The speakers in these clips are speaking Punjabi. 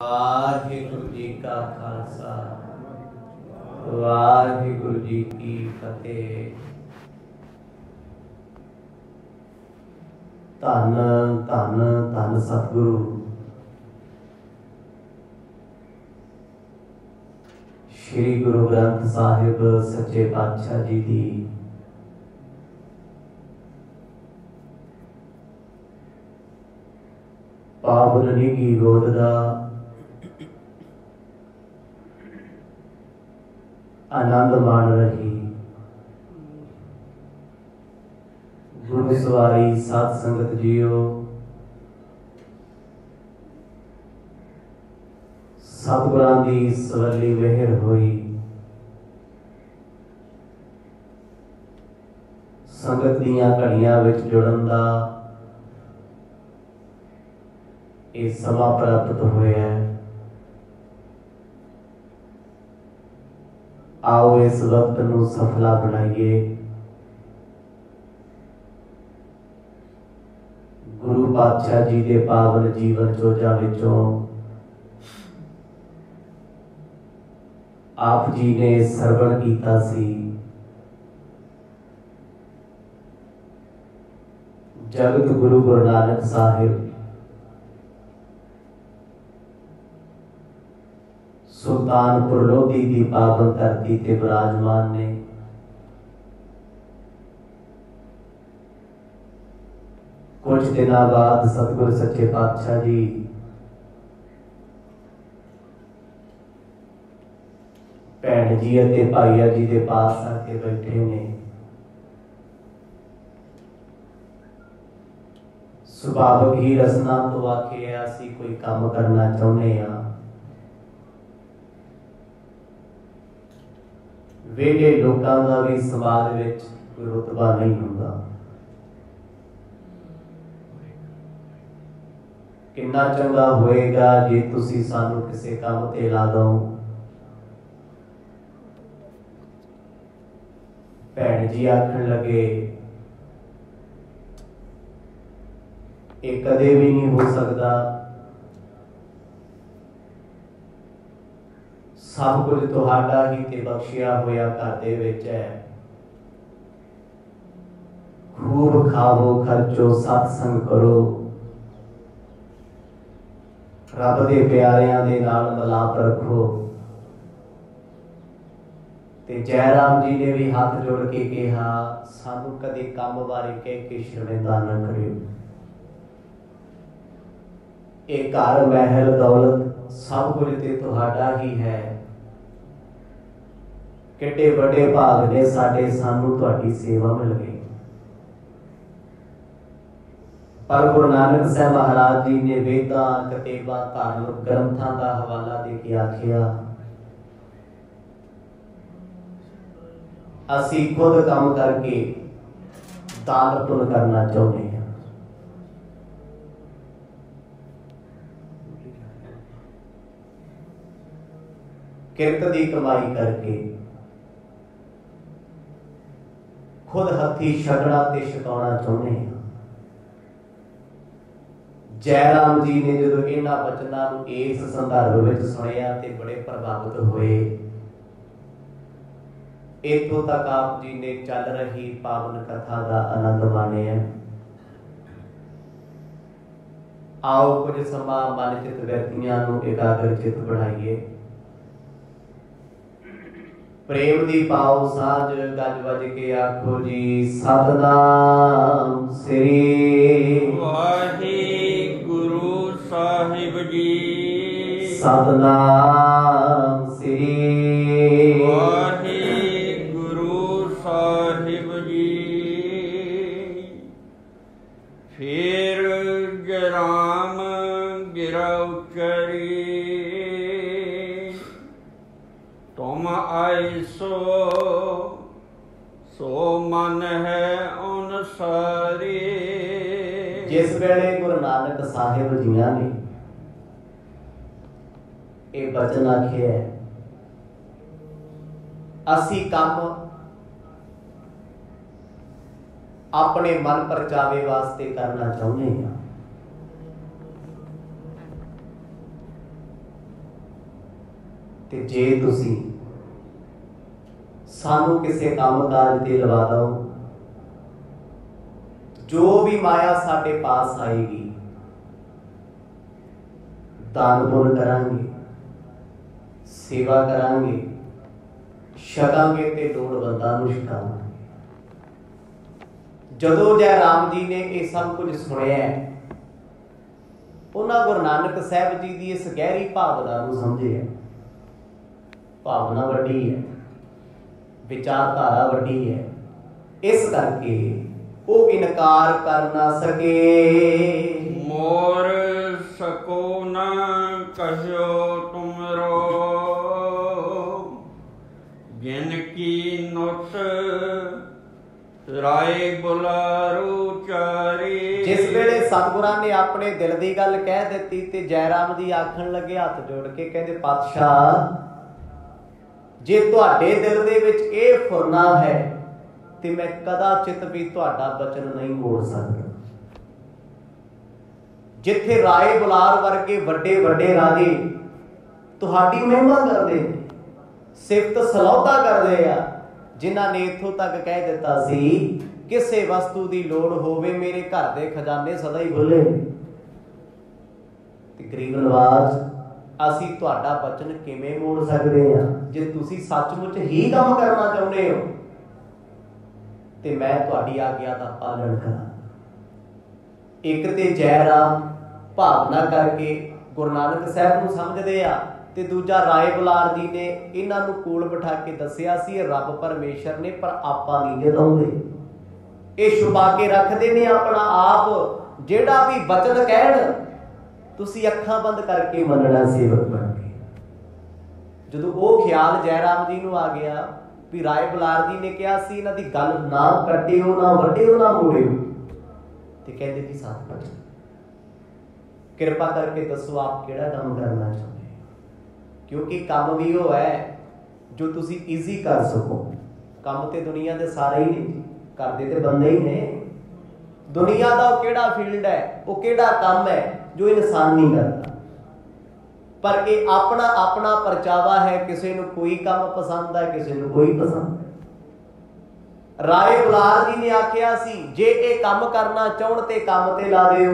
ਵਾਹਿਗੁਰੂ ਜੀ ਕਾ ਖਾਲਸਾ, ਵਾਹਿਗੁਰੂ ਜੀ ਕੀ ਫਤਿਹ। ਧੰਨ ਧੰਨ ਧੰਨ ਸਤਿਗੁਰੂ। ਸ੍ਰੀ ਗੁਰੂ ਗ੍ਰੰਥ ਸਾਹਿਬ ਸੱਚੇ ਪਾਤਸ਼ਾਹ ਜੀ ਦੀ ਪਾਵਨ ਨਿਗੀ ਗੋਦ ਦਾ ਆਨੰਦ ਮਾਣ ਰਹੀ। ਗੁਰੂ ਸਵਾਰੀ, ਸਾਧ ਸੰਗਤ ਜੀਓ। ਸਤਿਗੁਰਾਂ ਦੀ ਸਵੱਲੀ ਮਿਹਰ ਹੋਈ। ਸੰਗਤ ਦੀਆਂ ਘੜੀਆਂ ਵਿੱਚ ਜੁੜਨ ਦਾ ਇਹ ਸਮਾਂ ਪ੍ਰਾਪਤ ਹੋਇਆ ਹੈ ਆਓ ਇਸ ਵਕਤ ਨੂੰ ਸਫਲਾ ਬਣਾਈਏ। ਗੁਰੂ ਪਾਤਸ਼ਾਹ ਜੀ ਦੇ ਪਾਵਨ ਜੀਵਨ ਚੋਜਾ ਵਿੱਚੋਂ ਆਪ ਜੀ ਨੇ ਸਰਵਣ ਕੀਤਾ ਸੀ। ਜਗਤ ਗੁਰੂ ਗੁਰੂ ਨਾਨਕ ਸਾਹਿਬ ਸੁਲਤਾਨਪੁਰ ਲੋਧੀ ਦੀ ਪਾਵਨ ਧਰਤੀ ਤੇ ਬਿਰਾਜਮਾਨ ਨੇ। ਕੁਝ ਦਿਨਾਂ ਬਾਅਦ ਸਤਿਗੁਰ ਸੱਚੇ ਪਾਤਸ਼ਾਹ ਜੀ ਭੈਣ ਜੀ ਅਤੇ ਭਾਈਆ ਜੀ ਦੇ ਪਾਸ ਆ ਕੇ ਬੈਠੇ ਨੇ। ਸੁਭਾਵਕ ਹੀ ਰਸਨਾ ਤੋਂ ਆ ਕੇ ਅਸੀਂ ਕੋਈ ਕੰਮ ਕਰਨਾ ਚਾਹੁੰਦੇ ਆ ਵੇਲੇ ਲੋਕਾਂ ਦਾ ਵੀ ਸਮਾਜ ਵਿੱਚ ਕੋਈ ਰੁਤਬਾ ਨਹੀਂ ਹੁੰਦਾ। ਕਿੰਨਾ ਚੰਗਾ ਹੋਏਗਾ ਜੇ ਤੁਸੀਂ ਸਾਨੂੰ ਕਿਸੇ ਕੰਮ ਤੇ ਲਾ ਦੋ। ਭੈਣ ਜੀ ਆਖਣ ਲੱਗੇ, ਇਹ ਕਦੇ ਵੀ ਨਹੀਂ ਹੋ ਸਕਦਾ। ਸਭ ਕੁਝ ਤੁਹਾਡਾ ਹੀ ਤੇ ਬਖਸ਼ਿਆ ਹੋਇਆ ਘਰ ਦੇ ਵਿੱਚ ਹੈ। ਖੂਬ ਖਾਵੋ, ਖਰਚੋ ਸਤ ਕਰੋ। ਰੱਬ ਦੇ ਪਿਆਰਿਆਂ ਦੇ ਨਾਲ ਮਲਾਪ ਰੱਖੋ। ਤੇ ਜੈਰਾਮ ਜੀ ਨੇ ਵੀ ਹੱਥ ਜੋੜ ਕੇ ਕਿਹਾ, ਸਾਨੂੰ ਕਦੇ ਕੰਮ ਬਾਰੇ ਕਹਿ ਕੇ ਸ਼ਰਮਿੰਦਾ ਨਾ ਕਰਿਓ। ਇਹ ਘਰ, ਮਹਿਲ, ਦੌਲਤ ਸਭ ਕੁਝ ਤੇ ਤੁਹਾਡਾ ਹੀ ਹੈ। ਕਿੱਡੇ ਵੱਡੇ ਭਾਗ ਨੇ, ਸਾਡੇ ਸਾਨੂੰ ਤੁਹਾਡੀ ਸੇਵਾ ਮਿਲ ਗਈ। ਪਰ ਗੁਰੂ ਨਾਨਕ ਸਾਹਿਬ ਮਹਾਰਾਜ ਜੀ ਨੇ ਵੇਦਾਂ, ਕਤੇਬਾਂ, ਧਾਰਮਿਕ ਗ੍ਰੰਥਾਂ ਦਾ ਹਵਾਲਾ ਦੇ ਕੇ ਆਖਿਆ, ਅਸੀਂ ਖੁਦ ਕੰਮ ਕਰਕੇ ਦਾਨ ਪੁੰਨ ਕਰਨਾ ਚਾਹੁੰਦੇ ਹਾਂ। ਕਿਰਤ ਦੀ ਕਮਾਈ ਕਰਕੇ ਖੁਦ ਹੱਥੀ ਛਕਣਾ ਤੇ ਛਕਾਉਣਾ ਚਾਹੁੰਦੇ ਹਾਂ। ਜੈਰਾਮ ਜੀ ਨੇ ਜਦੋਂ ਇਹਨਾਂ ਬਚਨਾਂ ਨੂੰ ਇਸ ਸੰਦਰਭ ਵਿੱਚ ਸੁਣਿਆ ਤੇ ਬੜੇ ਪ੍ਰਭਾਵਿਤ ਹੋਏ। ਇਤੋਂ ਤੱਕ ਆਪ ਜੀ ਨੇ ਚੱਲ ਰਹੀ ਪਾਵਨ ਕਥਾ ਦਾ ਆਨੰਦ ਮਾਣਿਆ। ਆਓ ਕੁਝ ਸਮਾਂ ਮਨਚਿਤ ਵਿਅਕਤੀਆਂ ਨੂੰ ਇਕਾਗਰ ਚਿਤ ਬਣਾਈਏ। ਪ੍ਰੇਮ ਦੀ ਪਾਉ ਸਾਜ ਗੱਜ ਵੱਜ ਕੇ ਆਖੋ ਜੀ ਸਤਨਾਮ ਸ੍ਰੀ ਵਾਹਿਗੁਰੂ ਸਾਹਿਬ ਜੀ। ਸਤਨਾਮ ਮਨ ਹੈ ਅਨਸਾਰੀ। ਜਿਸ ਵੇਲੇ ਗੁਰੂ ਨਾਨਕ ਸਾਹਿਬ ਜੀਆਂ ਨੇ ਇਹ ਬਚਨ ਆਖਿਆ ਅਸੀਂ ਕੰਮ ਆਪਣੇ ਮਨ ਪਰਚਾਵੇ ਵਾਸਤੇ ਕਰਨਾ ਚਾਹੁੰਦੇ ਹਾਂ। ਤੇ ਜੇ ਤੁਸੀਂ ਸਾਨੂੰ ਕਿਸੇ ਕੰਮ ਕਾਜ ਤੇ ਲਵਾ ਦਿਓ। ਜੋ ਵੀ ਮਾਇਆ ਸਾਡੇ ਪਾਸ ਆਏਗੀ, ਦਾਨ ਪੁੰਨ ਕਰਾਂਗੇ, ਸੇਵਾ ਕਰਾਂਗੇ, ਛਕਾਂਗੇ ਤੇ ਲੋੜਵੰਦਾਂ ਨੂੰ ਛਕਾਂਗੇ ਜਦੋਂ ਜੈ ਰਾਮ ਜੀ ਨੇ ਇਹ ਸਭ ਕੁਝ ਸੁਣਿਆ ਉਹਨਾਂ ਗੁਰੂ ਨਾਨਕ ਸਾਹਿਬ ਜੀ ਦੀ ਇਸ ਗਹਿਰੀ ਭਾਵਨਾ ਨੂੰ ਸਮਝਿਆ। ਭਾਵਨਾ ਵੱਡੀ ਹੈ। ਵਿਚਾਰਧਾਰਾ ਵੱਡੀ ਹੈ। ਇਸ ਕਰਕੇ ਉਹ ਇਨਕਾਰ ਕਰ ਨਾ ਸਕੇ। ਮੋਰ ਸਕੋ ਨਾ ਕਹਿਓ ਤੁਮਰੋ। ਜਿਨ ਕੀ ਨੁਤ ਰਾਏ ਬੁਲਾਰੂ ਚਾਰੇ। ਜਿਸ ਵੇਲੇ ਸਤਿਗੁਰਾਂ ਨੇ ਆਪਣੇ ਦਿਲ ਦੀ ਗੱਲ ਕਹਿ ਦਿੱਤੀ ਤੇ ਜੈਰਾਮ ਦੀ ਆਖਣ ਲੱਗੇ ਹੱਥ ਜੋੜ ਕੇ ਕਹਿੰਦੇ ਪਾਤਸ਼ਾਹ ਜੇ ਤੁਹਾਡੇ ਦਿਲ ਦੇ ਵਿੱਚ ਇਹ ਫੁਰਨਾ ਹੈ, ਤੇ ਮੈਂ ਕਦਾਚਿਤ ਵੀ ਤੁਹਾਡਾ ਬਚਨ ਨਹੀਂ ਮੋੜ ਸਕਦਾ। ਜਿੱਥੇ ਰਾਏ ਬੁਲਾਰ ਵਰਗੇ ਵੱਡੇ ਵੱਡੇ ਰਾਜੇ ਤੁਹਾਡੀ ਮਹਿਮਾ ਕਰਦੇ ਨੇ ਸਿਫਤ ਸਲਾਹਤਾ ਕਰਦੇ ਆ, ਜਿਨ੍ਹਾਂ ਨੇ ਇੱਥੋਂ ਤੱਕ ਕਹਿ ਦਿੱਤਾ ਸੀ ਕਿਸੇ ਵਸਤੂ ਦੀ ਲੋੜ ਹੋਵੇ ਮੇਰੇ ਘਰ ਦੇ ਖਜ਼ਾਨੇ ਸਦਾ ਹੀ ਖੁੱਲੇ ਤੇ ਗਰੀਬ ਨਵਾਜ਼ ਅਸੀਂ ਤੁਹਾਡਾ ਬਚਨ ਕਿਵੇਂ ਮੋੜ ਸਕਦੇ ਹਾਂ? ਜੇ ਤੁਸੀਂ ਸੱਚਮੁੱਚ ਹੀ ਕੰਮ ਕਰਨਾ ਚਾਹੁੰਦੇ ਹੋ, ਤੇ ਮੈਂ ਤੁਹਾਡੀ ਆਗਿਆ ਦਾ ਪਾਲਣ ਕਰਾਂ। ਇੱਕ ਤੇ ਜੈ ਰਾਮ ਭਾਵਨਾ ਕਰਕੇ ਗੁਰੂ ਨਾਨਕ ਸਾਹਿਬ ਨੂੰ ਸਮਝਦੇ ਆ, ਤੇ ਦੂਜਾ ਰਾਏ ਬੁਲਾਰ ਜੀ ਨੇ ਇਹਨਾਂ ਨੂੰ ਕੋਲ ਬਿਠਾ ਕੇ ਦੱਸਿਆ ਸੀ ਰੱਬ ਪਰਮੇਸ਼ਰ ਨੇ, ਪਰ ਆਪਾਂ ਨਹੀਂ ਜਤਾਉਂਦੇ ਇਹ ਛੁਪਾ ਕੇ ਰੱਖਦੇ ਨੇ ਆਪਣਾ ਆਪ, ਜਿਹੜਾ ਵੀ ਬਚਨ ਕਹਿਣ ਤੁਸੀਂ ਅੱਖਾਂ ਬੰਦ ਕਰਕੇ ਮੰਨਣਾ ਸੇਵਕ ਬਣ ਕੇ। ਜਦੋਂ ਉਹ ਖਿਆਲ ਜੈਰਾਮ ਜੀ ਨੂੰ ਆ ਗਿਆ ਵੀ ਰਾਏ ਬੁਲਾਰ ਜੀ ਨੇ ਕਿਹਾ ਸੀ ਇਹਨਾਂ ਦੀ ਗੱਲ ਨਾ ਕੱਟਿਓ ਨਾ ਵੱਡਿਓ ਨਾ ਮੋੜਿਓ ਤੇ ਕਹਿੰਦੇ ਜੀ ਸਾਥ ਬਚਨ ਕਿਰਪਾ ਕਰਕੇ ਦੱਸੋ ਆਪ ਕਿਹੜਾ ਕੰਮ ਕਰਨਾ ਚਾਹੁੰਦੇ ਕਿਉਂਕਿ ਕੰਮ ਵੀ ਉਹ ਹੈ ਜੋ ਤੁਸੀਂ ਈਜ਼ੀ ਕਰ ਸਕੋ। ਕੰਮ ਤੇ ਦੁਨੀਆ ਦੇ ਸਾਰੇ ਹੀ ਨੇ ਕਰਦੇ ਤੇ ਬੰਦੇ ਹੀ ਨੇ। ਦੁਨੀਆ ਦਾ ਉਹ ਕਿਹੜਾ ਫੀਲਡ ਹੈ, ਉਹ ਕਿਹੜਾ ਕੰਮ ਹੈ ਜੋ ਇਨਸਾਨ ਨਹੀਂ ਕਰਦਾ। ਪਰ ਇਹ ਆਪਣਾ ਆਪਣਾ ਪਰਚਾਵਾ ਹੈ, ਕਿਸੇ ਨੂੰ ਕੋਈ ਕੰਮ ਪਸੰਦ ਹੈ, ਕਿਸੇ ਨੂੰ ਕੋਈ ਪਸੰਦ ਰਾਏ ਬੁਲਾਰ ਜੀ ਨੇ ਆਖਿਆ ਸੀ, ਜੇ ਇਹ ਕੰਮ ਕਰਨਾ ਚਾਹਣ ਤੇ ਕੰਮ ਤੇ ਲਾ ਦਿਓ।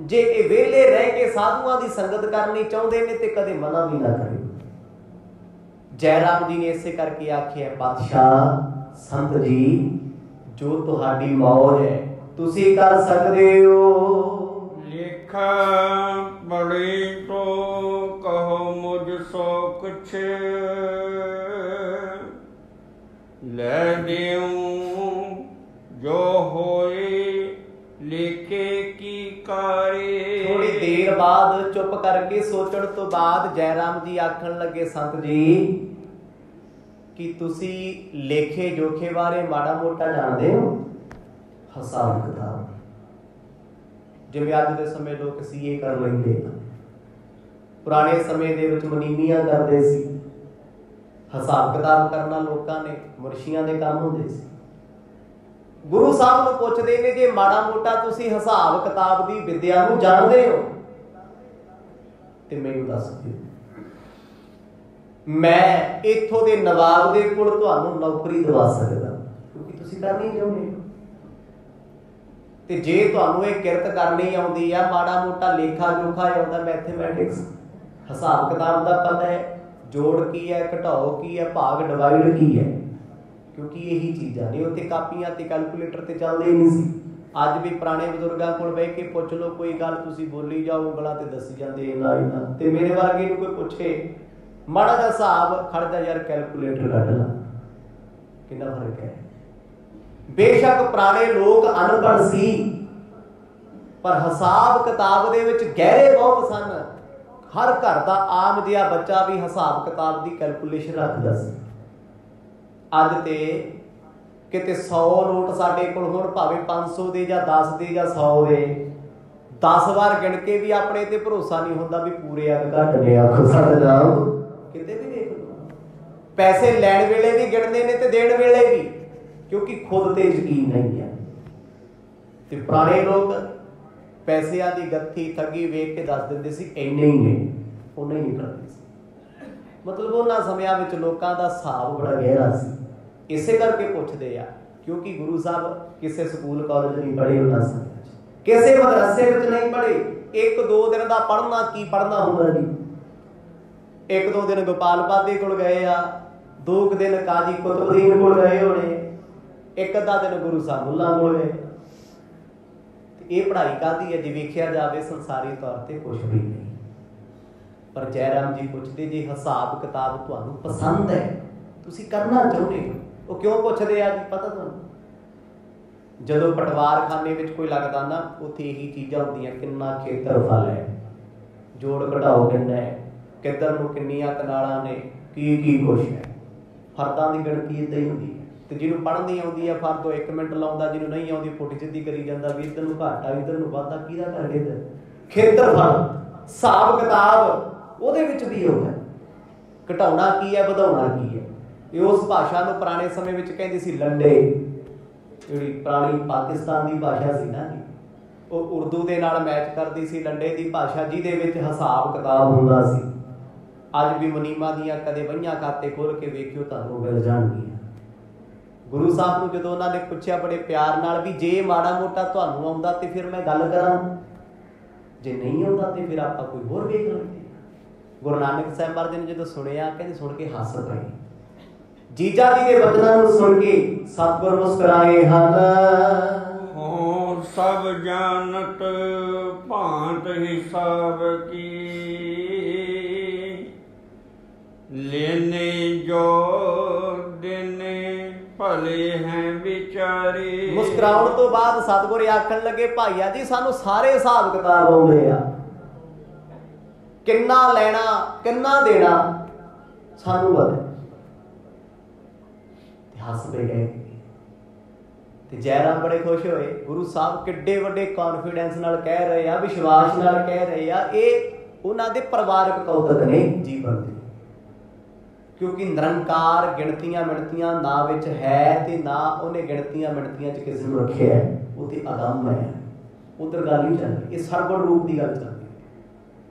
ਜੇ ਇਹ ਵਿਹਲੇ ਰਹਿ ਕੇ ਸਾਧੂਆਂ ਦੀ ਸੰਗਤ ਕਰਨੀ ਚਾਹੁੰਦੇ ਨੇ ਤੇ ਕਦੇ ਮਨਾ ਵੀ ਨਾ ਕਰਿਓ। ਜੈਰਾਮ ਜੀ ਨੇ ਇਸੇ ਕਰਕੇ ਆਖਿਆ, ਪਾਤਸ਼ਾਹ, ਸੰਤ ਜੀ, ਜੋ ਤੁਹਾਡੀ ਮੌਜ ਹੈ, ਤੁਸੀਂ ਕਰ ਸਕਦੇ ਹੋ। ਲਿਖਾ ਬੜੀ ਤੋ ਕਹੋ ਮੁਝ ਸੋ ਕੁਛ। ਲੈ ਦਿਉ ਜੋ ਹੋਏ, ਲਿਖੇ ਕੀ ਕਾਰੇ। ਥੋੜੀ ਦੇਰ ਬਾਅਦ ਚੁੱਪ ਕਰਕੇ ਸੋਚਣ ਤੋਂ ਬਾਅਦ ਜੈਰਾਮ ਜੀ ਆਖਣ ਲੱਗੇ, ਸੰਤ ਜੀ, ਕਿ ਤੁਸੀਂ ਲੇਖੇ ਜੋਖੇ ਬਾਰੇ ਮਾੜਾ ਮੋਟਾ ਜਾਣਦੇ ਹੋ? ਹਿਸਾਬ ਕਿਤਾਬ ਜਿਵੇਂ ਅੱਜ ਦੇ ਸਮੇਂ ਲੋਕ ਸੀਏ ਕਰ ਲੈਂਦੇ ਪੁਰਾਣੇ ਸਮੇਂ ਦੇ ਵਿੱਚ ਮਨੀਮੀਆਂ ਕਰਦੇ ਸੀ। ਹਿਸਾਬ ਕਿਤਾਬ ਕਰਨਾ ਲੋਕਾਂ ਨੇ ਮੁਰਸ਼ੀਆਂ ਦੇ ਕੰਮ ਹੁੰਦੇ ਸੀ। ਗੁਰੂ ਸਾਹਿਬ ਨੂੰ ਪੁੱਛਦੇ ਨੇ ਜੇ ਮਾੜਾ ਮੋਟਾ ਤੁਸੀਂ ਹਿਸਾਬ ਕਿਤਾਬ ਦੀ ਵਿਦਿਆ ਨੂੰ ਜਾਣਦੇ ਹੋ? ਤੇ ਮੈਨੂੰ ਦੱਸ ਦਿਓ। ਮੈਂ ਇੱਥੋਂ ਦੇ ਨਵਾਬ ਦੇ ਕੋਲ ਤੁਹਾਨੂੰ ਨੌਕਰੀ ਦਵਾ ਸਕਦਾ। ਕਿਉਂਕਿ ਤੁਸੀਂ ਕਰਨੀ ਚਾਹੁੰਦੇ ਤੇ ਜੇ ਤੁਹਾਨੂੰ ਇਹ ਕਿਰਤ ਕਰਨੀ ਆਉਂਦੀ ਆ, ਮਾੜਾ ਮੋਟਾ ਲੇਖਾ ਜੋਖਾ ਆਉਂਦਾ ਮੈਥਮੈਟਿਕਸ ਹਿਸਾਬ ਕਿਤਾਬ ਦਾ ਪਤਾ ਹੈ, ਜੋੜ ਕੀ ਹੈ, ਘਟਾਓ ਕੀ ਹੈ, ਭਾਗ ਡਿਵਾਈਡ ਕੀ ਹੈ। ਕਿਉਂਕਿ ਇਹੀ ਚੀਜ਼ਾਂ ਨੇ, ਉੱਥੇ ਕਾਪੀਆਂ ਤੇ ਕੈਲਕੂਲੇਟਰ ਤੇ ਚੱਲਦੇ ਹੀ ਨਹੀਂ ਸੀ। ਅੱਜ ਵੀ ਪੁਰਾਣੇ ਬਜ਼ੁਰਗਾਂ ਕੋਲ ਬਹਿ ਕੇ ਪੁੱਛ ਲਓ, ਕੋਈ ਗੱਲ ਤੁਸੀਂ ਬੋਲੀ ਜਾਓ, ਉਂਗਲਾਂ ਤੇ ਦੱਸੀ ਜਾਂਦੇ ਇਹਨਾਂ ਇਹਨਾਂ ਤੇ ਮੇਰੇ ਵਰਗੇ ਨੂੰ ਕੋਈ ਪੁੱਛੇ, ਮਾੜਾ ਦਾ ਹਿਸਾਬ ਖੜਦਾ ਯਾਰ ਕੈਲਕੂਲੇਟਰ ਕੱਢ ਲਾ। ਕਿੰਨਾ ਫ਼ਰਕ ਹੈ? ਬੇਸ਼ੱਕ ਪੁਰਾਣੇ ਲੋਕ ਅਨਪੜ੍ਹ ਸੀ ਪਰ ਹਿਸਾਬ ਕਿਤਾਬ ਦੇ ਵਿੱਚ ਗਹਿਰੇ ਬਹੁਤ ਸਨ। ਹਰ ਘਰ ਦਾ ਆਮ ਜਿਹਾ ਬੱਚਾ ਵੀ ਹਿਸਾਬ ਕਿਤਾਬ ਦੀ ਕੈਲਕੂਲੇਸ਼ਨ ਰੱਖਦਾ ਸੀ। ਅੱਜ ਤੇ ਕਿਤੇ 100 ਨੋਟ ਸਾਡੇ ਕੋਲ ਹੁਣ ਭਾਵੇਂ 500 ਦੇ ਜਾਂ 10 ਦੇ ਜਾਂ 100 ਦੇ 10 ਵਾਰ ਗਿਣ ਕੇ ਵੀ ਆਪਣੇ ਤੇ ਭਰੋਸਾ ਨਹੀਂ ਹੁੰਦਾ ਵੀ ਪੂਰੇ ਆ ਘੱਟ ਨੇ ਆਖੋ ਜਾਓ ਕਿਤੇ ਵੀ ਦੇਖ ਲਓ। ਪੈਸੇ ਲੈਣ ਵੇਲੇ ਵੀ ਗਿਣਦੇ ਨੇ ਤੇ ਦੇਣ ਵੇਲੇ ਵੀ। ਕਿਉਂਕਿ ਖੁਦ ਤੇ ਯਕੀਨ ਨਹੀਂ ਹੈ। ਤੇ ਪੁਰਾਣੇ ਲੋਕ ਪੈਸਿਆਂ ਦੀ ਗੱਥੀ ਠੱਗੀ ਵੇਖ ਕੇ ਦੱਸ ਦਿੰਦੇ ਸੀ, ਇੰਨੇ ਹੀ ਨੇ। ਉਹ ਨਹੀਂ ਕਰਦੇ ਸੀ। ਮਤਲਬ ਉਹਨਾਂ ਸਮਿਆਂ ਵਿੱਚ ਲੋਕਾਂ ਦਾ ਹਿਸਾਬ ਬੜਾ ਗਹਿਰਾ ਸੀ। ਇਸੇ ਕਰਕੇ ਪੁੱਛਦੇ ਆ, ਕਿਉਂਕਿ ਗੁਰੂ ਸਾਹਿਬ ਕਿਸੇ ਸਕੂਲ, ਕਾਲਜ ਨਹੀਂ ਪੜ੍ਹੇ ਉਹਨਾਂ ਸਮੇਂ ਕਿਸੇ ਮਦਰਸੇ ਵਿੱਚ ਨਹੀਂ ਪੜ੍ਹੇ। ਇੱਕ ਦੋ ਦਿਨ ਦਾ ਪੜ੍ਹਨਾ, ਕੀ ਪੜ੍ਹਨਾ ਹੁੰਦਾ ਜੀ? ਇੱਕ ਦੋ ਦਿਨ ਗੋਪਾਲ ਪਾਦੇ ਕੋਲ ਗਏ ਆ, ਦੋ ਕੁ ਦਿਨ ਕਾਜੀ ਕੁਤਬਦੀਨ ਕੋਲ ਗਏ ਹੋਣੇ। ਇੱਕ ਅੱਧਾ ਦਿਨ ਗੁਰੂ ਸਾਹਿਬ ਮੁੱਲਾ ਕੋਲ ਤੇ ਇਹ ਪੜ੍ਹਾਈ ਕਾਦੀ ਹੈ ਜੇ? ਵੇਖਿਆ ਜਾਵੇ ਸੰਸਾਰੀ ਤੌਰ ਤੇ ਕੁਝ ਵੀ ਨਹੀਂ। ਪਰ ਜੈਰਾਮ ਜੀ ਪੁੱਛਦੇ, ਜੇ ਹਿਸਾਬ ਕਿਤਾਬ ਤੁਹਾਨੂੰ ਪਸੰਦ ਹੈ, ਤੁਸੀਂ ਕਰਨਾ ਚਾਹੁੰਦੇ ਹੋ? ਉਹ ਕਿਉਂ ਪੁੱਛਦੇ ਆ ਜੀ? ਪਤਾ ਤੁਹਾਨੂੰ? ਜਦੋਂ ਪਟਵਾਰਖਾਨੇ ਵਿੱਚ ਕੋਈ ਲੱਗਦਾ ਨਾ, ਉੱਥੇ ਇਹੀ ਚੀਜ਼ਾਂ ਹੁੰਦੀਆਂ, ਕਿੰਨਾ ਖੇਤਰਫਲ ਹੈ, ਜੋੜ ਘਟਾਓ ਕਿੰਨਾ ਹੈ, ਕਿੱਧਰ ਨੂੰ ਕਿੰਨੀਆਂ ਕਨਾਲਾਂ ਨੇ, ਕੀ ਕੀ ਕੁਛ ਹੈ। ਫਰਦਾਂ ਦੀ ਗਿਣਤੀ ਇਦਾਂ ਹੀ ਹੁੰਦੀ ਹੈ। ਤੇ ਜਿਹਨੂੰ ਪੜ੍ਹਨ ਨਹੀਂ ਆਉਂਦੀ ਹੈ ਫਰ ਤੋਂ 1 ਮਿੰਟ ਲਾਉਂਦਾ, ਜਿਹਨੂੰ ਨਹੀਂ ਆਉਂਦੀ, ਫੁੱਟ ਸਿੱਧੀ ਕਰੀ ਜਾਂਦਾ, ਵੀ ਇੱਧਰ ਨੂੰ ਘਾਟਾ ਇੱਧਰ ਨੂੰ ਵਾਧਾ ਕਿਹਦਾ ਕਰਕੇ ਇੱਧਰ? ਖੇਤਰਫਲ ਹਿਸਾਬ ਕਿਤਾਬ, ਉਹਦੇ ਵਿੱਚ ਵੀ ਹੁੰਦਾ ਘਟਾਉਣਾ ਕੀ ਹੈ, ਵਧਾਉਣਾ ਕੀ ਹੈ? ਇਹ ਉਸ ਭਾਸ਼ਾ ਨੂੰ ਪੁਰਾਣੇ ਸਮੇਂ ਵਿੱਚ ਕਹਿੰਦੇ ਸੀ ਲੰਡੇ, ਜਿਹੜੀ ਪੁਰਾਣੀ ਪਾਕਿਸਤਾਨ ਦੀ ਭਾਸ਼ਾ ਸੀ ਨਾ ਉਹ ਉਰਦੂ ਦੇ ਨਾਲ ਮੈਚ ਕਰਦੀ ਸੀ, ਲੰਡੇ ਦੀ ਭਾਸ਼ਾ ਜਿਹਦੇ ਵਿੱਚ ਹਿਸਾਬ ਕਿਤਾਬ ਹੁੰਦਾ ਸੀ। ਅੱਜ ਵੀ ਮਨੀਮਾ ਦੀਆਂ ਕਦੇ ਵਈਆਂ ਖਾਤੇ ਖੋਲ ਕੇ ਵੇਖਿਓ, ਤੁਹਾਨੂੰ ਮਿਲ ਜਾਣਗੀਆਂ। ਗੁਰੂ ਸਾਹਿਬ ਨੂੰ ਜਦੋਂ ਉਹਨਾਂ ਨੇ ਪੁੱਛਿਆ ਬੜੇ ਪਿਆਰ ਨਾਲ ਵੀ ਜੇ ਮਾੜਾ ਮੋਟਾ ਤੁਹਾਨੂੰ ਆਉਂਦਾ ਤੇ ਫਿਰ ਮੈਂ ਗੱਲ ਕਰਾਂ। ਜੇ ਨਹੀਂ ਆਉਂਦਾ ਤੇ ਫਿਰ ਆਪਾਂ ਕੋਈ ਹੋਰ ਵੇਖ ਲਾਂਗੇ। ਗੁਰੂ ਨਾਨਕ ਸਾਹਿਬ ਮਹਾਰਾਜ ਨੇ ਜਦੋਂ ਸੁਣਿਆ, ਕਹਿੰਦੇ ਸੁਣ ਕੇ ਹੱਸ ਪਏ ਜੀਜਾ ਜੀ ਦੇ ਵਚਨਾਂ ਨੂੰ ਸੁਣ ਕੇ ਸਤਿਗੁਰ ਮੁਸਕਰਾਏ ਹਨ। ਹੋ ਸਭ ਜਾਣਤ ਭਾਂਤ ਹਿਸਾਬ ਕੀ। ਲੈਨੇ ਜੋ ਭਲੇ ਹੈ ਵਿਚਾਰੇ। ਮੁਸਕਰਾਉਣ ਤੋਂ ਬਾਅਦ ਸਤਿਗੁਰ ਆਖਣ ਲੱਗੇ, ਭਾਈਆ ਜੀ, ਸਾਨੂੰ ਸਾਰੇ ਹਿਸਾਬ ਕਿਤਾਬ ਆਉਂਦੇ ਆ। ਕਿੰਨਾ ਲੈਣਾ, ਕਿੰਨਾ ਦੇਣਾ, ਸਾਨੂੰ ਪਤਾ ਤੇ ਹੱਸ ਗਏ। ਤੇ ਜੈਰਾਮ ਬੜੇ ਖੁਸ਼ ਹੋਏ। ਗੁਰੂ ਸਾਹਿਬ ਕਿੱਡੇ ਵੱਡੇ ਕੌਨਫੀਡੈਂਸ ਨਾਲ ਕਹਿ ਰਹੇ ਆ, ਵਿਸ਼ਵਾਸ ਨਾਲ ਕਹਿ ਰਹੇ ਆ, ਇਹ ਉਹਨਾਂ ਦੇ ਪਰਿਵਾਰਕ ਕੌਤਕ ਨੇ ਜੀਵਨ ਦੇ। ਕਿਉਂਕਿ ਨਿਰੰਕਾਰ ਗਿਣਤੀਆਂ ਮਿਣਤੀਆਂ ਨਾ ਵਿੱਚ ਹੈ ਤੇ ਨਾ ਉਹਨੇ ਗਿਣਤੀਆਂ ਮਿਣਤੀਆਂ ਚ ਕਿਸੇ ਨੂੰ ਰੱਖਿਆ ਹੈ। ਉਹ ਤੇ ਅਦਮ ਹੈ। ਉਧਰ ਗੱਲ ਹੀ ਚੱਲਦੀ ਇਹ ਸਰਗੁਣ ਰੂਪ ਦੀ ਗੱਲ ਚੱਲਦੀ ਰਹੀ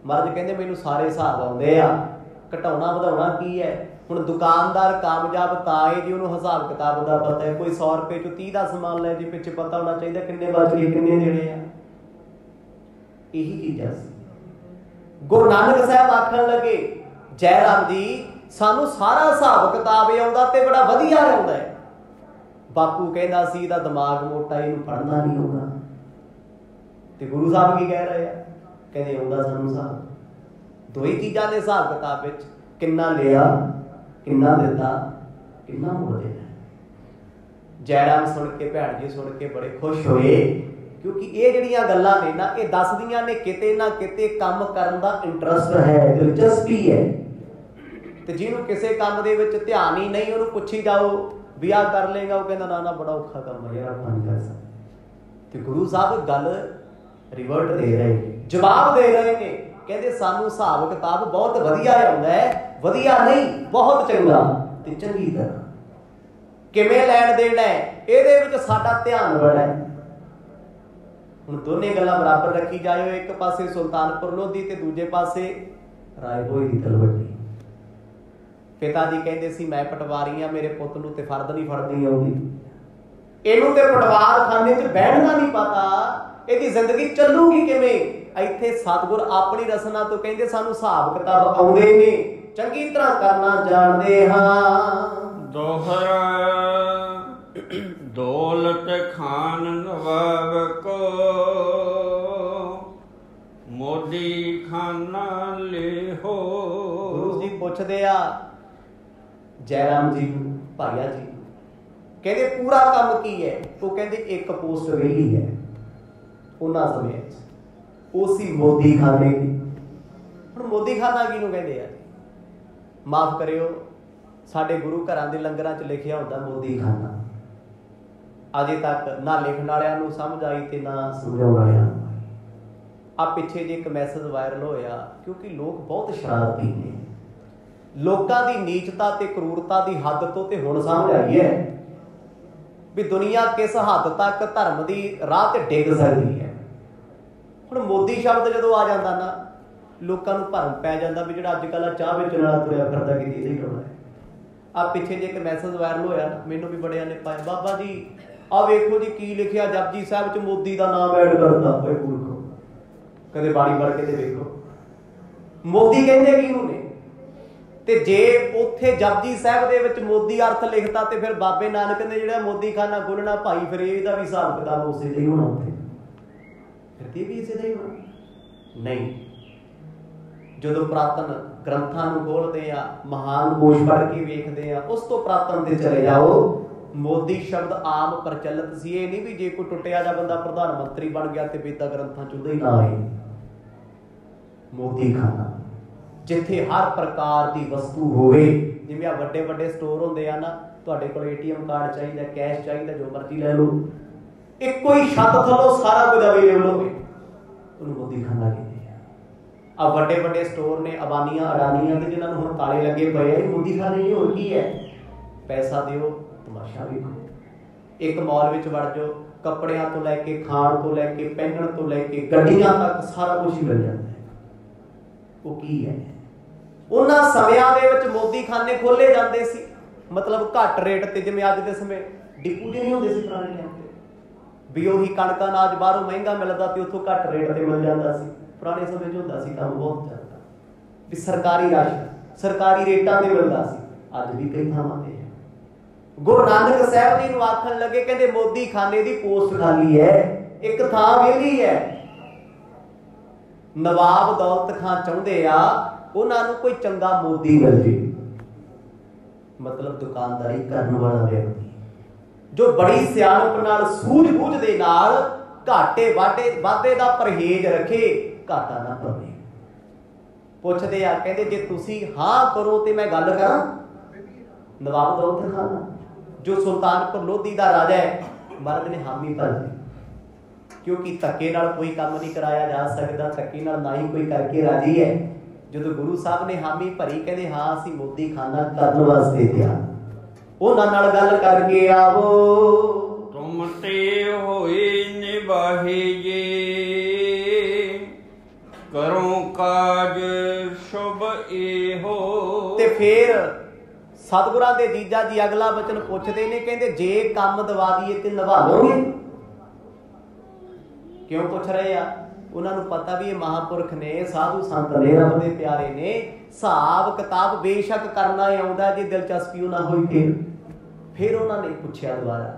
ਮਹਾਰਾਜ ਕਹਿੰਦੇ ਮੈਨੂੰ ਸਾਰੇ ਹਿਸਾਬ ਆਉਂਦੇ ਆ। ਘਟਾਉਣਾ ਵਧਾਉਣਾ ਕੀ ਹੈ? ਹੁਣ ਦੁਕਾਨਦਾਰ ਕਾਮਯਾਬ ਤਾਂ ਹੈ ਜੀ ਉਹਨੂੰ ਹਿਸਾਬ ਕਿਤਾਬ ਦਾ ਪਤਾ ਹੈ। ਕੋਈ 100 ਰੁਪਏ ਚੋਂ 30 ਦਾ ਸਮਾਨ ਲੈ ਜੇ, ਪਿੱਛੇ ਪਤਾ ਹੋਣਾ ਚਾਹੀਦਾ ਕਿੰਨੇ ਬਚ ਗਏ, ਕਿੰਨੇ ਦੇਣੇ ਆ। ਇਹੀ ਚੀਜ਼ਾਂ ਸੀ। ਗੁਰੂ ਨਾਨਕ ਸਾਹਿਬ ਆਖਣ ਲੱਗੇ, ਜੈ ਰਾਮ ਜੀ ਸਾਨੂੰ ਸਾਰਾ ਹਿਸਾਬ ਕਿਤਾਬ ਆਉਂਦਾ ਤੇ ਬੜਾ ਵਧੀਆ ਆਉਂਦਾ ਹੈ। ਬਾਪੂ ਕਹਿੰਦਾ ਸੀ, ਇਹਦਾ ਦਿਮਾਗ ਮੋਟਾ, ਇਹਨੂੰ ਪੜਨਾ ਨਹੀਂ ਆਉਂਦਾ। ਤੇ ਗੁਰੂ ਸਾਹਿਬ ਕੀ ਕਹਿ ਰਹੇ ਆ? ਕਹਿੰਦੇ ਆਉਂਦਾ ਸਾਨੂੰ ਹਿਸਾਬ। ਦੋ ਹੀ ਚੀਜ਼ਾਂ ਦੇ ਹਿਸਾਬ ਕਿਤਾਬ ਵਿੱਚ ਕਿੰਨਾ ਲਿਆ, ਕਿੰਨਾ ਦਿੱਤਾ, ਕਿੰਨਾ ਮੁੜ ਦੇਣਾ ਜੈਰਾਮ ਸੁਣ ਕੇ ਭੈਣ ਜੀ ਸੁਣ ਕੇ ਬੜੇ ਖੁਸ਼ ਹੋਏ, ਕਿਉਂਕਿ ਇਹ ਜਿਹੜੀਆਂ ਗੱਲਾਂ ਨੇ ਨਾ, ਇਹ ਦੱਸਦੀਆਂ ਨੇ ਕਿਤੇ ਨਾ ਕਿਤੇ ਕੰਮ ਕਰਨ ਦਾ ਇੰਟਰਸਟ ਹੈ, ਦਿਲਚਸਪੀ ਹੈ। ਤੇ ਜਿਹਨੂੰ ਕਿਸੇ ਕੰਮ ਦੇ ਵਿੱਚ ਧਿਆਨ ਹੀ ਨਹੀਂ, ਉਹਨੂੰ ਪੁੱਛੀ ਜਾਓ ਵੀ ਆ ਕਰ ਲੇਗਾ ਉਹ ਕਹਿੰਦਾ, ਨਾ ਨਾ, ਬੜਾ ਔਖਾ ਕੰਮ ਹੈ ਯਾਰ, ਆਪਾਂ ਨਹੀਂ ਕਰ ਸਕਦੇ। ਤੇ ਗੁਰੂ ਸਾਹਿਬ ਗੱਲ ਰਿਵਰਟ ਦੇ ਰਹੇ ਨੇ, ਜਵਾਬ ਦੇ ਰਹੇ ਨੇ, ਕਹਿੰਦੇ, ਸਾਨੂੰ ਹਿਸਾਬ ਕਿਤਾਬ ਬਹੁਤ ਵਧੀਆ ਆਉਂਦਾ ਹੈ, ਵਧੀਆ ਨਹੀਂ, ਬਹੁਤ ਚੰਗਾ। ਤੇ ਚੰਗੀ ਤਰ੍ਹਾਂ, ਕਿਵੇਂ ਲੈਣ ਦੇਣਾ ਹੈ, ਇਹਦੇ ਵਿੱਚ ਸਾਡਾ ਧਿਆਨ ਬੜਾ ਹੈ। ਹੁਣ ਦੋਨੇ ਗੱਲਾਂ ਬਰਾਬਰ ਰੱਖੀ ਜਾਇਓ, ਇੱਕ ਪਾਸੇ ਸੁਲਤਾਨਪੁਰ ਲੋਧੀ ਤੇ ਦੂਜੇ ਪਾਸੇ ਰਾਏਭੋਈ ਦੀ ਤਲਵੱਡੀ। ਪਿਤਾ ਜੀ ਕਹਿੰਦੇ ਸੀ ਮੈਂ ਪਟਵਾਰੀ ਆ ਮੇਰੇ ਪੁੱਤ ਨੂੰ ਤੇ ਫਰਦ ਨਹੀਂ ਫੜਦੀ ਆਉਂਦੀ। ਇਹਨੂੰ ਤੇ ਪਟਵਾਰ ਖਾਨੇ 'ਚ ਬੈਠਣਾ ਨਹੀਂ ਪਤਾ ਇਹਦੀ ਜ਼ਿੰਦਗੀ ਚੱਲੂਗੀ ਕਿਵੇਂ? ਇੱਥੇ ਸਤਿਗੁਰ ਆਪਣੀ ਰਸਨਾ ਤੋਂ ਕਹਿੰਦੇ ਸਾਨੂੰ ਹਿਸਾਬ ਕਿਤਾਬ ਆਉਂਦੇ ਨੇ ਚੰਗੀ ਤਰ੍ਹਾਂ ਕਰਨਾ ਜਾਣਦੇ ਹਾਂ। ਦੋਹਰਾ ਦੌਲਤ ਖਾਨ ਨਵਾਬ ਕੋ ਮੋਦੀ ਖਾਨਾ ਲੈ ਹੋ ਗੁਰੂ ਜੀ ਪੁੱਛਦੇ ਆ ਜੈਰਾਮ ਜੀ ਨੂੰ ਭਾਈਆ ਜੀ ਕਹਿੰਦੇ, ਪੂਰਾ ਕੰਮ ਕੀ ਹੈ? ਉਹ ਕਹਿੰਦੇ, ਇੱਕ ਪੋਸਟ ਵੇਲੀ ਹੈ ਉਹਨਾਂ ਸਮੇਂ 'ਚ ਉਹ ਸੀ ਮੋਦੀ ਖਾਨੇ ਦੀ। ਹੁਣ ਮੋਦੀ ਖਾਨਾ ਕਿਹਨੂੰ ਕਹਿੰਦੇ ਆ? ਮਾਫ ਕਰਿਓ, ਸਾਡੇ ਗੁਰੂ ਘਰਾਂ ਦੇ ਲੰਗਰਾਂ 'ਚ ਲਿਖਿਆ ਹੁੰਦਾ ਮੋਦੀ ਖਾਨਾ। ਅਜੇ ਤੱਕ ਨਾ ਲਿਖਣ ਵਾਲਿਆਂ ਨੂੰ ਸਮਝ ਆਈ ਤੇ ਨਾ ਸਮਝਾਉਣ ਵਾਲਿਆਂ ਨੂੰ। ਆ ਪਿੱਛੇ ਜੇ ਇੱਕ ਮੈਸੇਜ ਵਾਇਰਲ ਹੋਇਆ, ਕਿਉਂਕਿ ਲੋਕ ਬਹੁਤ ਸ਼ਰਾਰਤੀ ਨੇ। ਲੋਕਾਂ ਦੀ ਨੀਚਤਾ ਤੇ ਕਰੂਰਤਾ ਦੀ ਹੱਦ ਤੋਂ ਤੇ ਹੁਣ ਸਮਝ ਆਈ ਹੈ। ਵੀ ਦੁਨੀਆ ਕਿਸ ਹੱਦ ਤੱਕ ਧਰਮ ਦੀ ਰਾਹ ਤੇ ਡਿੱਗ ਸਕਦੀ ਹੈ। ਹੁਣ ਮੋਦੀ ਸ਼ਬਦ ਜਦੋਂ ਆ ਜਾਂਦਾ ਨਾ ਲੋਕਾਂ ਨੂੰ ਭਰਮ ਪੈ ਜਾਂਦਾ ਵੀ ਜਿਹੜਾ ਅੱਜ ਕੱਲ੍ਹ ਆ ਚਾਹ ਵੇਚਣ ਵਾਲਾ ਤੁਰਿਆ ਫਿਰਦਾ ਕਿ ਇਹਦੇ ਹੀ ਹੈ ਆ ਪਿੱਛੇ ਜੇ ਇੱਕ ਮੈਸੇਜ ਵਾਇਰਲ ਹੋਇਆ ਨਾ ਮੈਨੂੰ ਵੀ ਬੜਿਆਂ ਨੇ ਪਾਇਆ ਬਾਬਾ ਜੀ ਆ ਵੇਖੋ ਜੀ ਕੀ ਲਿਖਿਆ ਜਪਜੀ ਸਾਹਿਬ ਚ ਮੋਦੀ ਦਾ ਨਾਮ ਐਡ ਕਰਤਾ ਓਏ ਮੂਰਖੋ ਕਦੇ ਬਾਣੀ ਪੜ੍ਹ ਕੇ ਤੇ ਵੇਖੋ। ਮੋਦੀ ਕਹਿੰਦੇ ਕਿਹਨੂੰ ਨੇ ਤੇ ਜੇ ਉੱਥੇ ਜਪਜੀ ਸਾਹਿਬ ਦੇ ਵਿੱਚ ਮੋਦੀ ਅਰਥ ਲਿਖਤਾ ਤੇ ਫਿਰ ਬਾਬੇ ਨਾਨਕ ਨੇ ਜਿਹੜਾ ਮੋਦੀ ਖਾਨਾ ਖੋਲਣਾ ਭਾਈ ਫਿਰ ਇਹਦਾ ਵੀ ਹਿਸਾਬ ਕਿਤਾਬ ਉਸੇ ਦਾ ਹੀ ਹੋਣਾ ਉੱਥੇ। ਫਿਰ ਤੇ ਵੀ ਇਸੇ ਦਾ ਹੀ ਹੋਣਾ? ਨਹੀਂ। ਜਦੋਂ ਪ੍ਰਾਤਨ ਗ੍ਰੰਥਾਂ ਨੂੰ ਖੋਲਦੇ ਆ, ਮਹਾਨ ਕੋਸ਼ ਪੜ੍ਹ ਕੇ ਵੇਖਦੇ ਆ, ਉਸ ਤੋਂ ਪ੍ਰਾਤਨ ਤੇ ਚਲੇ ਜਾਓ। ਮੋਦੀ ਸ਼ਬਦ ਆਮ ਪ੍ਰਚਲਿਤ ਸੀ। ਇਹ ਨਹੀਂ ਵੀ ਜੇ ਕੋਈ ਟੁੱਟਿਆ ਜਾਂ ਬੰਦਾ ਪ੍ਰਧਾਨ ਮੰਤਰੀ ਬਣ ਗਿਆ ਤੇ ਵੇਦਾ ਗ੍ਰੰਥਾਂ ਚ ਉਹਦਾ ਹੀ ਨਾਂ ਹੈ। ਮੋਦੀ ਖਾਨਾ ਜਿੱਥੇ ਹਰ ਪ੍ਰਕਾਰ ਦੀ ਵਸਤੂ ਹੋਵੇ। ਜਿਵੇਂ ਆ ਵੱਡੇ ਵੱਡੇ ਸਟੋਰ ਹੁੰਦੇ ਆ ਨਾ, ਤੁਹਾਡੇ ਕੋਲ ਏਟੀਐਮ ਕਾਰਡ ਚਾਹੀਦਾ ਕੈਸ਼ ਚਾਹੀਦਾ, ਜੋ ਮਰਜ਼ੀ ਲੈ ਲਓ। ਇੱਕੋ ਹੀ ਛੱਤ ਥੱਲੋਂ ਸਾਰਾ ਕੁਝ ਅਵੇਲੇਬਲ ਹੋਵੇ। ਉਹਨੂੰ ਮੋਦੀ ਖਾਨਾ ਕਹਿੰਦੇ ਆ। ਵੱਡੇ ਵੱਡੇ ਸਟੋਰ ਨੇ, ਅਬਾਨੀਆਂ, ਅਡਾਨੀਆਂ ਦੇ ਜਿਨ੍ਹਾਂ ਨੂੰ ਹੁਣ ਤਾਲੇ ਲੱਗੇ ਪਏ ਆ ਮੋਦੀ ਖਾਨੇ ਇਹ ਹੋਰ ਕੀ ਹੈ? ਪੈਸਾ ਦਿਓ, ਤਮਾਸ਼ਾ ਵੇਖੋ। ਇੱਕ ਮਾਲ ਵਿੱਚ ਵੜ ਜਾਓ, ਕੱਪੜਿਆਂ ਤੋਂ ਲੈ ਕੇ, ਖਾਣ ਤੋਂ ਲੈ ਕੇ, ਪਹਿਨਣ ਤੋਂ ਲੈ ਕੇ, ਗੱਡੀਆਂ ਤੱਕ ਸਾਰਾ ਕੁਝ ਹੀ ਮਿਲ ਜਾਂਦਾ ਹੈ। ਉਹ ਕੀ ਹੈ? ਉਹਨਾਂ ਸਮਿਆਂ ਦੇ ਵਿੱਚ ਮੋਦੀ ਖਾਨੇ ਖੋਲੇ ਜਾਂਦੇ ਸੀ। ਮਤਲਬ ਘੱਟ ਰੇਟ ਤੇ, ਜਿਵੇਂ ਅੱਜ ਦੇ ਸਮੇਂ ਡਿਪੂ ਦੇ ਨਹੀਂ ਹੁੰਦੇ ਸੀ ਪੁਰਾਣੇ ਟਾਈਮ ਤੇ। ਵੀ ਉਹੀ ਕਣਕਾਂ ਅਨਾਜ ਬਾਹਰੋਂ ਮਹਿੰਗਾ ਮਿਲਦਾ ਤੇ ਉੱਥੋਂ ਘੱਟ ਰੇਟ ਤੇ ਮਿਲ ਜਾਂਦਾ ਸੀ। ਪੁਰਾਣੇ ਸਮੇਂ 'ਚ ਹੁੰਦਾ ਸੀ ਕੰਮ ਬਹੁਤ ਚੱਲਦਾ ਵੀ ਸਰਕਾਰੀ ਰਾਸ਼ਨ, ਸਰਕਾਰੀ ਰੇਟਾਂ ਤੇ ਮਿਲਦਾ ਸੀ। ਅੱਜ ਵੀ ਕਈ ਥਾਵਾਂ ਤੇ ਹੈ। ਗੁਰੂ ਨਾਨਕ ਸਾਹਿਬ ਜੀ ਨੂੰ ਆਖਣ ਲੱਗੇ, ਕਹਿੰਦੇ ਮੋਦੀ ਖਾਨੇ ਦੀ ਪੋਸਟ ਖਾਲੀ ਹੈ, ਇੱਕ ਥਾਂ ਵਿਹਲੀ ਹੈ। ਨਵਾਬ ਦੌਲਤ ਖਾਨ ਚਾਹੁੰਦੇ ਆ ਉਹਨਾਂ ਨੂੰ ਕੋਈ ਚੰਗਾ ਮੋਦੀ ਮਿਲ ਜੇ ਮਤਲਬ ਦੁਕਾਨਦਾਰੀ ਕਰਨ ਵਾਲਾ ਵਿਅਕਤੀ। ਜੋ ਬੜੀ ਸਿਆਣਪ ਨਾਲ ਸੂਝ-ਬੂਝ ਦੇ ਨਾਲ ਘਾਟੇ ਵਾਟੇ ਵਾਧੇ ਦਾ ਪਰਹੇਜ਼ ਰੱਖੇ ਘਾਟਾ ਨਾ ਪਵੇ। ਪੁੱਛਦੇ ਆ ਕਹਿੰਦੇ ਜੇ ਤੁਸੀਂ ਹਾਂ ਕਰੋ ਤੇ ਮੈਂ ਗੱਲ ਕਰਾਂ? ਨਵਾਬ ਦੌਲਤ ਖਾਨ। ਜੋ ਸੁਲਤਾਨਪੁਰ ਲੋਧੀ ਦਾ ਰਾਜਾ ਹੈ ਮਰਦ ਨੇ ਹਾਮੀ ਭਰ ਦਿੱਤੀ ਕਿਉਂਕਿ ਧੱਕੇ ਨਾਲ ਕੋਈ ਕੰਮ ਨਹੀਂ ਕਰਾਇਆ ਜਾ ਸਕਦਾ ਧੱਕੇ ਨਾਲ ਨਾ ਹੀ ਕੋਈ ਕਰਕੇ ਰਾਜੀ ਹੈ। ਜਦੋਂ ਗੁਰੂ ਸਾਹਿਬ ਨੇ ਹਾਮੀ ਭਰੀ ਕਹਿੰਦੇ ਹਾਂ ਅਸੀਂ ਮੋਦੀ ਖਾਨਾ ਕਰਨ ਵਾਸਤੇ ਤਿਆਰ। ਉਹਨਾਂ ਨਾਲ ਗੱਲ ਕਰਕੇ ਆਵੋ। ਤੁਮ ਤੇ ਹੋਏ ਨਿਵਾਹੇ ਜੇ। ਕਰੋ ਕਾਜ ਸ਼ੁਭ ਇਹੋ। ਤੇ ਫੇਰ ਸਤਿਗੁਰਾਂ ਦੇ ਜੀਜਾ ਜੀ ਅਗਲਾ ਬਚਨ ਪੁੱਛਦੇ ਨੇ ਕਹਿੰਦੇ ਜੇ ਕੰਮ ਦਵਾ ਦਈਏ ਤੇ ਨਿਭਾ ਲਓਗੇ? ਕਿਉਂ ਪੁੱਛ ਰਹੇ ਆ? ਉਹਨਾਂ ਨੂੰ ਪਤਾ ਵੀ ਇਹ ਮਹਾਪੁਰਖ ਨੇ, ਸਾਧੂ ਸੰਤ ਨੇ, ਰੱਬ ਦੇ ਪਿਆਰੇ ਨੇ। ਹਿਸਾਬ ਕਿਤਾਬ ਬੇਸ਼ੱਕ ਕਰਨਾ ਆਉਂਦਾ, ਜੇ ਦਿਲਚਸਪੀ ਉਹਨਾਂ ਹੋਈ ਫਿਰ। ਫਿਰ ਉਹਨਾਂ ਨੇ ਪੁੱਛਿਆ ਦੁਬਾਰਾ,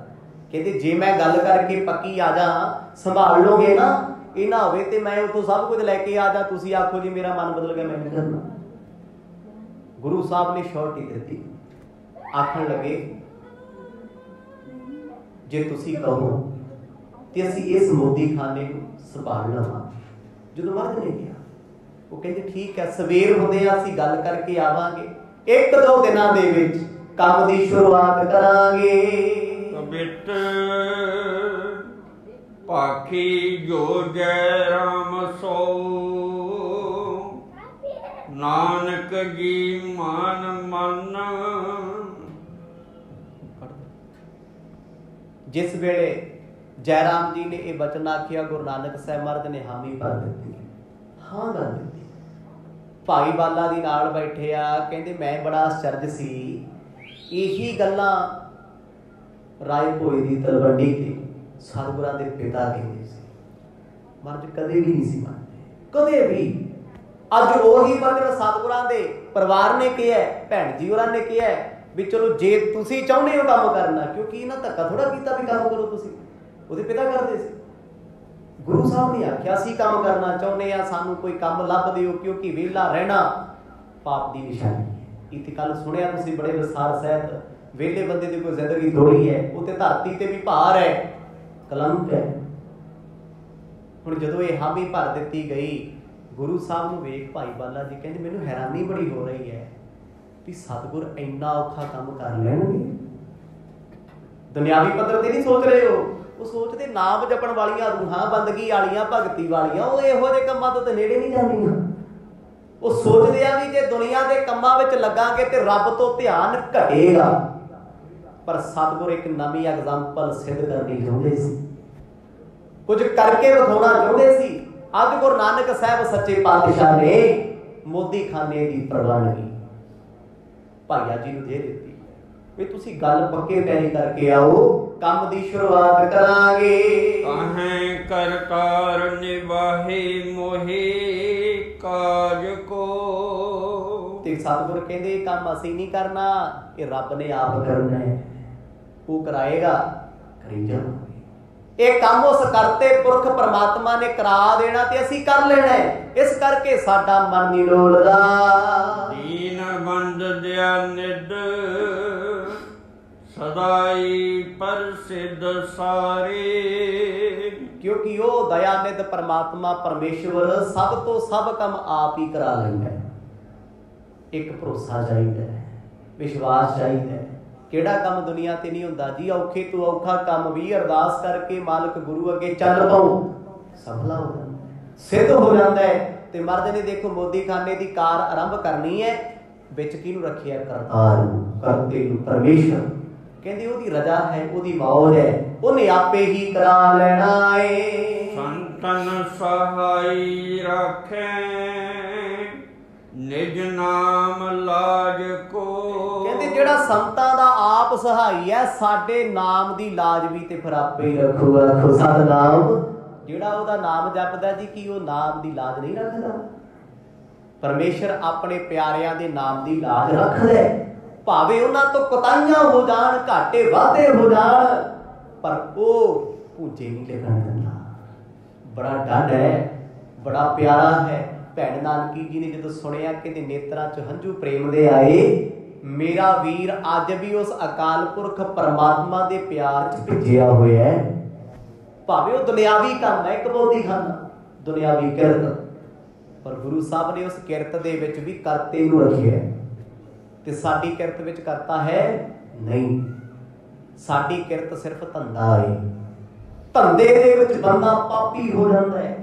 ਕਹਿੰਦੇ, ਜੇ ਮੈਂ ਗੱਲ ਕਰਕੇ ਪੱਕੀ ਆ ਜਾ, ਸੰਭਾਲ ਲੋਗੇ ਨਾ, ਇਹ ਨਾ ਹੋਵੇ ਤੇ ਮੈਂ ਉਥੋਂ ਸਭ ਕੁਝ ਲੈ ਕੇ ਆ ਜਾ, ਤੁਸੀਂ ਆਖੋ ਜੀ ਮੇਰਾ ਮਨ ਬਦਲ ਗਿਆ, ਮੈਂ ਨਹੀਂ ਕਰਨਾ। ਗੁਰੂ ਸਾਹਿਬ ਨੇ ਸ਼ੋਰਟੀ ਦਿੱਤੀ। ਆਖਣ ਲੱਗੇ, ਜੇ ਤੁਸੀਂ ਕਹੋ ਤੇ ਅਸੀਂ ਇਸ ਮੋਦੀ ਖਾਨੇ ਨੂੰ ਸੰਭਾਲ ਲਵਾਂ। ਜਦੋਂ ਮਰਦ ਨੇ ਕਿਹਾ ਉਹ ਕਹਿੰਦੇ ਠੀਕ ਹੈ ਸਵੇਰ ਹੁੰਦੇ ਆ ਅਸੀਂ ਗੱਲ ਕਰਕੇ ਆਵਾਂਗੇ। ਇੱਕ ਦੋ ਦਿਨਾਂ ਦੇ ਵਿੱਚ ਕੰਮ ਦੀ ਸ਼ੁਰੂਆਤ ਕਰਾਂਗੇ। ਕਬਿਤ ਪਾਖੀ ਜੋ ਜੈ ਰਾਮ ਸੋ। ਨਾਨਕ ਜੀ ਮਾਨ ਮਨ। ਜਿਸ ਵੇਲੇ ਜੈਰਾਮ ਜੀ ਨੇ ਇਹ ਬਚਨ ਆਖਿਆ ਗੁਰੂ ਨਾਨਕ ਸਾਹਿਬ ਮਹਾਰਾਜ ਨੇ ਹਾਮੀ ਭਰ ਦਿੱਤੀ। ਹਾਂ ਗੱਲ ਦਿੱਤੀ। ਭਾਈ ਬਾਲਾ ਦੀ ਨਾਲ ਬੈਠੇ ਆ ਕਹਿੰਦੇ ਮੈਂ ਬੜਾ ਅਚਰਜ ਸੀ ਇਹੀ ਗੱਲਾਂ ਰਾਏ ਭੋਏ ਦੀ ਤਲਵੰਡੀ ਤੇ ਸਤਿਗੁਰਾਂ ਦੇ ਪਿਤਾ ਕਹਿੰਦੇ ਸੀ। ਮਹਾਰਾਜ ਕਦੇ ਵੀ ਨਹੀਂ ਸੀ ਮੰਨਦੇ। ਕਦੇ ਵੀ। ਅੱਜ ਉਹੀ ਬਚਨ ਸਤਿਗੁਰਾਂ ਦੇ ਪਰਿਵਾਰ ਨੇ ਕਿਹਾ ਭੈਣ ਜੀ ਹੋਰਾਂ ਨੇ ਕਿਹਾ ਵੀ ਚਲੋ ਜੇ ਤੁਸੀਂ ਚਾਹੁੰਦੇ ਹੋ ਕੰਮ ਕਰਨਾ ਕਿਉਂਕਿ ਇਹਨਾਂ ਧੱਕਾ ਥੋੜਾ ਕੀਤਾ ਵੀ ਕੰਮ ਕਰੋ ਤੁਸੀਂ। ਉਹਦੇ ਪਿਤਾ ਕਰਦੇ ਸੀ। ਗੁਰੂ ਸਾਹਿਬ ਨੇ ਆਖਿਆ ਸੀ ਕੰਮ ਕਰਨਾ ਚਾਹੁੰਦੇ ਆ ਸਾਨੂੰ ਕੋਈ ਕੰਮ ਲੱਭ ਦਿਓ, ਕਿਉਂਕਿ ਵਿਹਲਾ ਰਹਿਣਾ ਪਾਪ ਦੀ ਨਿਸ਼ਾਨੀ ਹੈ। ਇਥੇ ਕੱਲ ਸੁਣਿਆ ਤੁਸੀਂ ਬੜੇ ਵਿਸਥਾਰ ਸਹਿਤ, ਵਿਹਲੇ ਬੰਦੇ ਦੀ ਕੋਈ ਜ਼ਿੰਦਗੀ ਥੋੜੀ ਹੈ ਉਹ ਤੇ ਧਰਤੀ ਤੇ ਵੀ ਭਾਰ ਹੈ, ਕਲੰਕ ਹੈ। ਹੁਣ ਜਦੋਂ ਇਹ ਹਾਮੀ ਭਰ ਦਿੱਤੀ ਗਈ, ਗੁਰੂ ਸਾਹਿਬ ਨੂੰ ਵੇਖ ਭਾਈ ਬਾਲਾ ਜੀ ਕਹਿੰਦੇ, ਮੈਨੂੰ ਹੈਰਾਨੀ ਬੜੀ ਹੋ ਰਹੀ ਹੈ ਵੀ ਸਤਿਗੁਰ ਇੰਨਾ ਔਖਾ ਕੰਮ ਕਰ ਲੈਣਗੇ। ਦੁਨਿਆਵੀ ਪੱਧਰ ਤੇ ਨਹੀਂ ਸੋਚ ਰਹੇ ਹੋ ਉਹ ਸੋਚਦੇ ਨਾਮ ਜਪਣ ਵਾਲੀਆਂ ਰੂਹਾਂ, ਬੰਦਗੀ ਵਾਲੀਆਂ, ਭਗਤੀ ਵਾਲੀਆਂ, ਉਹ ਇਹੋ ਜਿਹੇ ਕੰਮਾਂ ਤੋਂ ਤੇ ਨੇੜੇ ਨਹੀਂ ਜਾਂਦੀਆਂ। ਉਹ ਸੋਚਦੇ ਆ ਵੀ ਜੇ ਦੁਨੀਆ ਦੇ ਕੰਮਾਂ ਵਿੱਚ ਲੱਗਾਂਗੇ ਤੇ ਰੱਬ ਤੋਂ ਧਿਆਨ ਘਟੇਗਾ। ਪਰ ਸਤਿਗੁਰ ਇੱਕ ਨਵੀਂ ਐਗਜ਼ਾਮਪਲ ਸਿੱਧ ਕਰਨੀ ਚਾਹੁੰਦੇ ਸੀ। ਕੁਝ ਕਰਕੇ ਵਿਖਾਉਣਾ ਚਾਹੁੰਦੇ ਸੀ। ਅੱਜ ਗੁਰੂ ਨਾਨਕ ਸਾਹਿਬ ਸੱਚੇ ਪਾਤਸ਼ਾਹ ਨੇ ਮੋਦੀ ਖਾਨੇ ਦੀ ਪ੍ਰਵਾਨਗੀ। ਭਾਈਆ ਜੀ ਨੂੰ ਦੇ ਦਿੱਤੀ। ਵੀ ਤੁਸੀਂ ਗੱਲ ਪੱਕੇ ਪੈਰੀ ਕਰਕੇ ਆਓ ਕੰਮ ਦੀ ਸ਼ੁਰੂਆਤ ਕਰਾਂਗੇ। ਕਹੈ ਕਰਤਾਰ ਨਿਵਾਹੇ ਮੋਹੇ ਕਾਜ ਕੋ। ਤੇ ਸਤਿਗੁਰ ਕਹਿੰਦੇ ਕੰਮ ਅਸੀਂ ਨਹੀਂ ਕਰਨਾ ਇਹ ਰੱਬ ਨੇ ਆਪ ਕਰਨਾ ਹੈ। ਉਹ ਕਰਾਏਗਾ ਕਰੀ ਜਾਵਾਂਗੇ। ਇਹ ਕੰਮ ਉਸ ਕਰਤੇ ਪੁਰਖ ਪ੍ਰਮਾਤਮਾ ਨੇ ਕਰਾ ਦੇਣਾ ਤੇ ਅਸੀਂ ਕਰ ਲੈਣਾ। ਇਸ ਕਰਕੇ ਸਾਡਾ ਮਨ ਨਹੀਂ ਡੋਲਦਾ। ਦੀਨ ਬੰਦ ਦਿਆ ਨਿਦ ਸਦਾਈ ਪਰਸਿੱਧ ਸਾਰੇ। ਕਿਉਂਕਿ ਉਹ ਦਇਆਨਿਧ ਪਰਮਾਤਮਾ ਪਰਮੇਸ਼ਵਰ ਸਭ ਤੋਂ ਸਭ ਕੰਮ ਆਪ ਹੀ ਕਰਾ ਲੈਂਦਾ ਹੈ। ਇੱਕ ਭਰੋਸਾ ਚਾਹੀਦਾ ਹੈ, ਵਿਸ਼ਵਾਸ ਚਾਹੀਦਾ ਹੈ। ਕਿਹੜਾ ਕੰਮ ਦੁਨੀਆ ਤੇ ਨਹੀਂ ਹੁੰਦਾ? ਜੀ ਔਖੇ ਤੋਂ ਔਖਾ ਕੰਮ ਵੀ ਅਰਦਾਸ ਕਰਕੇ ਮਾਲਕ ਗੁਰੂ ਅੱਗੇ ਚੱਲ ਪਾਉ ਸਫਲਾ ਹੋ ਜਾਂਦਾ ਸਿੱਧ ਹੋ ਜਾਂਦਾ ਹੈ। ਤੇ ਮਰਦ ਨੇ ਦੇਖੋ ਮੋਦੀ ਖਾਨੇ ਦੀ ਕਾਰ ਆਰੰਭ ਕਰਨੀ ਹੈ, ਵਿੱਚ ਕਿਹਨੂੰ ਰੱਖਿਆ? ਕਰਤਾਰ ਨੂੰ, ਕਰਤੇ ਨੂੰ ਪਰਮੇਸ਼ਰ ਕਹਿੰਦੇ ਉਹਦੀ ਰਜਾ ਹੈ ਉਹਦੀ ਮੌਜ ਹੈ ਉਹਨੇ ਆਪੇ ਹੀ ਕਰਾ ਲੈਣਾ ਏ। ਸੰਤਨ ਸਹਾਈ ਰੱਖੈ ਨਿਜ ਨਾਮ ਲਾਜ ਕੋ। ਕਹਿੰਦੇ ਜਿਹੜਾ ਸੰਤਾਂ ਦਾ ਆਪ ਸਹਾਈ ਹੈ ਸਾਡੇ ਨਾਮ ਦੀ ਲਾਜ ਵੀ ਤੇ ਫਿਰ ਆਪੇ ਹੀ ਰੱਖੂਗਾ ਖੁਦ ਨਾਮ ਜਿਹੜਾ ਉਹਦਾ ਨਾਮ ਜਪਦਾ ਜੀ ਕੀ ਉਹ ਨਾਮ ਦੀ ਲਾਜ ਨਹੀਂ ਰੱਖਦਾ? ਪਰਮੇਸ਼ਰ ਆਪਣੇ ਪਿਆਰਿਆਂ ਦੇ ਨਾਮ ਦੀ ਲਾਜ ਰੱਖਦਾ ਹੈ। ਭਾਵੇਂ ਉਹਨਾਂ ਤੋਂ ਕੁਤਾਈਆਂ ਹੋ ਜਾਣ, ਘਾਟੇ ਵਾਧੇ ਹੋ ਜਾਣ, ਪਰ ਉਹ ਭੂਜੇ ਨਹੀਂ ਲੱਗਣ ਦਿੰਦਾ। ਬੜਾ ਡੱਡ ਹੈ, ਬੜਾ ਪਿਆਰਾ ਹੈ। ਭੈਣ ਨਾਨਕੀ ਜੀ ਨੇ ਜਦੋਂ ਸੁਣਿਆ ਕਿ ਦੇ ਨੇਤਰਾਂ 'ਚ ਹੰਝੂ ਪ੍ਰੇਮ ਦੇ ਆਏ, ਮੇਰਾ ਵੀਰ ਅੱਜ ਵੀ ਉਸ ਅਕਾਲ ਪੁਰਖ ਪਰਮਾਤਮਾ ਦੇ ਪਿਆਰ 'ਚ ਭਿੱਜਿਆ ਹੋਇਆ ਹੈ। ਭਾਵੇਂ ਉਹ ਦੁਨਿਆਵੀ ਕੰਮ ਹੈ, ਇੱਕ ਬੋਧੀ ਖਾਨਾ ਦੁਨਿਆਵੀ ਕਿਰਤ। ਪਰ ਗੁਰੂ ਸਾਹਿਬ ਨੇ ਉਸ ਕਿਰਤ ਦੇ ਵਿੱਚ ਵੀ ਕਰਤੇ ਨੂੰ ਰੱਖਿਆ ਹੈ। ਤੇ ਸਾਡੀ ਕਿਰਤ ਵਿੱਚ ਕਰਤਾ ਹੈ ਨਹੀਂ। ਸਾਡੀ ਕਿਰਤ ਸਿਰਫ ਧੰਦਾ ਹੈ। ਧੰਦੇ ਦੇ ਵਿੱਚ ਬੰਦਾ ਪਾਪੀ ਹੋ ਜਾਂਦਾ ਹੈ।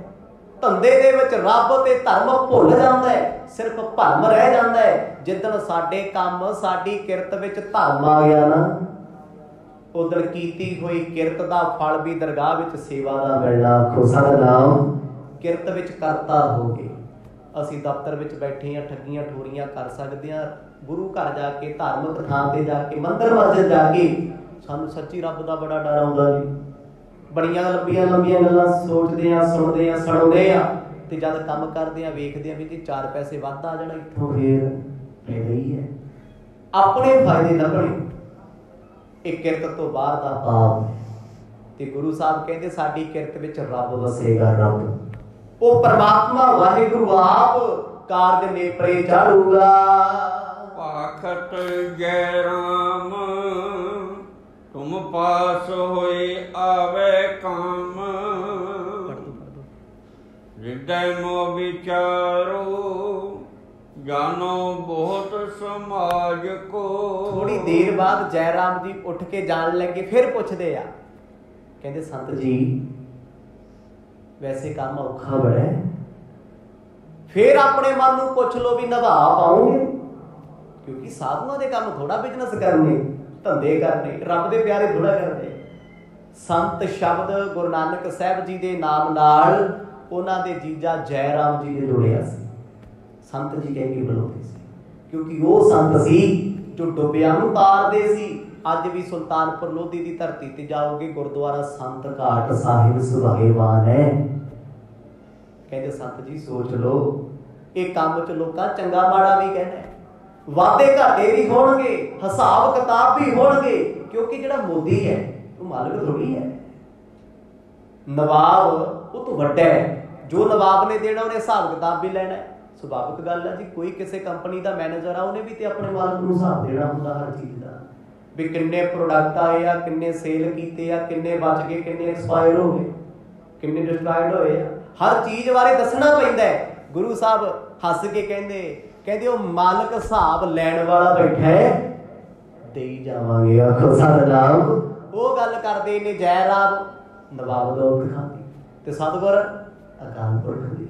ਧੰਦੇ ਦੇ ਵਿੱਚ ਰੱਬ ਤੇ ਧਰਮ ਭੁੱਲ ਜਾਂਦਾ ਹੈ। ਸਿਰਫ ਭਰਮ ਰਹਿ ਜਾਂਦਾ ਹੈ। ਜਿੱਦਣ ਸਾਡੇ ਕੰਮ, ਸਾਡੀ ਕਿਰਤ ਵਿੱਚ ਧਰਮ ਆ ਗਿਆ ਨਾ ਉਦੋਂ ਕੀਤੀ ਹੋਈ ਕਿਰਤ ਦਾ ਫਲ ਵੀ ਦਰਗਾਹ ਵਿੱਚ ਸੇਵਾ ਦਾ ਮਿਲਣਾ ਖੁਸਾ ਨਾਮ ਕਿਰਤ ਵਿੱਚ ਕਰਤਾ ਹੋਗੇ ਅਸੀਂ ਦਫ਼ਤਰ ਵਿੱਚ ਬੈਠੇ ਆ ਠੱਗੀਆਂ ਠੋਰੀਆਂ ਕਰ ਸਕਦੇ ਆ ਗੁਰੂ ਘਰ ਜਾ ਕੇ, ਧਾਰਮਿਕ ਥਾਂ ਤੇ ਜਾ ਕੇ, ਮੰਦਰ ਮਸਜਿਦ ਜਾ ਕੇ ਸਾਨੂੰ ਸੱਚੀ ਰੱਬ ਦਾ ਬੜਾ ਡਰ ਆਉਂਦਾ ਜੀ। ਬੜੀਆਂ ਲੰਬੀਆਂ ਲੰਬੀਆਂ ਗੱਲਾਂ ਸੋਚਦੇ ਆ, ਸੁਣਦੇ ਆ ਸੁਣਦੇ ਆ ਤੇ ਜਦ ਕੰਮ ਕਰਦੇ ਆ, ਵੇਖਦੇ ਆ ਵੀ ਕਿ ਚਾਰ ਪੈਸੇ ਵੱਧ ਆ ਜਾਣਾ, ਇੱਥੋਂ ਫੇਰ ਫੇਰ ਹੀ ਹੈ। ਆਪਣੇ ਫਾਇਦੇ ਲੱਭਣੇ, ਇਹ ਕਿਰਤ ਤੋਂ ਬਾਹਰ ਦਾ ਪਾਪ ਤੇ ਗੁਰੂ ਸਾਹਿਬ ਕਹਿੰਦੇ, ਸਾਡੀ ਕਿਰਤ ਵਿੱਚ ਰੱਬ ਵਸੇਗਾ ਰੱਬ। ਉਹ ਪਰਮਾਤਮਾ ਵਾਹਿਗੁਰੂ ਆਪ ਕਾਰਜ ਨੇਪਰੇ ਚਾੜੂਗਾ ਪਾਖਤ ਜੈ ਰਾਮ ਤੁਮ ਪਾਸ ਹੋਏ ਆਵੇ ਕਾਮ। ਹਿਰਦੈ ਮੋ ਵਿਚਾਰੋ ਜਾਨੋ ਬਹੁਤ ਸਮਾਜ ਕੋ। ਥੋੜੀ ਦੇਰ ਬਾਅਦ ਜੈ ਰਾਮ ਜੀ ਉੱਠ ਕੇ ਜਾਣ ਲੱਗੇ ਫਿਰ ਪੁੱਛਦੇ ਆ। ਕਹਿੰਦੇ ਸੰਤ ਜੀ ਵੈਸੇ ਕੰਮ ਔਖਾ ਬੜਾ। ਹੈ ਫਿਰ ਆਪਣੇ ਮਨ ਨੂੰ ਪੁੱਛ ਲਓ ਵੀ ਨਿਭਾ ਪਾਉਂਗੇ। ਕਿਉਂਕਿ ਸਾਧੂਆਂ ਦੇ ਕੰਮ ਥੋੜਾ ਬਿਜ਼ਨਸ ਕਰਨੇ, ਧੰਦੇ ਕਰਨੇ, ਰੱਬ ਦੇ ਪਿਆਰੇ ਥੋੜਾ ਕਰਦੇ ਸੰਤ ਸ਼ਬਦ ਗੁਰੂ ਨਾਨਕ ਸਾਹਿਬ ਜੀ ਦੇ ਨਾਮ ਨਾਲ ਉਹਨਾਂ ਦੇ ਜੀਜਾ ਜੈ ਰਾਮ ਜੀ ਨੇ ਜੁੜਿਆ ਸੀ। ਸੰਤ ਜੀ ਕਹਿ ਕੇ ਬੁਲਾਉਂਦੇ ਸੀ। ਕਿਉਂਕਿ ਉਹ ਸੰਤ ਸੀ ਜੋ ਡੁੱਬਿਆਂ ਨੂੰ ਤਾਰਦੇ ਸੀ। ਅੱਜ ਵੀ ਸੁਲਤਾਨਪੁਰ ਲੋਧੀ ਦੀ ਧਰਤੀ ਤੇ ਜਾਓਗੇ, ਗੁਰਦੁਆਰਾ ਸੰਤ ਘਾਟ ਸਾਹਿਬ ਸੁਭਾਗੇਵਾਨ ਹੈ। ਕਹਿੰਦੇ ਸੰਤ ਜੀ, ਸੋਚ ਲਓ, ਇਹ ਕੰਮ ਚ ਲੋਕਾਂ ਚੰਗਾ ਮਾੜਾ ਵੀ ਕਹਿਣਾ ਵਾਦੇ ਘਾਟੇ ਵੀ ਹੋਣਗੇ, ਹਿਸਾਬ ਕਿਤਾਬ ਵੀ ਹੋਣਗੇ, ਕਿਉਂਕਿ ਜਿਹੜਾ ਮੋਦੀ ਹੈ, ਉਹ ਮਾਲਕ ਥੋੜੀ ਹੈ। ਨਵਾਬ ਉਹ ਤੋਂ ਵੱਡਾ ਹੈ। ਜੋ ਨਵਾਬ ਨੇ ਦੇਣਾ, ਉਹਨੇ ਹਿਸਾਬ ਕਿਤਾਬ ਵੀ ਲੈਣਾ ਹੈ। ਸੁਭਾਵਿਕ ਗੱਲ ਹੈ ਜੀ, ਕੋਈ ਕਿਸੇ ਕੰਪਨੀ ਦਾ ਮੈਨੇਜਰ ਆ, ਉਹਨੇ ਵੀ ਤੇ ਆਪਣੇ ਮਾਲਕ ਨੂੰ ਹਿਸਾਬ ਦੇਣਾ ਹੁੰਦਾ ਹਰ ਚੀਜ਼ ਦਾ। ਵੀ ਕਿੰਨੇ ਪ੍ਰੋਡਕਟ ਆਏ ਆ, ਕਿੰਨੇ ਸੇਲ ਕੀਤੇ ਆ, ਕਿੰਨੇ ਬਚ ਗਏ, ਕਿੰਨੇ ਐਕਸਪਾਇਰ ਹੋ ਗਏ, ਕਿੰਨੇ ਡਿਸਟਰਾਇਡ ਹੋਏ ਆ। ਹਰ ਚੀਜ਼ ਬਾਰੇ ਦੱਸਣਾ ਪੈਂਦਾ ਹੈ। ਗੁਰੂ ਸਾਹਿਬ ਹੱਸ ਕੇ ਕਹਿੰਦੇ ਕਹਿੰਦੇ ਉਹ ਮਾਲਕ ਹਿਸਾਬ ਲੈਣ ਵਾਲਾ ਬੈਠਾ ਹੈ। ਦੇਈ ਜਾਵਾਂਗੇ, ਆਖੋ ਸਤਨਾਮ। ਉਹ ਗੱਲ ਕਰਦੇ ਨੇ ਜੈ ਰਾਮ ਨਵਾਬ ਦਾ ਖਾਂਦੀ ਤੇ ਸਤਗੁਰ ਅਕਾਲ ਪੁਰਖ ਦੀ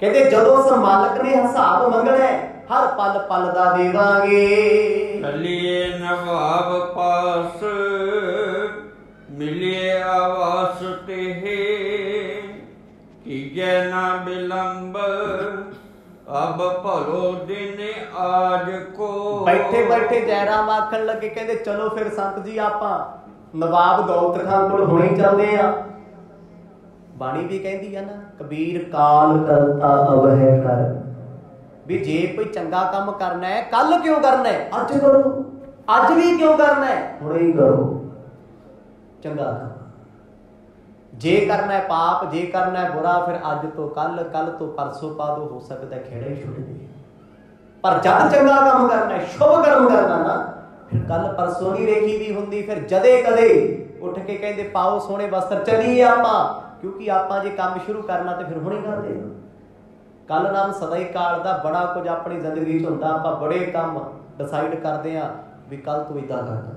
ਕਹਿੰਦੇ ਜਦੋਂ ਉਸ ਮਾਲਕ ਨੇ ਹਿਸਾਬ ਮੰਗਣਾ ਹਰ ਪਲ ਪਲ ਦਾ ਦੇਵਾਂਗੇ। ਚਲਿਏ ਨਵਾਬ ਪਾਸ ਮਿਲੇ ਆਵਾਸ ਤੇ ਕੀਜੈ ਨਾ ਬਿਲੰਬ ਅਬ ਭਲੋ ਦਿਨ ਆਜ ਕੋ। ਬੈਠੇ ਬੈਠੇ ਜੈਰਾਮ ਆਖਣ ਲੱਗੇ ਕਹਿੰਦੇ ਚਲੋ ਫਿਰ ਸੰਤ ਜੀ ਆਪਾਂ ਨਵਾਬ ਦੌਲਤ ਖਾਨ ਕੋਲ ਹੁਣੇ ਚੱਲਦੇ ਆ। ਬਾਣੀ ਵੀ ਕਹਿੰਦੀ ਆ ਨਾ ਕਬੀਰ ਕਾਲ ਕਰਤਾ ਅਬ ਹੈ ਕਰ ਵੀ ਜੇ ਕੋਈ ਚੰਗਾ ਕੰਮ ਕਰਨਾ ਹੈ ਕੱਲ ਕਿਉਂ ਕਰਨਾ ਹੈ? ਅੱਜ ਕਰੋ। ਅੱਜ ਵੀ ਕਿਉਂ ਕਰਨਾ ਹੈ? ਹੁਣੇ ਹੀ ਕਰੋ। ਚੰਗਾ। ਕੰਮ ਜੇ ਕਰਨਾ ਹੈ ਪਾਪ ਜੇ ਕਰਨਾ ਹੈ ਬੁਰਾ, ਫਿਰ ਅੱਜ ਤੋਂ ਕੱਲ ਕੱਲ ਤੋਂ ਪਰਸੋਂ ਪਾ ਦੋ ਹੋ ਸਕਦਾ ਖੇੜਾ ਹੀ ਛੁੱਟ ਜਾਵੇ। ਪਰ ਜਦ ਚੰਗਾ ਕੰਮ ਕਰਨਾ ਹੈ, ਸ਼ੁਭ ਕਰਮ ਕਰਨਾ ਨਾ, ਫਿਰ ਕੱਲ ਪਰਸੋਂ ਨਹੀਂ ਵੇਖੀ ਦੀ ਹੁੰਦੀ, ਫਿਰ ਜਦੇ ਕਦੇ ਉੱਠ ਕੇ ਕਹਿੰਦੇ, ਪਾਓ ਸੋਹਣੇ ਵਸਤਰ ਚਲੀਏ ਆਪਾਂ। ਕਿਉਂਕਿ ਆਪਾਂ ਜੇ ਕੰਮ ਸ਼ੁਰੂ ਕਰਨਾ ਤੇ ਫਿਰ ਹੁਣੇ ਕਰਦੇ ਹਾਂ। ਕੱਲ ਨਾਮ ਸਦਾ ਹੀ ਕਾਲ ਦਾ, ਬੜਾ ਕੁਝ ਆਪਣੀ ਜ਼ਿੰਦਗੀ 'ਚ ਹੁੰਦਾ, ਆਪਾਂ ਬੜੇ ਕੰਮ ਡਿਸਾਈਡ ਕਰਦੇ ਆ ਵੀ ਕੱਲ ਤੋਂ ਇਦਾਂ ਕਰਨਾ।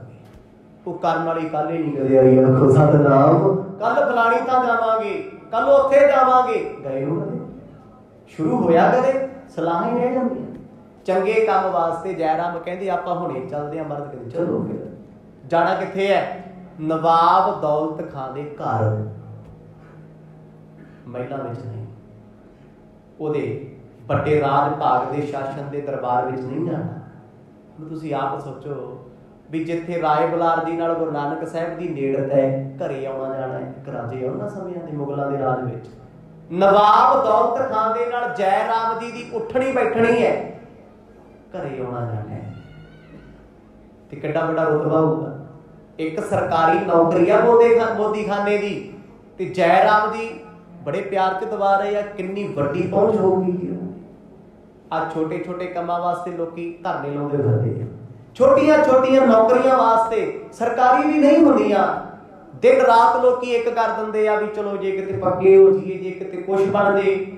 ਉਹ ਕਰਨ ਵਾਲੀ ਕੱਲ ਹੀ ਨਹੀਂ ਕਦੇ ਆਈ ਆਖੋ ਸਤਨਾਮ। ਕੱਲ ਫਲਾਣੀ ਤਾਂ ਜਾਵਾਂਗੇ ਕੱਲ ਉੱਥੇ ਜਾਵਾਂਗੇ। ਗਏ ਹੋ ਕਦੇ? ਸ਼ੁਰੂ ਹੋਇਆ ਕਦੇ? ਸਲਾਹਾਂ ਹੀ ਰਹਿ ਜਾਂਦੀਆਂ। ਚੰਗੇ ਕੰਮ ਵਾਸਤੇ ਜੈਰਾਮ ਕਹਿੰਦੇ ਆਪਾਂ ਹੁਣੇ ਚੱਲਦੇ ਆ ਮਰਦ ਕਹਿੰਦੇ ਚਲੋ। ਫਿਰ। ਜਾਣਾ ਕਿੱਥੇ ਹੈ? ਨਵਾਬ ਦੌਲਤ ਖਾਨ ਦੇ ਘਰ। ਮਹਿਲਾ ਵਿੱਚ ਨਹੀਂ। ਉਹਦੇ ਵੱਡੇ ਰਾਜ ਭਾਗ ਦੇ ਸ਼ਾਸਨ ਦੇ ਦਰਬਾਰ ਵਿੱਚ ਨਹੀਂ ਜਾਣਾ। ਤੁਸੀਂ ਆਪ ਸੋਚੋ ਵੀ ਜਿੱਥੇ ਰਾਏ ਬੁਲਾਰ ਜੀ ਨਾਲ ਗੁਰੂ ਨਾਨਕ ਸਾਹਿਬ ਦੀ ਨੇੜਤ ਹੈ, ਘਰੇ ਆਉਣਾ ਜਾਣਾ ਹੈ ਇੱਕ ਰਾਜੇ ਉਹਨਾਂ ਸਮਿਆਂ ਦੇ ਮੁਗਲਾਂ ਦੇ ਰਾਜ ਵਿੱਚ। ਨਵਾਬ ਦੌਲਤ ਖਾਨ ਦੇ ਨਾਲ ਜੈ ਰਾਮ ਜੀ ਦੀ ਉੱਠਣੀ ਬੈਠਣੀ ਹੈ, ਘਰੇ ਆਉਣਾ ਜਾਣਾ ਤੇ ਕਿੱਡਾ ਵੱਡਾ ਰੁਤਬਾ ਹੋਊਗਾ। ਇੱਕ ਸਰਕਾਰੀ ਨੌਕਰੀ ਆ ਮੋਦੀ ਖਾਨ ਮੋਦੀ ਖਾਨੇ ਦੀ ਤੇ ਜੈ ਰਾਮ ਜੀ ਬੜੇ ਪਿਆਰ ਚ ਦਵਾ ਰਹੇ ਆ, ਕਿੰਨੀ ਵੱਡੀ ਪਹੁੰਚ ਹੋਊਗੀ। ਆ ਛੋਟੇ ਛੋਟੇ ਕੰਮਾਂ ਵਾਸਤੇ ਲੋਕੀ ਧਰਨੇ ਲਾਉਂਦੇ ਫਿਰਦੇ ਆ। ਛੋਟੀਆਂ ਛੋਟੀਆਂ ਨੌਕਰੀਆਂ ਵਾਸਤੇ ਸਰਕਾਰੀ ਵੀ ਨਹੀਂ ਹੁੰਦੀਆਂ। ਦਿਨ ਰਾਤ ਲੋਕੀ ਇੱਕ ਕਰ ਦਿੰਦੇ ਆ ਵੀ ਚਲੋ ਜੇ ਕਿਤੇ ਪੱਕੇ ਹੋ ਜੀਏ ਜੇ ਕਿਤੇ ਕੁਝ ਬਣ ਜੇ।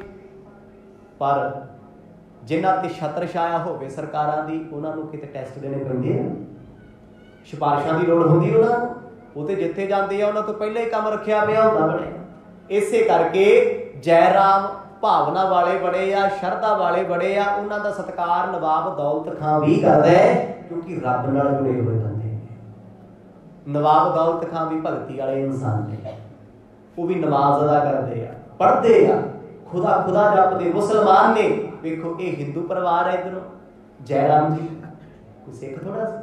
ਪਰ ਜਿਨ੍ਹਾਂ ਤੇ ਛਤਰ ਛਾਇਆ ਹੋਵੇ ਸਰਕਾਰਾਂ ਦੀ, ਉਹਨਾਂ ਨੂੰ ਕਿਤੇ ਟੈਸਟ ਦੇਣੇ ਪੈਂਦੇ ਆ। ਸਿਫਾਰਿਸ਼ਾਂ ਦੀ ਲੋੜ ਹੁੰਦੀ ਉਹਨਾਂ ਨੂੰ। ਉਹ ਤੇ ਜਿੱਥੇ ਜਾਂਦੇ ਆ, ਉਹਨਾਂ ਤੋਂ ਪਹਿਲਾਂ ਹੀ ਕੰਮ ਰੱਖਿਆ ਪਿਆ ਹੁੰਦਾ। ਬਣੇ ਇਸੇ ਕਰਕੇ ਜੈਰਾਮ ਭਾਵਨਾ ਵਾਲੇ ਬੜੇ ਆ, ਸ਼ਰਧਾ ਵਾਲੇ ਬੜੇ ਆ, ਉਹਨਾਂ ਦਾ ਸਤਕਾਰ ਨਵਾਬ ਦੌਲਤ ਖਾਂ ਵੀ ਕਰਦਾ ਹੈ, ਕਿਉਂਕਿ ਰੱਬ ਨਾਲ ਜੁੜੇ ਹੋਏ ਬੰਦੇ ਨਵਾਬ ਦੌਲਤ ਖਾਂ ਵੀ ਭਗਤੀ ਵਾਲੇ ਇਨਸਾਨ ਨੇ। ਉਹ ਵੀ ਨਮਾਜ਼ ਅਦਾ ਕਰਦੇ ਆ, ਪੜ੍ਹਦੇ ਆ, ਖੁਦਾ ਖੁਦਾ ਜਪਦੇ, ਮੁਸਲਮਾਨ ਨੇ। ਵੇਖੋ, ਇਹ ਹਿੰਦੂ ਪਰਿਵਾਰ ਹੈ ਇਧਰੋਂ। ਜੈਰਾਮ ਜੀ, ਕੋਈ ਸਿੱਖ ਥੋੜਾ ਸੀ?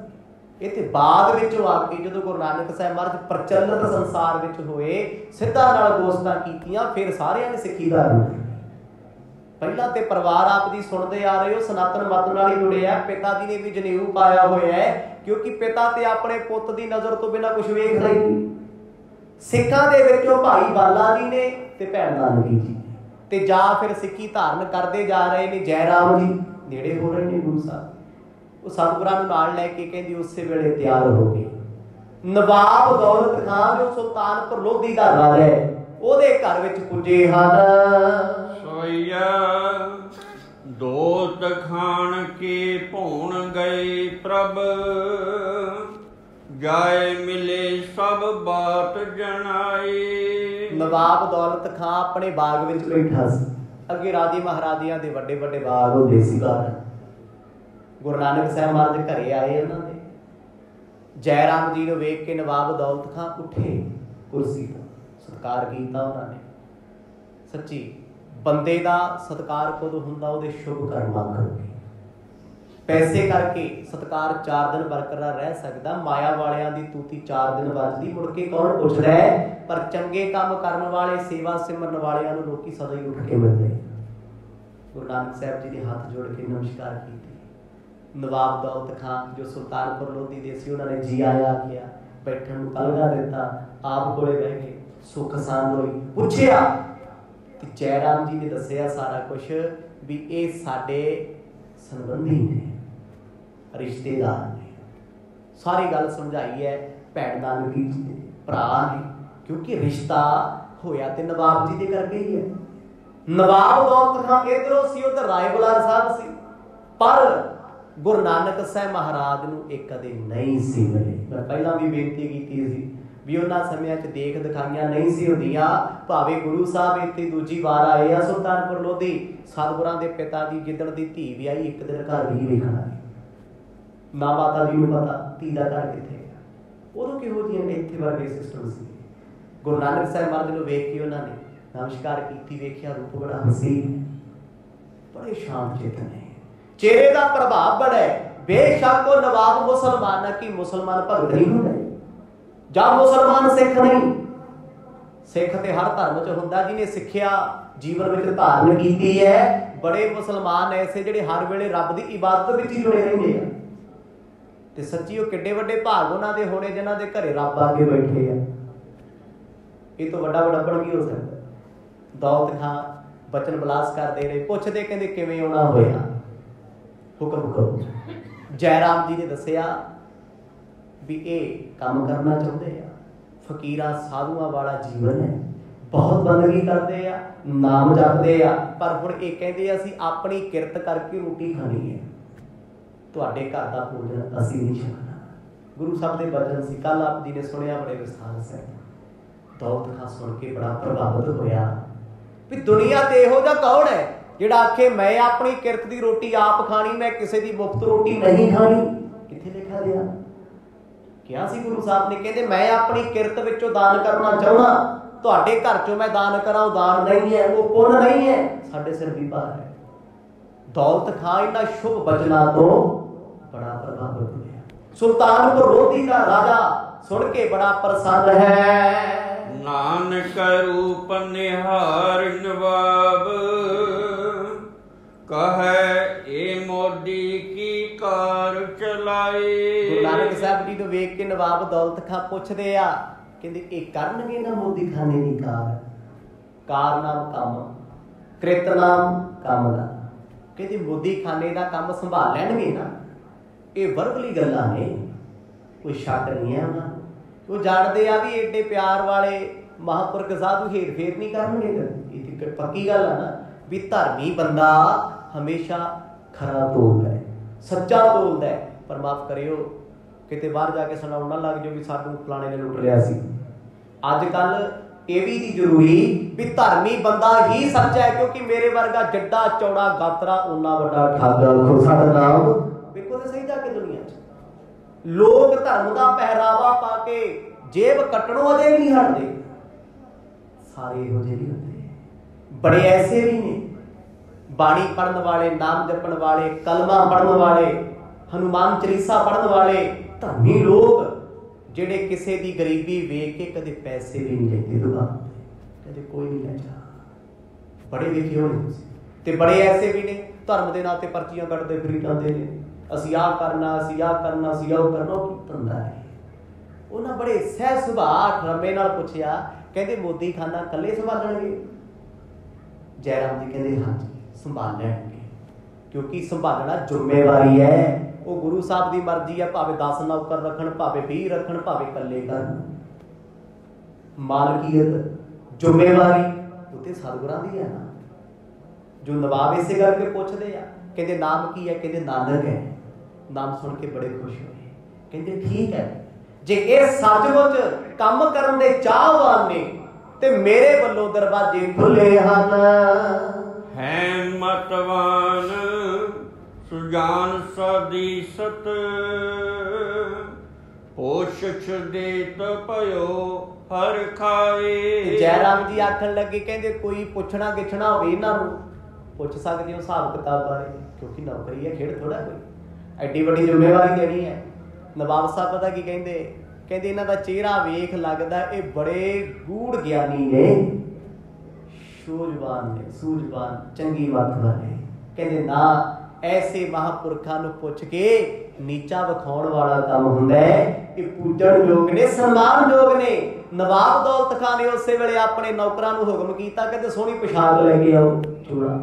ਇਹ ਤੇ ਬਾਅਦ ਵਿੱਚ ਆ ਕੇ ਜਦੋਂ ਗੁਰੂ ਨਾਨਕ ਸਾਹਿਬ ਮਹਾਰਾਜ ਪ੍ਰਚਲਿਤ ਸੰਸਾਰ ਵਿੱਚ ਹੋਏ, ਸਿੱਧਾ ਨਾਲ ਦੋਸਤਾਂ ਕੀਤੀਆਂ, ਫਿਰ ਸਾਰਿਆਂ ਨੇ ਸਿੱਖੀ ਦਾ ਕੀਤੀ ਪਹਿਲਾਂ ਤੇ ਪਰਿਵਾਰ ਆਪ ਦੀ ਸੁਣਦੇ ਆ ਰਹੇ ਹੋ, ਸਨਾਤਨ ਮਤ ਨਾਲ ਹੀ ਜੁੜੇ ਆ। ਪਿਤਾ ਜੀ ਨੇ ਵੀ ਜਨੇਊ ਪਾਇਆ ਹੋਇਆ ਹੈ, ਕਿਉਂਕਿ ਪਿਤਾ ਤੇ ਆਪਣੇ ਪੁੱਤ ਦੀ ਨਜ਼ਰ ਤੋਂ ਬਿਨਾ ਕੁਝ ਵੇਖਦਾ ਨਹੀਂ ਸਿੱਖਾਂ ਦੇ ਵਿੱਚੋਂ ਭਾਈ ਬਾਲਾ ਜੀ ਨੇ ਤੇ ਭੈਣ ਨਾਨਕੀ ਜੀ। ਤੇ ਜਾਂ ਫਿਰ ਸਿੱਖੀ ਧਾਰਨ ਕਰਦੇ ਜਾ ਰਹੇ ਨੇ ਜੈ ਰਾਮ ਜੀ। ਨੇੜੇ ਹੋ ਰਹੇ ਨੇ ਗੁਰੂ ਸਾਹਿਬ। ਉਹ ਸਤਿਗੁਰਾਂ ਨੂੰ ਨਾਲ ਲੈ ਕੇ ਕਹਿੰਦੀ, ਉਸੇ ਵੇਲੇ ਤਿਆਰ ਹੋ ਗਏ। ਨਵਾਬ ਦੌਲਤ ਖਾਨ, ਜੋ ਸੁਲਤਾਨਪੁਰ ਲੋਧੀ ਦਾ ਰਾਜਾ ਹੈ, ਉਹਦੇ ਘਰ ਵਿੱਚ ਪੁੱਜੇ ਹਨ। ਸੋਈਆ ਦੋਤ ਖਾਨ ਕੀ ਭੂਣ ਗਈ ਪ੍ਰਭ। ਜਾਏ ਮਿਲੇ ਸਭ ਬਾਤ ਜਣਾਈ ਨਵਾਬ ਦੌਲਤ ਖਾਨ ਆਪਣੇ ਬਾਗ ਵਿੱਚ ਬੈਠਾ ਸੀ। ਅੱਗੇ ਰਾਜੇ ਮਹਾਰਾਜਿਆਂ ਦੇ ਵੱਡੇ ਵੱਡੇ ਬਾਗ ਹੁੰਦੇ ਸੀ ਘਰ। ਗੁਰੂ ਨਾਨਕ ਸਾਹਿਬ ਮਹਾਰਾਜ ਘਰੇ ਆਏ ਉਹਨਾਂ ਦੇ। ਜੈ ਰਾਮ ਜੀ ਨੂੰ ਵੇਖ ਕੇ ਨਵਾਬ ਦੌਲਤ ਖਾਂ ਉੱਠੇ ਕੁਰਸੀ ਤੋਂ। ਸਤਕਾਰ ਕੀਤਾ ਉਹਨਾਂ ਨੇ। ਸੱਚੀ ਬੰਦੇ ਦਾ ਸਤਕਾਰ ਕਦੋਂ ਹੁੰਦਾ, ਉਹਦੇ ਸ਼ੁਭ ਕਰਮਾਂ ਕਰਕੇ ਪੈਸੇ ਕਰਕੇ ਸਤਕਾਰ 4 ਦਿਨ ਬਰਕਰਾਰ ਰਹਿ ਸਕਦਾ, ਮਾਇਆ ਵਾਲਿਆਂ ਦੀ ਤੂਤੀ 4 ਦਿਨ ਵੱਜਦੀ, ਮੁੜ ਕੇ ਕੌਣ ਪੁੱਛਦਾ ਹੈ? ਪਰ ਚੰਗੇ ਕੰਮ ਕਰਨ ਵਾਲੇ, ਸੇਵਾ ਸਿਮਰਨ ਵਾਲਿਆਂ ਨੂੰ ਲੋਕੀ ਸਦਾ ਹੀ ਉੱਠ ਕੇ ਮਿਲਦੇ ਗੁਰੂ ਨਾਨਕ ਸਾਹਿਬ ਜੀ ਦੇ ਹੱਥ ਜੋੜ ਕੇ ਨਮਸਕਾਰ ਕੀਤੀ। ਨਵਾਬ ਦੌਲਤ ਖਾਨ, ਜੋ ਸੁਲਤਾਨਪੁਰ ਲੋਧੀ ਦੇ ਸੀ, ਉਹਨਾਂ ਨੇ ਜੀ ਆਇਆ ਕਿਹਾ, ਬੈਠਣ ਨੂੰ ਕਲਗਾ ਦਿੱਤਾ, ਆਪ ਕੋਲੇ ਬਹਿ ਗਏ ਸੁੱਖ ਸਾਂਦ ਹੋਈ। ਪੁੱਛਿਆ ਤੇ ਜੈਰਾਮ ਜੀ ਨੇ ਦੱਸਿਆ ਸਾਰਾ ਕੁਝ ਵੀ ਇਹ ਸਾਡੇ ਸੰਬੰਧੀ ਨੇ, ਰਿਸ਼ਤੇਦਾਰ ਨੇ। ਸਾਰੀ ਗੱਲ ਸਮਝਾਈ ਹੈ, ਭੈਣ ਨਾਨਕੀ ਜੀ ਦੇ ਭਰਾ ਨੇ, ਕਿਉਂਕਿ ਰਿਸ਼ਤਾ ਹੋਇਆ ਤੇ ਨਵਾਬ ਜੀ ਦੇ ਕਰਕੇ ਹੀ ਹੈ। ਨਵਾਬ ਦੌਲਤ ਖਾਨ ਇਧਰੋਂ ਸੀ, ਉਧਰ ਰਾਏ ਬੁਲਾਰ ਸਾਹਿਬ ਸੀ। ਪਰ ਗੁਰੂ ਨਾਨਕ ਸਾਹਿਬ ਮਹਾਰਾਜ ਨੂੰ ਇਹ ਕਦੇ ਨਹੀਂ ਸੀ ਮਿਲੇ। ਮੈਂ ਪਹਿਲਾਂ ਵੀ ਬੇਨਤੀ ਕੀਤੀ ਸੀ ਵੀ ਉਹਨਾਂ ਸਮਿਆਂ 'ਚ ਦੇਖ ਦਿਖਾਈਆਂ ਨਹੀਂ ਸੀ ਹੁੰਦੀਆਂ। ਭਾਵੇਂ ਗੁਰੂ ਸਾਹਿਬ ਇੱਥੇ ਦੂਜੀ ਵਾਰ ਆਏ ਆ ਸੁਲਤਾਨਪੁਰ ਲੋਧੀ, ਸਤਿਗੁਰਾਂ ਦੇ ਪਿਤਾ ਦੀ ਜਿੱਦਣ ਦੀ ਧੀ ਵਿਆਹੀ ਇੱਕ ਦਿਨ ਘਰ ਵੀ ਵੇਖਣਾ ਹੈ ਮਾਤਾ ਜੀ ਨੂੰ ਪਤਾ ਧੀ ਦਾ ਘਰ ਕਿੱਥੇ ਹੈ ਉਦੋਂ ਕਿਹੋ ਜਿਹੀਆਂ ਇੱਥੇ ਵਰਗੇ ਸਿਸਟਮ ਸੀ? ਗੁਰੂ ਨਾਨਕ ਸਾਹਿਬ ਮਹਾਰਾਜ ਨੂੰ ਵੇਖ ਕੇ ਉਹਨਾਂ ਨੇ ਨਮਸਕਾਰ ਕੀਤੀ, ਵੇਖਿਆ ਰੂਪ ਬੜਾ ਹਸੀਨ ਬੜੇ ਸ਼ਾਂਤ ਚਿੱਤ ਨੇ। ਚਿਹਰੇ ਦਾ ਪ੍ਰਭਾਵ ਬੜਾ ਹੈ ਬੇਸ਼ੱਕ ਉਹ ਨਵਾਬ ਮੁਸਲਮਾਨ ਹੈ ਕਿ ਮੁਸਲਮਾਨ ਭਗਤ ਨਹੀਂ ਹੁੰਦਾ? ਜਾਂ ਮੁਸਲਮਾਨ ਸਿੱਖ ਨਹੀਂ? ਸਿੱਖ ਤੇ ਹਰ ਧਰਮ ਚ ਹੁੰਦਾ ਜਿਹਨੇ ਸਿੱਖਿਆ, ਜੀਵਨ ਵਿੱਚ ਧਾਰਨ ਕੀਤੀ ਹੈ। ਬੜੇ ਮੁਸਲਮਾਨ ਐਸੇ ਜਿਹੜੇ ਹਰ ਵੇਲੇ ਰੱਬ ਦੀ ਇਬਾਦਤ ਵਿੱਚ ਹੀ ਜੁੜੇ ਰਹਿੰਦੇ ਆ। ਤੇ ਸੱਚੀ ਉਹ ਕਿੱਡੇ ਵੱਡੇ ਭਾਗ ਉਹਨਾਂ ਦੇ ਹੋਣੇ ਜਿਨ੍ਹਾਂ ਦੇ ਘਰੇ ਰੱਬ ਆ ਕੇ ਬੈਠੇ ਆ। ਇਹ ਤੋਂ ਵੱਡਾ ਵੱਡਾ ਕੀ ਹੋ ਸਕਦਾ? ਦੌਲਤ ਖਾਂ ਬਚਨ ਬਲਾਸ ਕਰਦੇ ਰਹੇ ਪੁੱਛਦੇ ਕਹਿੰਦੇ ਕਿਵੇਂ ਆਉਣਾ ਹੋਇਆ? ਹੁਕਮ ਕਰੋ। ਜੈਰਾਮ ਜੀ ਨੇ ਦੱਸਿਆ ਵੀ ਇਹ ਕੰਮ ਕਰਨਾ ਚਾਹੁੰਦੇ ਆ। ਫਕੀਰਾਂ ਸਾਧੂਆਂ ਵਾਲਾ ਜੀਵਨ ਹੈ। ਬਹੁਤ ਬੰਦਗੀ ਕਰਦੇ ਆ, ਨਾਮ ਜਪਦੇ ਆ, ਪਰ ਹੁਣ ਇਹ ਕਹਿੰਦੇ ਆ, ਅਸੀਂ ਆਪਣੀ ਕਿਰਤ ਕਰਕੇ ਰੋਟੀ ਖਾਣੀ ਹੈ। ਤੁਹਾਡੇ ਘਰ ਦਾ ਭੋਜਨ ਅਸੀਂ ਨਹੀਂ ਛਕਣਾ। ਗੁਰੂ ਸਾਹਿਬ ਦੇ ਬਚਨ ਸੀ ਕੱਲ ਆਪ ਜੀ ਨੇ ਸੁਣਿਆ ਬੜੇ ਵਿਸਥਾਰ ਸੇ ਦੌਲਤ ਖਾਂ ਸੁਣ ਕੇ ਬੜਾ ਪ੍ਰਭਾਵਿਤ ਹੋਇਆ ਵੀ ਦੁਨੀਆ ਤੇ ਇਹੋ ਜਿਹਾ ਕੌਣ ਹੈ ਜਿਹੜਾ ਆਖੇ, ਮੈਂ ਆਪਣੀ ਕਿਰਤ ਦੀ ਰੋਟੀ ਆਪ ਖਾਣੀ, ਮੈਂ ਕਿਸੇ ਦੀ ਮੁਫਤ ਰੋਟੀ ਨਹੀਂ ਖਾਣੀ। ਕਿੱਥੇ ਲਿਖਿਆ ਗਿਆ? ਕਿਹਾ ਸੀ ਗੁਰੂ ਸਾਹਿਬ ਨੇ, ਕਹਿੰਦੇ ਮੈਂ ਆਪਣੀ ਕਿਰਤ ਵਿੱਚੋਂ ਦਾਨ ਕਰਨਾ ਚਾਹੁੰਦਾ, ਤੁਹਾਡੇ ਘਰ ਚੋਂ ਮੈਂ ਦਾਨ ਕਰਾਂ, ਉਹ ਦਾਨ ਨਹੀਂ ਹੈ, ਉਹ ਪੁੰਨ ਨਹੀਂ ਹੈ, ਸਾਡੇ ਸਿਰ ਦੀ ਭਾਰ ਹੈ। ਦੌਲਤ ਖਾਂ ਇਹਨਾਂ ਸ਼ੁਭ ਬਚਨਾਂ ਤੋਂ ਬੜਾ ਪ੍ਰਭਾਵਿਤ ਹੋਇਆ ਸੁਲਤਾਨਪੁਰ ਲੋਧੀ ਦਾ ਰਾਜਾ ਸੁਣ ਕੇ ਬੜਾ ਪ੍ਰਸੰਨ ਹੈ। ਨਾਨਕ ਰੂਪ ਨਿਹਾਰ ਨਵਾਬ, ਕਹੈ, ਏ ਮੋਦੀ ਕਾਰ ਚਲਾਏ ਗੁਰੂ ਨਾਨਕ ਸਾਹਿਬ ਜੀ ਨੂੰ ਵੇਖ ਕੇ ਨਵਾਬ ਦੌਲਤ ਖਾਂ ਪੁੱਛਦੇ ਆ, ਕਹਿੰਦੇ, ਇਹ ਕਰਨਗੇ ਨਾ ਮੋਦੀ ਖਾਨੇ ਦੀ ਕਾਰ? ਕਾਰ ਨਾਮ ਕੰਮ, ਕ੍ਰਿਤ ਨਾਮ ਕੰਮ ਦਾ। ਕਹਿੰਦੇ, ਮੋਦੀ ਖਾਨੇ ਦਾ ਕੰਮ ਸੰਭਾਲ ਲੈਣਗੇ ਨਾ। ਇਹ ਵਰਗਲੀ ਗੱਲਾਂ ਨੇ। ਕੋਈ ਸ਼ੱਕ ਨਹੀਂ ਹੈ ਉਹਨਾਂ ਉਹ ਜਾਣਦੇ ਆ ਵੀ ਏਡੇ ਪਿਆਰ ਵਾਲੇ ਮਹਾਪੁਰਖ ਸਾਧੂ ਹੇਰ ਫੇਰ ਨਹੀਂ ਕਰਨਗੇ ਇਹ ਤੇ ਪੱਕੀ ਗੱਲ ਆ ਨਾ ਵੀ ਧਰਮੀ ਬੰਦਾ ਹਮੇਸ਼ਾ ਖਰਾ ਤੋਲਦਾ ਸੱਚਾ ਤੋਲਦਾ ਹੈ ਪਰ ਮਾਫ ਕਰਿਓ ਕਿਤੇ ਬਾਹਰ ਜਾ ਕੇ ਸੁਣਾਉਣ ਨਾ ਲੱਗ ਜਾਓ ਵੀ ਸਾਨੂੰ ਫਲਾਣੇ ਨੇ ਲੁੱਟ ਲਿਆ ਸੀ। ਅੱਜ ਕੱਲ ਇਹ ਵੀ ਦੀ ਜ਼ਰੂਰੀ ਵੀ ਧਰਮੀ ਬੰਦਾ ਹੀ ਸੱਚਾ ਹੈ ਕਿਉਂਕਿ ਮੇਰੇ ਵਰਗਾ ਜੱਡਾ ਚੌੜਾ ਗਾਤਰਾ ਉਹਨਾਂ ਵੱਡਾ ਠੱਗ ਖੋ ਸਾਡਾ ਨਾਮ। ਵੇਖੋ ਤੇ ਸਹੀ ਜਾ ਕੇ ਦੁਨੀਆ 'ਚ। ਲੋਕ ਧਰਮ ਦਾ ਪਹਿਰਾਵਾ ਪਾ ਕੇ ਜੇਬ ਕੱਟਣੋਂ ਅਜੇ ਵੀ ਨਹੀਂ ਹਟਦੇ। ਸਾਰੇ ਇਹੋ ਜਿਹੇ ਨਹੀਂ ਹੁੰਦੇ। ਬੜੇ ਐਸੇ ਵੀ ਨੇ। ਬਾਣੀ ਪੜਨ ਵਾਲੇ, ਨਾਮ ਜਪਣ ਵਾਲੇ, ਕਲਮਾ ਪੜਨ ਵਾਲੇ, ਹਨੂਮਾਨ ਚਾਲੀਸਾ ਪੜਨ ਵਾਲੇ, ਧਰਮੀ ਲੋਕ ਜਿਹੜੇ ਕਿਸੇ ਦੀ ਗਰੀਬੀ ਵੇਖ ਕੇ ਕਦੇ ਪੈਸੇ ਵੀ ਨਹੀਂ ਲੈਂਦੇ ਦੁਕਾਨ ਕਦੇ ਕੋਈ ਨਹੀਂ ਲੈਂਦਾ ਬੜੇ ਵੇਖੇ ਹੋਣੇ ਤੇ ਬੜੇ ਐਸੇ ਵੀ ਨੇ, ਧਰਮ ਦੇ ਨਾਂ ਤੇ ਪਰਚੀਆਂ ਕੱਢਦੇ ਫਿਰੀ ਜਾਂਦੇ ਨੇ। ਅਸੀਂ ਆਹ ਕਰਨਾ, ਅਸੀਂ ਆਹ ਕਰਨਾ, ਅਸੀਂ ਉਹ ਕਰਨਾ, ਉਹ ਕੀ ਧੰਦਾ ਹੈ? ਉਹਨਾਂ ਬੜੇ ਸਹਿ ਸੁਭਾਅ ਠਰਮੇ ਨਾਲ ਪੁੱਛਿਆ, ਕਹਿੰਦੇ ਮੋਦੀ ਖਾਨਾ ਇਕੱਲੇ ਸੰਭਾਲਣਗੇ? ਜੈਰਾਮ ਜੀ ਕਹਿੰਦੇ, ਹਾਂਜੀ। ਸੰਭਾਲ ਲੈਣਗੇ ਕਿਉਂਕਿ ਸੰਭਾਲਣਾ ਜ਼ਿੰਮੇਵਾਰੀ ਹੈ। ਉਹ ਗੁਰੂ ਸਾਹਿਬ ਦੀ ਮਰਜ਼ੀ ਹੈ ਭਾਵੇਂ 10 ਨੌਕਰ ਰੱਖਣ ਭਾਵੇਂ 20 ਰੱਖਣ ਭਾਵੇਂ ਇਕੱਲੇ ਕਰਨ ਮਾਲਕੀਅਤ ਜ਼ਿੰਮੇਵਾਰੀ ਉਤੇ ਸਤਿਗੁਰਾਂ ਦੀ ਹੈ ਨਾ। ਜੋ ਨਵਾਬ ਇਸੇ ਕਰਕੇ ਪੁੱਛਦੇ ਆ ਕਹਿੰਦੇ ਨਾਮ ਕੀ ਹੈ? ਕਹਿੰਦੇ ਨਾਨਕ ਹੈ। ਨਾਮ ਸੁਣ ਕੇ ਬੜੇ ਖੁਸ਼ ਹੋਏ। ਕਹਿੰਦੇ ਠੀਕ ਹੈ। ਜੇ ਇਹ ਸੱਚਮੁੱਚ ਕੰਮ ਕਰਨ ਦੇ ਚਾਹਵਾਨ ਨੇ ਤੇ ਮੇਰੇ ਵੱਲੋਂ ਦਰਵਾਜ਼ੇ ਖੁੱਲੇ ਹਨ। ਹੈ ਸੁਜਾਨ ਸਦੀਸਤ ਪੋਸ਼ਛ ਦੇਤ ਭਇਓ ਹਰ ਖਾਏ। ਜੈਰਾਮ ਜੀ ਆਖਣ ਲੱਗੇ, ਕਹਿੰਦੇ ਕੋਈ ਪੁੱਛਣਾ ਗਿੱਛਣਾ ਹੋਵੇ ਇਹਨਾਂ ਨੂੰ, ਪੁੱਛ ਸਕਦੇ ਹੋ ਹਿਸਾਬ ਕਿਤਾਬ ਬਾਰੇ, ਕਿਉਂਕਿ ਨੌਕਰੀ ਹੈ, ਖੇਡ ਥੋੜਾ ਕੋਈ। ਐਡੀ ਵੱਡੀ ਜ਼ਿੰਮੇਵਾਰੀ ਦੇਣੀ ਹੈ। ਨਵਾਬ ਸਾਹਿਬ ਪਤਾ ਕੀ ਕਹਿੰਦੇ ਕਹਿੰਦੇ ਇਹਨਾਂ ਦਾ ਚਿਹਰਾ ਵੇਖ ਲੱਗਦਾ, ਇਹ ਬੜੇ ਗੂੜ ਗਿਆਨੀ ਨੇ। ਸੂਝਵਾਨ ਨੇ, ਸੂਝਵਾਨ, ਚੰਗੀ ਮੱਤ ਵਾਲੇ ਕਹਿੰਦੇ, ਨਾ, ਐਸੇ ਮਹਾਪੁਰਖਾਂ ਨੂੰ ਪੁੱਛ ਕੇ ਨੀਚਾ ਵਿਖਾਉਣ ਵਾਲਾ ਕੰਮ ਹੁੰਦਾ ਹੈ ਇਹ ਪੂਜਣ ਯੋਗ ਨੇ, ਸਨਮਾਨ ਯੋਗ ਨੇ। ਨਵਾਬ ਦੌਲਤ ਖਾਨ ਨੇ ਉਸੇ ਵੇਲੇ ਆਪਣੇ ਨੌਕਰਾਂ ਨੂੰ ਹੁਕਮ ਕੀਤਾ, ਕਹਿੰਦੇ, ਸੋਹਣੀ ਪੋਸ਼ਾਕ ਲੈ ਕੇ ਆਓ, ਚੂੜਾ।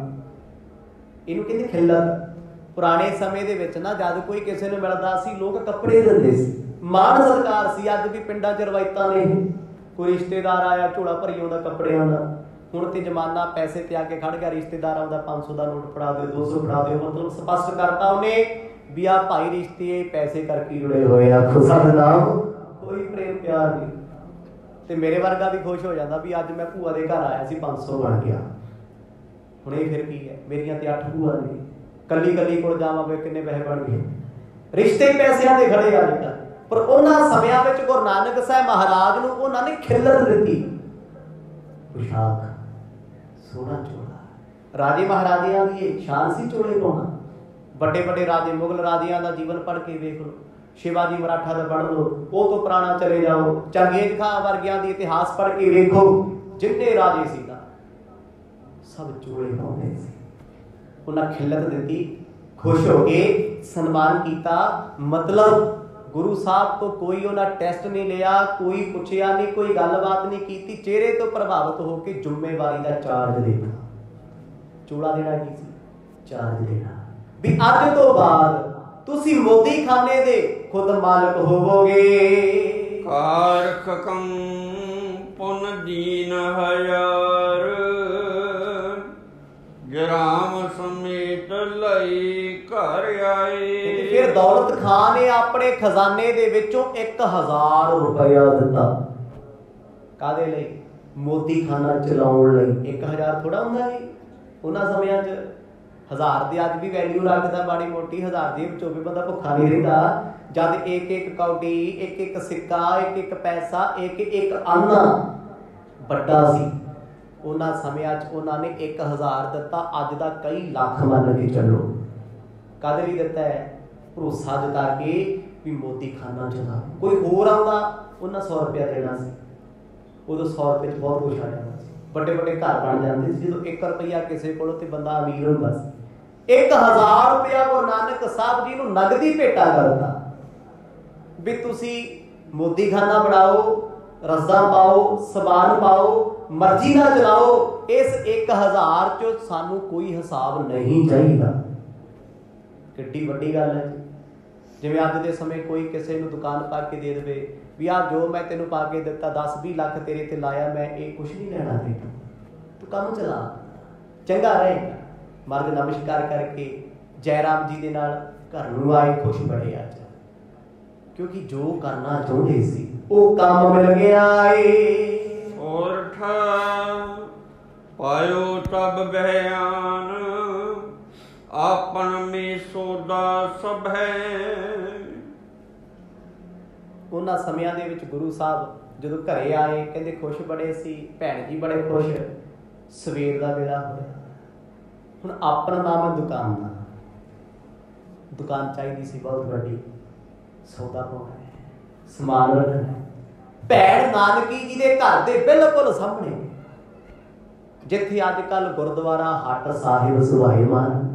ਇਹਨੂੰ ਕਹਿੰਦੇ ਖਿੱਲਤ ਪੁਰਾਣੇ ਸਮੇਂ ਦੇ ਵਿੱਚ ਨਾ, ਜਦ ਕੋਈ ਕਿਸੇ ਨੂੰ ਮਿਲਦਾ ਸੀ, ਲੋਕ ਕੱਪੜੇ ਦਿੰਦੇ ਸੀ। ਮਾਣ ਸਤਕਾਰ ਸੀ, ਅੱਜ ਵੀ ਪਿੰਡਾਂ 'ਚ ਰਵਾਇਤਾਂ ਨੇ। ਕੋਈ ਰਿਸ਼ਤੇਦਾਰ ਆਇਆ, ਝੋਲਾ ਭਰੀ ਆਉਂਦਾ, ਕੱਪੜਿਆਂ ਦਾ। ਹੁਣ ਤੇ ਜ਼ਮਾਨਾ ਪੈਸੇ ਤੇ ਆ ਕੇ ਖੜ ਗਿਆ ਰਿਸ਼ਤੇਦਾਰ ਆਉਂਦਾ 500 ਦਾ ਨੋਟ ਫੜਾ ਦਿਓ 200 ਫੜਾ ਦਿਓ ਮਤਲਬ ਸਪਸ਼ਟ ਕਰਤਾ ਉਹਨੇ ਵੀ ਆ ਭਾਈ ਰਿਸ਼ਤੇ ਪੈਸੇ ਕਰਕੇ ਜੁੜੇ ਹੋਏ ਆ। ਖੁਦਾ ਦਾ ਨਾਮ ਕੋਈ ਪ੍ਰੇਮ ਪਿਆਰ ਨਹੀਂ। ਤੇ ਮੇਰੇ ਵਰਗਾ ਵੀ ਖੁਸ਼ ਹੋ ਜਾਂਦਾ ਵੀ ਅੱਜ ਮੈਂ ਭੂਆ ਦੇ ਘਰ ਆਇਆ ਸੀ 500 ਬਣ ਗਿਆ। ਹੁਣ ਇਹ ਫਿਰ ਕੀ ਹੈ? ਮੇਰੀਆਂ ਤੇ 8 ਭੂਆ ਨੇ। ਕੱਲੀ ਕੱਲੀ ਕੋਲ ਜਾਵਾਂ ਵੇ ਕਿੰਨੇ ਪੈਸੇ ਬਣ ਗਏ? ਰਿਸ਼ਤੇ ਪੈਸਿਆਂ ਦੇ ਖੜੇ ਅੱਜ ਕੱਲ੍ਹ। ਪਰ ਉਹਨਾਂ ਸਮਿਆਂ ਵਿੱਚ ਗੁਰੂ ਨਾਨਕ ਸਾਹਿਬ ਮਹਾਰਾਜ ਨੂੰ ਉਹਨਾਂ ਨੇ ਖਿੱਲਤ ਦਿੱਤੀ। ਪੁਸ਼ਾਕ। ਸੋਹਣਾ ਚੋਲਾ। ਰਾਜੇ ਮਹਾਰਾਜਿਆਂ ਦੀ ਇਹ ਸ਼ਾਨ ਸੀ ਚੋਲੇ ਪਾਉਣਾ। ਵੱਡੇ ਵੱਡੇ ਰਾਜੇ, ਮੁਗਲ ਰਾਜਿਆਂ ਦਾ ਜੀਵਨ ਪੜ੍ਹ ਕੇ ਵੇਖ ਲਓ। ਸ਼ਿਵਾਜੀ ਮਰਾਠਾ ਦਾ ਪੜ੍ਹ ਲਓ, ਉਹ ਤੋਂ ਪੁਰਾਣਾ ਚਲੇ ਜਾਓ। ਚੰਗੇਜ਼ ਖਾਂ ਵਰਗਿਆਂ ਦੀ ਇਤਿਹਾਸ ਪੜ੍ਹ ਕੇ ਵੇਖੋ, ਜਿੰਨੇ ਰਾਜੇ ਸੀ ਨਾ ਸਭ ਚੋਲੇ ਪਾਉਂਦੇ ਸੀ। ਉਹਨਾਂ ਖਿਲਤ ਦਿੱਤੀ, ਖੁਸ਼ ਹੋ ਕੇ ਸਨਮਾਨ ਕੀਤਾ, ਮਤਲਬ ਗੁਰੂ ਸਾਹਿਬ ਤੋਂ ਕੋਈ ਉਹਨਾਂ ਟੈਸਟ ਨਹੀਂ ਲਿਆ ਕੋਈ ਪੁੱਛਿਆ ਨਹੀਂ ਕੋਈ ਗੱਲਬਾਤ ਨਹੀਂ ਕੀਤੀ ਚਿਹਰੇ ਤੋਂ ਪ੍ਰਭਾਵਿਤ ਹੋ ਕੇ ਜ਼ਿੰਮੇਵਾਰੀ ਦਾ ਚਾਰਜ ਦੇ ਦਿੱਤਾ ਚੂੜਾ ਦੇਣਾ ਕੀ ਸੀ? ਚਾਰਜ ਦੇਣਾ। ਵੀ ਅੱਜ ਤੋਂ ਬਾਅਦ ਤੁਸੀਂ ਮੋਦੀ ਖਾਨੇ ਦੇ ਖੁਦ ਮਾਲਕ ਹੋਵੋਗੇ। ਕਾਰਖ ਕੰ ਪੁਨ ਦੀਨ ਹਜ਼ਾਰ ਗ੍ਰਾਮ ਸਮੇਤ ਲਈ ਘਰ ਆਏ। ਦੌਲਤ ਖਾਨ ਨੇ ਆਪਣੇ ਖਜ਼ਾਨੇ ਦੇ ਵਿੱਚੋਂ 1000 ਰੁਪਇਆ ਦਿੱਤਾ। ਕਾਦੇ ਲਈ? ਮੋਦੀ ਖਾਨਾ ਚਲਾਉਣ ਲਈ। 1000 ਥੋੜਾ ਹੁੰਦਾ ਸੀ ਉਹਨਾਂ ਸਮਿਆਂ 'ਚ ਹਜ਼ਾਰ ਦੀ ਅੱਜ ਵੀ ਵੈਲਿਊ ਰੱਖਦਾ ਬਾੜੀ ਮੋਟੀ ਹਜ਼ਾਰ ਦੀ ਵਿੱਚੋਂ ਵੀ ਬੰਦਾ ਭੁੱਖਾ ਨਹੀਂ ਰਹਿੰਦਾ। ਜਦ ਇੱਕ ਇੱਕ ਕੌਡੀ, ਇੱਕ ਇੱਕ ਸਿੱਕਾ, ਇੱਕ ਇੱਕ ਪੈਸਾ, ਇੱਕ ਇੱਕ ਅੰਨਾ ਵੱਡਾ ਸੀ। ਉਹਨਾਂ ਸਮਿਆਂ 'ਚ ਉਹਨਾਂ ਨੇ 1000 ਦਿੱਤਾ। ਅੱਜ ਦਾ ਕਈ ਲੱਖ ਮੰਨ ਕੇ ਚੱਲੋ। ਕਾਦੇ ਲਈ ਦਿੱਤਾ ਹੈ? ਭਰੋਸਾ ਜਤਾ ਕੇ ਵੀ ਮੋਦੀ ਖਾਨਾ ਚਲਾ ਕੋਈ ਹੋਰ ਆਉਂਦਾ, ਉਹਨਾਂ 100 ਰੁਪਇਆ ਦੇਣਾ ਸੀ। ਉਦੋਂ 100 ਰੁਪਏ 'ਚ ਬਹੁਤ ਕੁਝ ਆ ਜਾਂਦਾ ਸੀ। ਵੱਡੇ ਵੱਡੇ ਘਰ ਬਣ ਜਾਂਦੇ ਸੀ। ਜਦੋਂ 1 ਰੁਪਇਆ ਕਿਸੇ ਕੋਲ ਤੇ ਬੰਦਾ ਅਮੀਰ ਹੁੰਦਾ ਸੀ। 1000 ਰੁਪਇਆ ਗੁਰੂ ਨਾਨਕ ਸਾਹਿਬ ਜੀ ਨੂੰ ਨਗਦੀ ਭੇਟਾ ਕਰਦਾ। ਵੀ ਤੁਸੀਂ ਮੋਦੀ ਖਾਨਾ ਬਣਾਓ, ਰਸਦਾ ਪਾਓ, ਸਮਾਨ ਪਾਓ, ਮਰਜ਼ੀ ਨਾਲ ਚਲਾਓ, ਇਸ 1000 ਚੋਂ ਸਾਨੂੰ ਕੋਈ ਹਿਸਾਬ ਨਹੀਂ ਚਾਹੀਦਾ। ਕਿੱਡੀ ਵੱਡੀ ਗੱਲ ਹੈ ਜੀ। ਜਿਵੇਂ ਅੱਜ ਦੇ ਸਮੇਂ ਕੋਈ ਕਿਸੇ ਨੂੰ ਦੁਕਾਨ ਪਾ ਕੇ ਦੇ ਦੇਵੇ, ਵੀ ਆ ਜੋ ਮੈਂ ਤੈਨੂੰ ਪਾ ਕੇ ਦਿੱਤਾ 10 20 ਲੱਖ ਤੇਰੇ ਤੇ ਲਾਇਆ, ਮੈਂ ਇਹ ਕੁਝ ਨਹੀਂ ਲੈਣਾ ਤੈਨੂੰ ਤੂੰ। ਕੰਮ ਚਲਾ, ਚੰਗਾ ਰਹੇ। ਮਰਦ ਨਮਸਕਾਰ ਕਰਕੇ ਜੈਰਾਮ ਜੀ ਦੇ ਨਾਲ ਘਰ ਨੂੰ ਆਏ, ਖੁਸ਼ ਬੜੇ ਅੱਜ। ਕਿਉਂਕਿ ਜੋ ਕਰਨਾ ਚਾਹੁੰਦੇ ਸੀ, ਉਹ ਕੰਮ ਮਿਲ ਗਿਆ ਏ। ਔਰਠ ਪਾਇਓ ਤਬ ਬਿਆਨ। ਆਪਨ ਮੇ ਸੋਦਾ ਸਭ। ਹੈ ਉਹਨਾਂ ਸਮਿਆਂ ਦੇ ਵਿੱਚ ਗੁਰੂ ਸਾਹਿਬ ਜਦੋਂ ਘਰੇ ਆਏ, ਕਹਿੰਦੇ ਖੁਸ਼ ਬੜੇ ਸੀ, ਭੈਣ ਜੀ ਬੜੇ ਖੁਸ਼। ਸਵੇਰ ਦਾ ਵੇਲਾ ਹੋਇਆ। ਹੁਣ ਆਪਣਾ ਨਾਮ ਹੈ ਦੁਕਾਨ ਦਾ। ਦੁਕਾਨ ਚਾਹੀਦੀ ਸੀ ਬਹੁਤ ਵੱਡੀ। ਸੌਦਾ ਪਾਉਣਾ ਹੈ, ਸਮਾਨ ਰੱਖਣਾ ਹੈ। ਭੈਣ ਨਾਨਕੀ ਜੀ ਦੇ ਘਰ ਦੇ ਬਿਲਕੁਲ ਸਾਹਮਣੇ। ਜਿੱਥੇ ਅੱਜ ਕੱਲ ਗੁਰਦੁਆਰਾ ਹੱਟ ਸਾਹਿਬ ਸੁਹਾਈਮਾਨ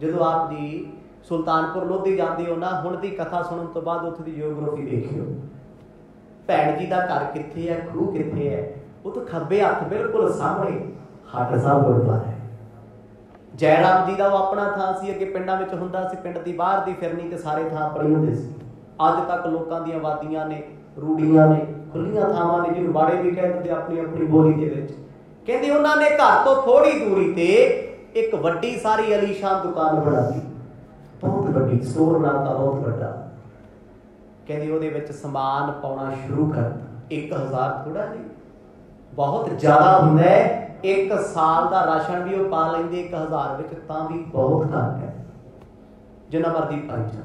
ਜਦੋਂ ਆਪ ਜੀ ਸੁਲਤਾਨਪੁਰ ਲੋਧੀ ਜਾਂਦੇ ਹੋ ਨਾ, ਹੁਣ ਦੀ ਕਥਾ ਸੁਣਨ ਤੋਂ ਬਾਅਦ ਉੱਥੇ ਦੀ ਜੀਓਗ੍ਰਾਫੀ ਦੇਖਿਓ। ਭੈਣ ਜੀ ਦਾ ਘਰ ਕਿੱਥੇ ਹੈ, ਖੂਹ ਕਿੱਥੇ ਹੈ, ਉਹ ਤਾਂ ਖੱਬੇ ਹੱਥ ਬਿਲਕੁਲ ਸਾਹਮਣੇ ਹੱਟ ਸਾਹਿਬ ਗੁਰਦੁਆਰਾ ਹੈ। ਜੈਰਾਮ ਜੀ ਦਾ ਉਹ ਆਪਣਾ ਥਾਂ ਸੀ, ਅੱਗੇ ਪਿੰਡਾਂ ਵਿੱਚ ਹੁੰਦਾ ਸੀ, ਪਿੰਡ ਦੀ ਬਾਹਰ ਦੀ ਫਿਰਨੀ ਤੇ ਸਾਰੇ ਥਾਂ ਆਪਣੀ ਹੁੰਦੇ ਸੀ। ਅੱਜ ਤੱਕ ਲੋਕਾਂ ਦੀਆਂ ਵਾਦੀਆਂ ਨੇ, ਰੂੜੀਆਂ ਨੇ ਖੁੱਲੀਆਂ ਥਾਵਾਂ ਨੇ, ਜਿਹਨੂੰ ਬਾੜੇ ਵੀ ਕਹਿ ਦਿੰਦੇ ਆਪਣੀ ਆਪਣੀ ਬੋਲੀ ਦੇ ਵਿੱਚ। ਕਹਿੰਦੇ ਉਹਨਾਂ ਨੇ ਘਰ ਤੋਂ ਥੋੜੀ ਦੂਰੀ ਤੇ ਇੱਕ ਵੱਡੀ ਸਾਰੀ ਅਲੀਸ਼ਾਨ ਦੁਕਾਨ ਬਣਾਈ ਬਹੁਤ ਵੱਡੀ, ਸਟੋਰ ਬਣਾਤਾ ਬਹੁਤ ਵੱਡਾ। ਕਹਿੰਦੇ ਉਹਦੇ ਵਿੱਚ ਸਮਾਨ ਪਾਉਣਾ ਸ਼ੁਰੂ ਕਰਤਾ। 1000 ਥੋੜਾ ਜੀ। ਬਹੁਤ ਜ਼ਿਆਦਾ ਹੁੰਦਾ ਹੈ। ਇੱਕ ਸਾਲ ਦਾ ਰਾਸ਼ਨ ਵੀ ਉਹ ਪਾ ਲੈਂਦੇ 1000 ਵਿੱਚ ਤਾਂ ਵੀ ਬਹੁਤ ਘੱਟ ਹੈ। ਜਿੰਨਾ ਮਰਜ਼ੀ ਪਾਈ ਜਾ।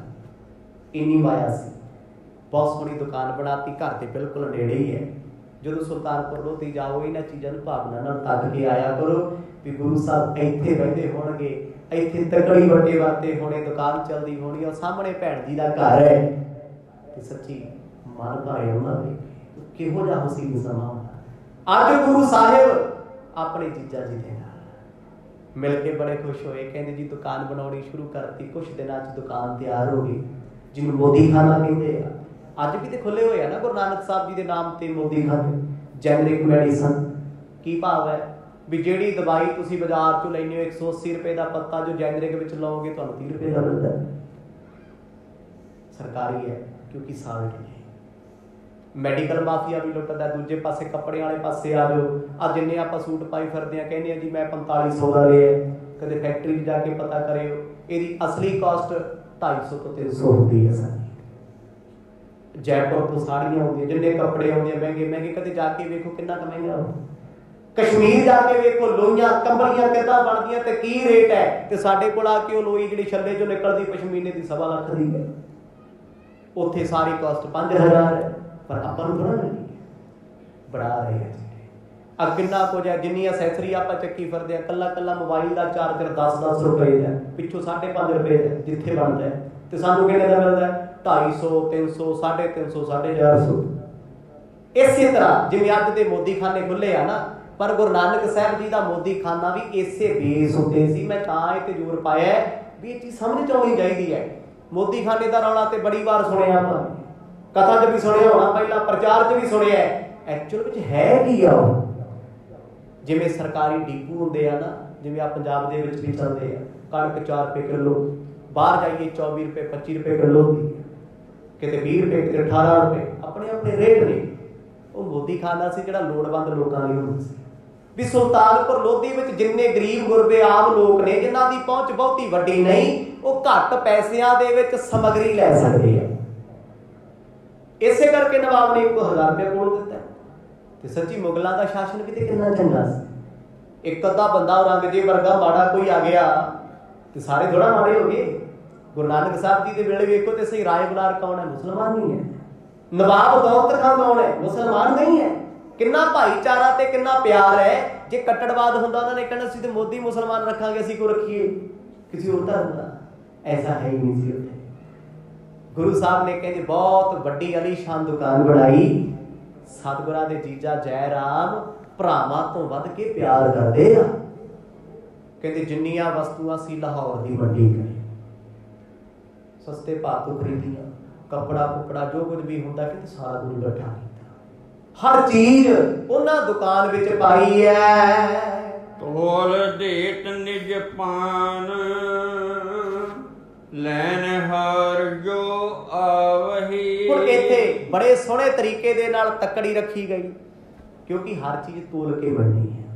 ਇੰਨੀ ਮਾਇਆ ਸੀ। ਬਹੁਤ ਸੋਹਣੀ ਦੁਕਾਨ ਬਣਾਤੀ, ਘਰ ਦੇ ਬਿਲਕੁਲ ਨੇੜੇ ਹੀ ਹੈ। ਜਦੋਂ ਸੁਲਤਾਨਪੁਰ ਲੋਧੀ ਜਾਓ, ਇਹਨਾਂ ਚੀਜ਼ਾਂ ਨੂੰ ਭਾਵਨਾ ਨਾਲ ਤੱਕ ਕੇ ਆਇਆ ਕਰੋ ਵੀ ਗੁਰੂ ਸਾਹਿਬ ਇੱਥੇ ਬੈਠੇ ਹੋਣਗੇ, ਇੱਥੇ ਤਕੜੀ ਵੱਡੇ ਵਰਤੇ ਹੋਣੇ, ਦੁਕਾਨ ਚੱਲਦੀ ਹੋਣੀ ਉਹ ਸਾਹਮਣੇ ਭੈਣ ਜੀ ਦਾ ਘਰ ਹੈ। ਤੇ ਸੱਚੀ ਮਨ ਭਾਏ ਉਹਨਾਂ ਦੇ, ਕਿਹੋ ਜਿਹਾ ਹੁਸਨ ਸਮਾਂ ਅੱਜ ਗੁਰੂ ਸਾਹਿਬ ਆਪਣੇ ਜੀਜਾ ਜੀ ਦੇ ਨਾਲ ਮਿਲ ਕੇ ਬੜੇ ਖੁਸ਼ ਹੋਏ, ਕਹਿੰਦੇ ਜੀ ਦੁਕਾਨ ਬਣਾਉਣੀ ਸ਼ੁਰੂ ਕਰਤੀ ਕੁਝ ਦਿਨਾਂ 'ਚ ਦੁਕਾਨ ਤਿਆਰ ਹੋ ਗਈ। ਜਿਹਨੂੰ ਮੋਦੀ ਖਾਨਾ ਕਹਿੰਦੇ ਆ। ਅੱਜ ਵੀ ਤੇ ਖੁੱਲੇ ਹੋਏ ਆ ਨਾ ਗੁਰੂ ਨਾਨਕ ਸਾਹਿਬ ਜੀ ਦੇ ਨਾਮ ਤੇ ਮੋਦੀ ਖਾਨੇ ਜੈਨਰਿਕ ਮੈਡੀਸਨ ਕੀ ਭਾਵ ਹੈ? ਵੀ ਜਿਹੜੀ ਦਵਾਈ ਤੁਸੀਂ ਬਾਜ਼ਾਰ 'ਚੋਂ ਲੈਂਦੇ ਹੋ 180 ਰੁਪਏ ਦਾ ਪੱਤਾ ਜੋ ਜੈਨਰਿਕ ਵਿੱਚ ਲਓਗੇ ਤੁਹਾਨੂੰ 30 ਰੁਪਏ ਦਾ ਮਿਲਦਾ ਸਰਕਾਰੀ ਹੈ ਕਿਉਂਕਿ ਸਾਲਟ ਹੈ। ਮੈਡੀਕਲ ਮਾਫੀਆ ਵੀ ਲੁੱਟਦਾ ਦੂਜੇ ਪਾਸੇ ਕੱਪੜਿਆਂ ਵਾਲੇ ਪਾਸੇ ਆ ਜਾਓ। ਆ ਜਿੰਨੇ ਆਪਾਂ ਸੂਟ ਪਾਈ ਫਿਰਦੇ ਆ ਕਹਿੰਦੇ ਆ ਜੀ ਮੈਂ 4500 ਦਾ ਲਿਆ ਕਦੇ ਫੈਕਟਰੀ ਜਾ ਕੇ ਪਤਾ ਕਰਿਓ ਇਹਦੀ ਅਸਲੀ ਕਾਸਟ 250 ਤੋਂ 300 ਹੁੰਦੀ ਹੈ ਸਾਡੀ ਜੈਪੁਰ ਤੋਂ ਸਾੜੀਆਂ ਹੁੰਦੀਆਂ ਜਿੰਨੇ ਕੱਪੜੇ ਆਉਂਦੇ ਮਹਿੰਗੇ ਮਹਿੰਗੇ, ਕਦੇ ਜਾ ਕੇ ਵੇਖੋ ਕਿੰਨਾ ਕੁ ਮਹਿੰਗਾ ਹੋ ਕਸ਼ਮੀਰ ਜਾ ਕੇ ਵੇਖੋ ਲੋਈਆਂ ਕੰਬਲੀਆਂ ਕਿੱਦਾਂ ਬਣਦੀਆਂ ਤੇ ਕੀ ਰੇਟ ਹੈ? ਤੇ ਸਾਡੇ ਕੋਲ ਆ ਕੇ ਉਹ ਲੋਈ ਜਿਹੜੀ ਛੱਲੇ ਚੋਂ ਨਿਕਲਦੀ ਪਸ਼ਮੀਨੇ ਦੀ ਸਵਾ ਲੱਖ ਦੀ ਹੈ। ਉੱਥੇ ਸਾਰੀ ਕਾਸਟ 5000 ਹੈ। ਪਰ ਆਪਾਂ ਨੂੰ ਥੋੜਾ ਮਿਲਦੀ ਬੜਾ ਰਹੇ ਆ ਆ ਕਿੰਨਾ ਕੁਝ ਹੈ ਜਿੰਨੀ ਅਸੈਸਰੀ ਆਪਾਂ ਚੱਕੀ ਫਿਰਦੇ ਆ ਕੱਲਾ ਕੱਲਾ ਮੋਬਾਈਲ ਦਾ ਚਾਰਜਰ 10-10 ਰੁਪਏ ਦਾ ਪਿੱਛੋਂ 5.5 ਰੁਪਏ ਦਾ ਜਿੱਥੇ ਬਣਦਾ ਤੇ ਸਾਨੂੰ ਕਿੰਨੇ ਦਾ ਮਿਲਦਾ 250 300 350 450 ਇਸੇ ਤਰ੍ਹਾਂ ਜਿਵੇਂ ਅੱਜ ਦੇ ਮੋਦੀ ਖਾਨੇ ਖੁੱਲੇ ਆ ਨਾ ਪਰ ਗੁਰੂ ਨਾਨਕ ਸਾਹਿਬ ਜੀ ਦਾ ਮੋਦੀ ਖਾਨਾ ਵੀ ਇਸੇ ਬੇਸ ਉੱਤੇ ਸੀ। ਮੈਂ ਤਾਂ ਇਹ ਤੇ ਜ਼ੋਰ ਪਾਇਆ ਵੀ ਇਹ ਚੀਜ਼ ਸਮਝ ਚ ਆਉਣੀ ਚਾਹੀਦੀ ਹੈ। ਮੋਦੀ ਖਾਨੇ ਦਾ ਰੌਲਾ ਤੇ ਬੜੀ ਵਾਰ ਸੁਣਿਆ ਆਪਾਂ। ਕਥਾ 'ਚ ਵੀ ਸੁਣਿਆ ਹੋਣਾ ਪਹਿਲਾਂ ਪ੍ਰਚਾਰ 'ਚ ਵੀ ਸੁਣਿਆ ਐਕਚੁਅਲ ਵਿੱਚ ਹੈ ਕੀ ਆ ਉਹ? ਜਿਵੇਂ ਸਰਕਾਰੀ ਡੀਪੂ ਹੁੰਦੇ ਆ ਨਾ ਜਿਵੇਂ ਆ ਪੰਜਾਬ ਦੇ ਵਿੱਚ ਵੀ ਚੱਲਦੇ ਆ। ਕਣਕ 4 ਰੁਪਏ ਕਿਲੋ ਬਾਹਰ ਜਾਈਏ 24 ਰੁਪਏ 25 ਰੁਪਏ ਕਿਲੋ। ਦੀ ਕਿਤੇ 20 ਰੁਪਏ, ਕਿਤੇ 18 ਰੁਪਏ, ਆਪਣੇ ਆਪਣੇ ਰੇਟ ਨੇ। ਉਹ ਮੋਦੀ ਖਾਨਾ ਸੀ ਜਿਹੜਾ ਲੋੜਵੰਦ ਲੋਕਾਂ ਲਈ ਹੁੰਦਾ ਸੀ। ਵੀ ਸੁਲਤਾਨਪੁਰ ਲੋਧੀ ਵਿੱਚ ਜਿੰਨੇ ਗਰੀਬ ਗੁਰਬੇ ਆਮ ਲੋਕ ਨੇ, ਜਿਨ੍ਹਾਂ ਦੀ ਪਹੁੰਚ ਬਹੁਤੀ ਵੱਡੀ ਨਹੀਂ, ਉਹ ਘੱਟ ਪੈਸਿਆਂ ਦੇ ਵਿੱਚ ਸਮਗਰੀ ਲੈ ਸਕਦੇ ਆ। ਇਸੇ ਕਰਕੇ ਨਵਾਬ ਨੇ 1000 ਰੁਪਏ ਕੋਲ ਦਿੱਤਾ। ਤੇ ਸੱਚੀ ਮੁਗਲਾਂ ਦਾ ਸ਼ਾਸਨ ਵੀ ਤੇ ਕਿੰਨਾ ਚੰਗਾ ਸੀ। ਇੱਕ ਅੱਧਾ ਬੰਦਾ ਔਰੰਗਜ਼ੇਬ ਵਰਗਾ ਮਾੜਾ ਕੋਈ ਆ ਗਿਆ, ਤੇ ਸਾਰੇ ਥੋੜਾ ਮਾੜੇ ਹੋ ਗਏ। ਗੁਰੂ ਨਾਨਕ ਸਾਹਿਬ ਜੀ ਦੇ ਵੇਲੇ ਵੇਖੋ ਤੇ ਸਹੀ ਰਾਏ ਬੁਲਾਰ ਕੌਣ ਹੈ? ਮੁਸਲਮਾਨ ਨਹੀਂ ਹੈ। ਨਵਾਬ ਦੌਲਤ ਖਾਨ ਕੌਣ ਹੈ? ਮੁਸਲਮਾਨ ਨਹੀਂ ਹੈ। ਕਿੰਨਾ ਭਾਈਚਾਰਾ ਤੇ ਕਿੰਨਾ ਪਿਆਰ ਹੈ। ਜੇ ਕੱਟੜਵਾਦ ਹੁੰਦਾ ਉਹਨਾਂ ਨੇ ਕਹਿਣਾ ਸੀ ਤੇ ਮੋਦੀ ਮੁਸਲਮਾਨ ਰੱਖਾਂਗੇ ਅਸੀਂ ਕੋ ਰੱਖੀਏ? ਕਿਸੇ ਹੋਰ ਧਰਮ ਦਾ। ਐਸਾ ਹੈ ਹੀ ਨਹੀਂ ਸੀ ਉੱਥੇ। ਗੁਰੂ ਸਾਹਿਬ ਨੇ ਕਹਿੰਦੇ ਬਹੁਤ ਵੱਡੀ ਅਲੀਸ਼ਾਨ ਦੁਕਾਨ ਬਣਾਈ। ਸਤਿਗੁਰਾਂ ਦੇ ਜੀਜਾ ਜੈ ਰਾਮ ਭਰਾਵਾਂ ਤੋਂ ਵੱਧ ਕੇ ਪਿਆਰ ਕਰਦੇ ਆ। ਕਹਿੰਦੇ ਜਿੰਨੀਆਂ ਵਸਤੂਆਂ ਸੀ ਲਾਹੌਰ ਦੀ ਮੰਡੀ ਕਰੀ। ਸਸਤੇ ਭਾਅ ਤੋਂ ਖਰੀਦੀਆਂ ਕੱਪੜਾ ਕੁਪੜਾ ਜੋ ਕੁਝ ਵੀ ਹੁੰਦਾ ਕਿ ਸਾਰਾ ਕੁਝ ਇਕੱਠਾ ਕੀਤਾ ਹਰ ਚੀਜ਼ ਉਹਨਾਂ ਦੁਕਾਨ ਵਿੱਚ ਪਾਈ ਹੈ ਤੋਲ ਦੇਤ ਨਿਜ ਪਾਨ ਲੈਨ ਹਰ ਜੋ ਆਵਹੀ। ਹੁਣ ਇੱਥੇ ਬੜੇ ਸੋਹਣੇ ਤਰੀਕੇ ਦੇ ਨਾਲ ਤੱਕੜੀ ਰੱਖੀ ਗਈ ਕਿਉਂਕਿ ਹਰ ਚੀਜ਼ ਤੋਲ ਕੇ ਬਣਨੀ ਹੈ।